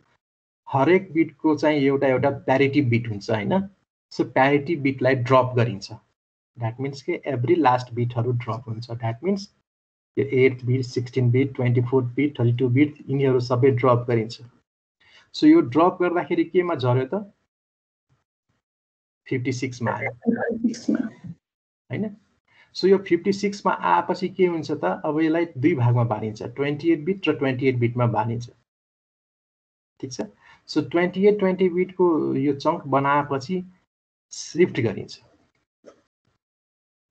हरेक बिटको चाहिँ एउटा एउटा प्यारिटी बिट हुन्छ होइन? सो प्यारिटी बिटलाई ड्रप गरिन्छ। द्याट मिन्स के एभ्री लास्ट बिटहरू ड्रप हुन्छ। द्याट मिन्स यो eight bit sixteen bit twenty four bit thirty two bit यिनीहरू सबै ड्रप गरिन्छ। सो यो ड्रप गर्दाखेरि केमा झऱ्यो त? फिफ्टी सिक्समा आयो। होइन? सो यो फिफ्टी सिक्समा आएपछि के हुन्छ त? अब यसलाई दुई भागमा बाँडिन्छ ट्वेन्टी एट बिट र ट्वेन्टी एट बिटमा बाँडिन्छ ठिक छ? सो ट्वेन्टी एट ट्वेन्टी बिटको यो चङ्क बनाएपछि सिफ्ट गरिन्छ।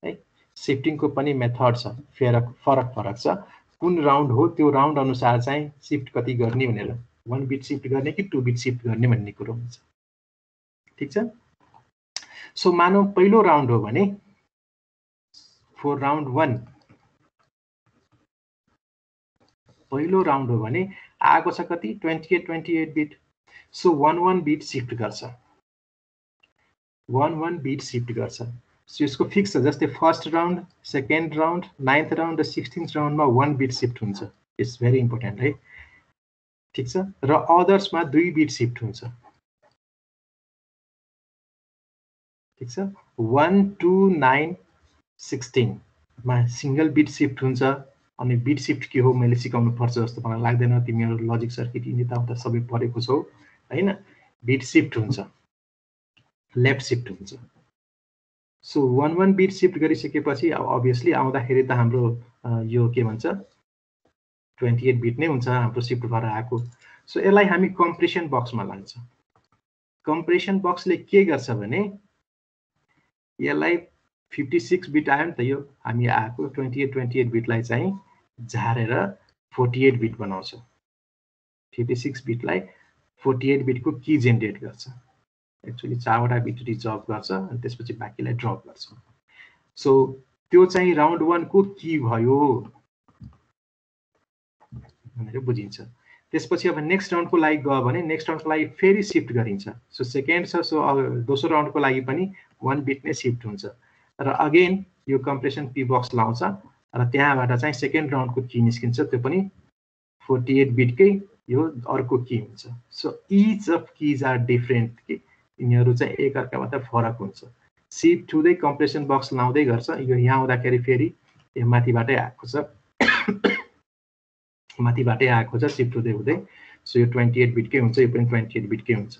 है? सिफ्टिङको पनि मेथड छ। फरक फरक फरक छ। कुन राउन्ड हो त्यो राउन्ड अनुसार चाहिँ सिफ्ट कति गर्ने भनेर वान बिट सिफ्ट गर्ने कि टु बिट सिफ्ट गर्ने भन्ने कुरो हुन्छ। ठिक छ? सो मानौ पहिलो राउन्ड हो भने फोर राउन्ड वान पहिलो राउन्ड हो भने आएको छ कति? Twenty eight twenty eight bit so one one bit shift गर्छ। वान वान बिट सिफ्ट गर्छ। सो यसको फिक्स छ जस्तै first round second round ninth round र सिक्सटिन्थ राउन्डमा वान बिट सिफ्ट हुन्छ। इट्स भेरी इम्पोर्टेन्ट है ठिक छ? र अदर्समा दुई बिट सिफ्ट हुन्छ। ठिक छ? वान टू नाइन सिक्सटिनमा सिङ्गल बिट सिफ्ट हुन्छ अनि बिट सिफ्ट के हो? मैले सिकाउनु पर्छ जस्तो मलाई लाग्दैन। तिमीहरू लजिक सर्किट यताउता सबै पढेको छौ। होइन? बिट सिफ्ट हुन्छ। लेफ्ट सिफ्ट हुन्छ। So one one bit shift गरिसकेपछि अब अभियसली आउँदाखेरि त हाम्रो यो के भन्छ? ट्वेन्टी एट बिट नै हुन्छ हाम्रो सिफ्ट भएर आएको। सो यसलाई हामी कम्प्रेसन बक्समा लान्छ। कम्प्रेसन बक्सले के गर्छ भने यसलाई फिफ्टी सिक्स बिट आयो नि त यो हामी आएको ट्वेन्टी एट ट्वेन्टी एट बिटलाई चाहिँ झारेर फोर्टी एट बिट बनाउँछ। फिफ्टी सिक्स बिटलाई फोर्टी एट बिटको की जेनेरेट गर्छ। एक्चुली चारवटा बिट रिजर्भ गर्छ अनि त्यसपछि बाँकीलाई ड्रप गर्छ। सो त्यो चाहिँ राउन्ड वानको की भयो। भनेर बुझिन्छ। त्यसपछि अब नेक्स्ट राउन्डको लागि गयो भने नेक्स्ट राउन्डको लागि फेरि सिफ्ट गरिन्छ। सो सेकेन्ड छ सो दोस्रो राउन्डको लागि पनि वान बिट नै सिफ्ट हुन्छ। र अगेन यो कम्प्रेसन पी बक्स लाउँछ। र त्यहाँबाट चाहिँ सेकेन्ड राउन्डको की निस्किन्छ। त्यो पनि फोर्टी एट बिटकै यो अर्को की हुन्छ? So each of keys are different के यिनीहरू चाहिँ एकअर्कामा त फरक हुन्छ। सिफ्ट हुँदै कम्प्रेसन बक्स लाउँदै गर्छ। यो यहाँ आउँदाखेरि फेरि यो माथिबाटै आएको छ। माथिबाटै आएको छ सिफ्ट हुँदै हुँदै। सो यो ट्वेन्टी एट बिटकै हुन्छ यो पनि ट्वेन्टी एट बिटकै हुन्छ।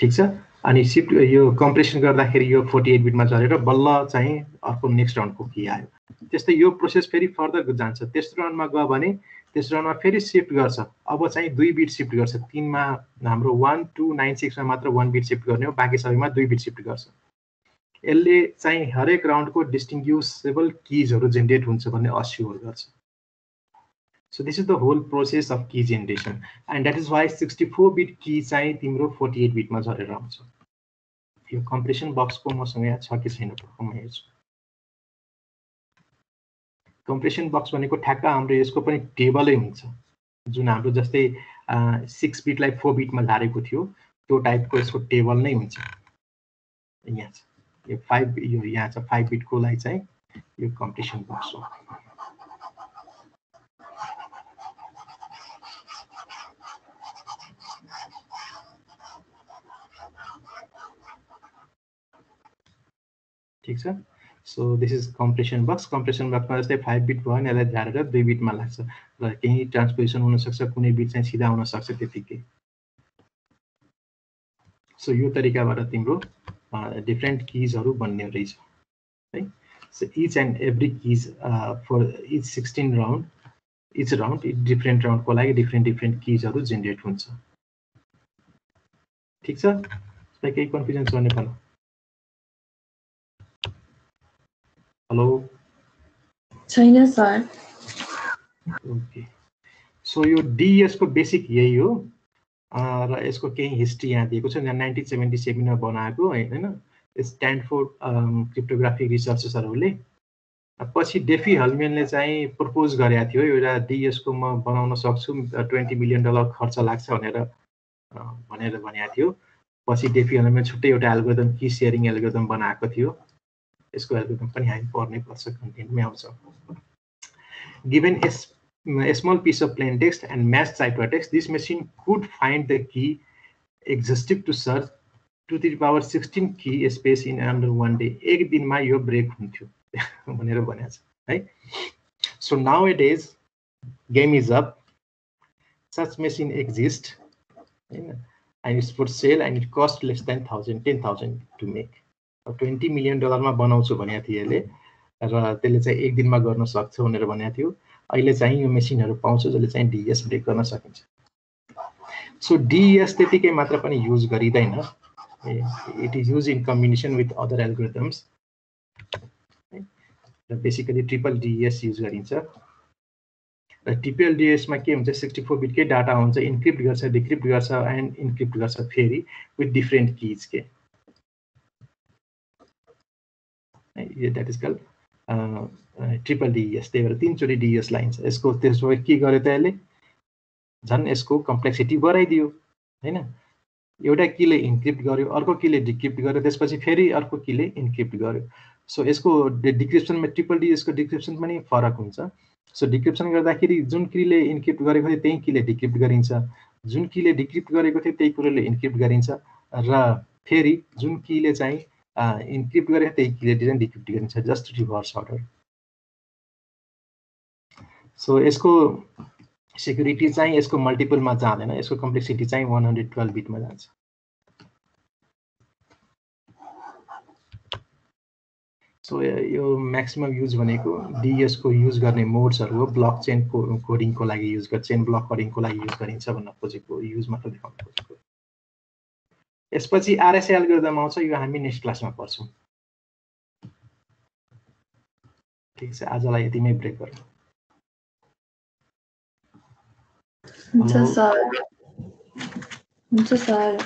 ठिक छ? अनि सिफ्ट यो कम्प्रेसन गर्दाखेरि यो फोर्टी एट बिटमा झरेर बल्ल चाहिँ अर्को नेक्स्ट राउन्डको की आयो। त्यस्तै यो प्रोसेस फेरि फर्दर जान्छ। तेस्रो राउन्डमा गयो भने तेस्रो राउन्डमा फेरि सिफ्ट गर्छ। अब चाहिँ दुई बिट सिफ्ट गर्छ। तिनमा हाम्रो वान टू नाइन सिक्समा मात्र वान बिट सिफ्ट गर्ने हो। बाँकी सबैमा दुई बिट सिफ्ट गर्छ। यसले चाहिँ हरेक राउन्डको डिस्टिङ्ग्युसेबल किजहरू जेनेरेट हुन्छ भन्ने अस्योर गर्छ। So this is the whole process of key generation and that is why sixty four bit key चाहिँ तिम्रो फोर्टी एट बिटमा झरेर आउँछ। यो कम्प्रेसन बक्सको मसँग यहाँ छ कि छैन म हेर्छु। कम्प्रेसन बक्स भनेको ठ्याक्क हाम्रो यसको पनि टेबलै हुन्छ। जुन हाम्रो जस्तै सिक्स बिटलाई फोर बिटमा झारेको थियो त्यो टाइपको यसको टेबल नै हुन्छ। यहाँ छ। यो फाइभ यो यहाँ छ। फाइभ बिटको लागि चाहिँ यो कम्प्रेसन बक्स हो। ठिक छ? So this is compression box compression बक्समा जस्तै फाइभ बिट भयो भने यसलाई झारेर दुई बिटमा लाग्छ। र केही ट्रान्सपोजिसन हुनसक्छ कुनै बिट चाहिँ सिधा हुनसक्छ त्यतिकै। सो यो तरिकाबाट तिम्रो डिफ्रेन्ट किजहरू बन्ने रहेछ। है? So each and every keys for each sixteen round each round different राउन्डको लागि डिफ्रेन्ट डिफ्रेन्ट किजहरू जेनेरेट हुन्छ। ठिक छ? केही कन्फ्युजन छ भने भन्नु हेलो छैन सर ओके सो यो डिएसको बेसिक यही हो। र यसको केही हिस्ट्री यहाँ दिएको छ। यहाँ नाइन्टिन सेभेन्टी सेभेनमा बनाएको होइन? स्ट्यान्डफोर्ड क्रिप्टोग्राफिक रिसर्चर्सहरूले पछि डेफी हल्मेनले चाहिँ प्रपोज गरेको थियो एउटा डिएसको म बनाउन सक्छु ट्वेन्टी मिलियन डलर खर्च लाग्छ भनेर भनेर भनेको थियो। पछि डेफी हल्मेन छुट्टै एउटा एल्गोदम कि सेयरिङ एल्गोदम बनाएको थियो। यसको एल्गोरिदम पनि हामी पढ्नै पर्छ कन्टेन्टमै आउँछ given as small piece of plain text and match ciphertext, this machine could find the key existing to search to the power 16 key space in under one day. एक दिनमा यो ब्रेक हुन्थ्यो भनेर भनेको छ है so now it is game is up such machine exist होइन and it's for sale and it cost less than thousand Twenty million डलरमा बनाउँछु भनेको थियो यसले। र त्यसले चाहिँ एक दिनमा गर्न सक्छ भनेर भनेको थियो। अहिले चाहिँ यो मेसिनहरू पाउँछ जसले चाहिँ डिएस ब्रेक गर्न सकिन्छ। सो डिएस त्यतिकै मात्र पनि युज गरिँदैन। It is use in combination with other algorithms र बेसिकली ट्रिपल डिएस युज गरिन्छ। र टिपिएल डिएसमा के हुन्छ सिक्सटी फोर बिटकै डाटा हुन्छ इन्क्रिप्ट गर्छ डिक्रिप्ट गर्छ एन्ड इन्क्रिप्ट गर्छ फेरि विथ डिफ्रेन्ट किज के। That is call triple DES त्यही भएर तिनचोटि डिएस लाइन्छ यसको त्यसो के गर्यो त यसले झन् यसको कम्प्लेक्सिटी बढाइदियो होइन एउटा किले इन्क्रिप्ट गर्यो अर्को किले डिक्रिप्ट गर्यो त्यसपछि फेरि अर्को किले इन्क्रिप्ट गर्यो सो यसको डिक्रिप्सनमा ट्रिपल डिएसको डिक्रिप्सन पनि फरक हुन्छ सो डिक्रिप्सन गर्दाखेरि जुन किले इन्क्रिप्ट गरेको थियो त्यही किले डिक्रिप्ट गरिन्छ जुन किले डिक्रिप्ट गरेको थियो त्यही कुरोले इन्क्रिप्ट गरिन्छ र फेरि जुन किले चाहिँ इन्क्रिप्ट गरेर त्यही किले चाहिँ डिक्रिप्ट गरिन्छ जस्ट रिभर्स अर्डर। सो यसको सेक्युरिटी चाहिँ यसको मल्टिपलमा जाँदैन यसको कम्प्लेक्सिटी चाहिँ वान हन्ड्रेड टुवेल्भ बिटमा जान्छ। सो यो म्याक्सिमम् युज भनेको डिएसको युज गर्ने मोड्सहरू हो ब्लक चेन कोडिङको लागि युज गर्छ चेन ब्लक कोडिङको लागि युज गरिन्छ भन्न खोजेको युज मात्र देखाउन खोजेको। यसपछि आरएसए एल्गोरिदम आउँछ यो हामी नेक्स्ट क्लासमा पढ्छौँ। ठिक छ आजलाई यतिमै ब्रेक गरौँ हुन्छ. सर। हुन्छ सर।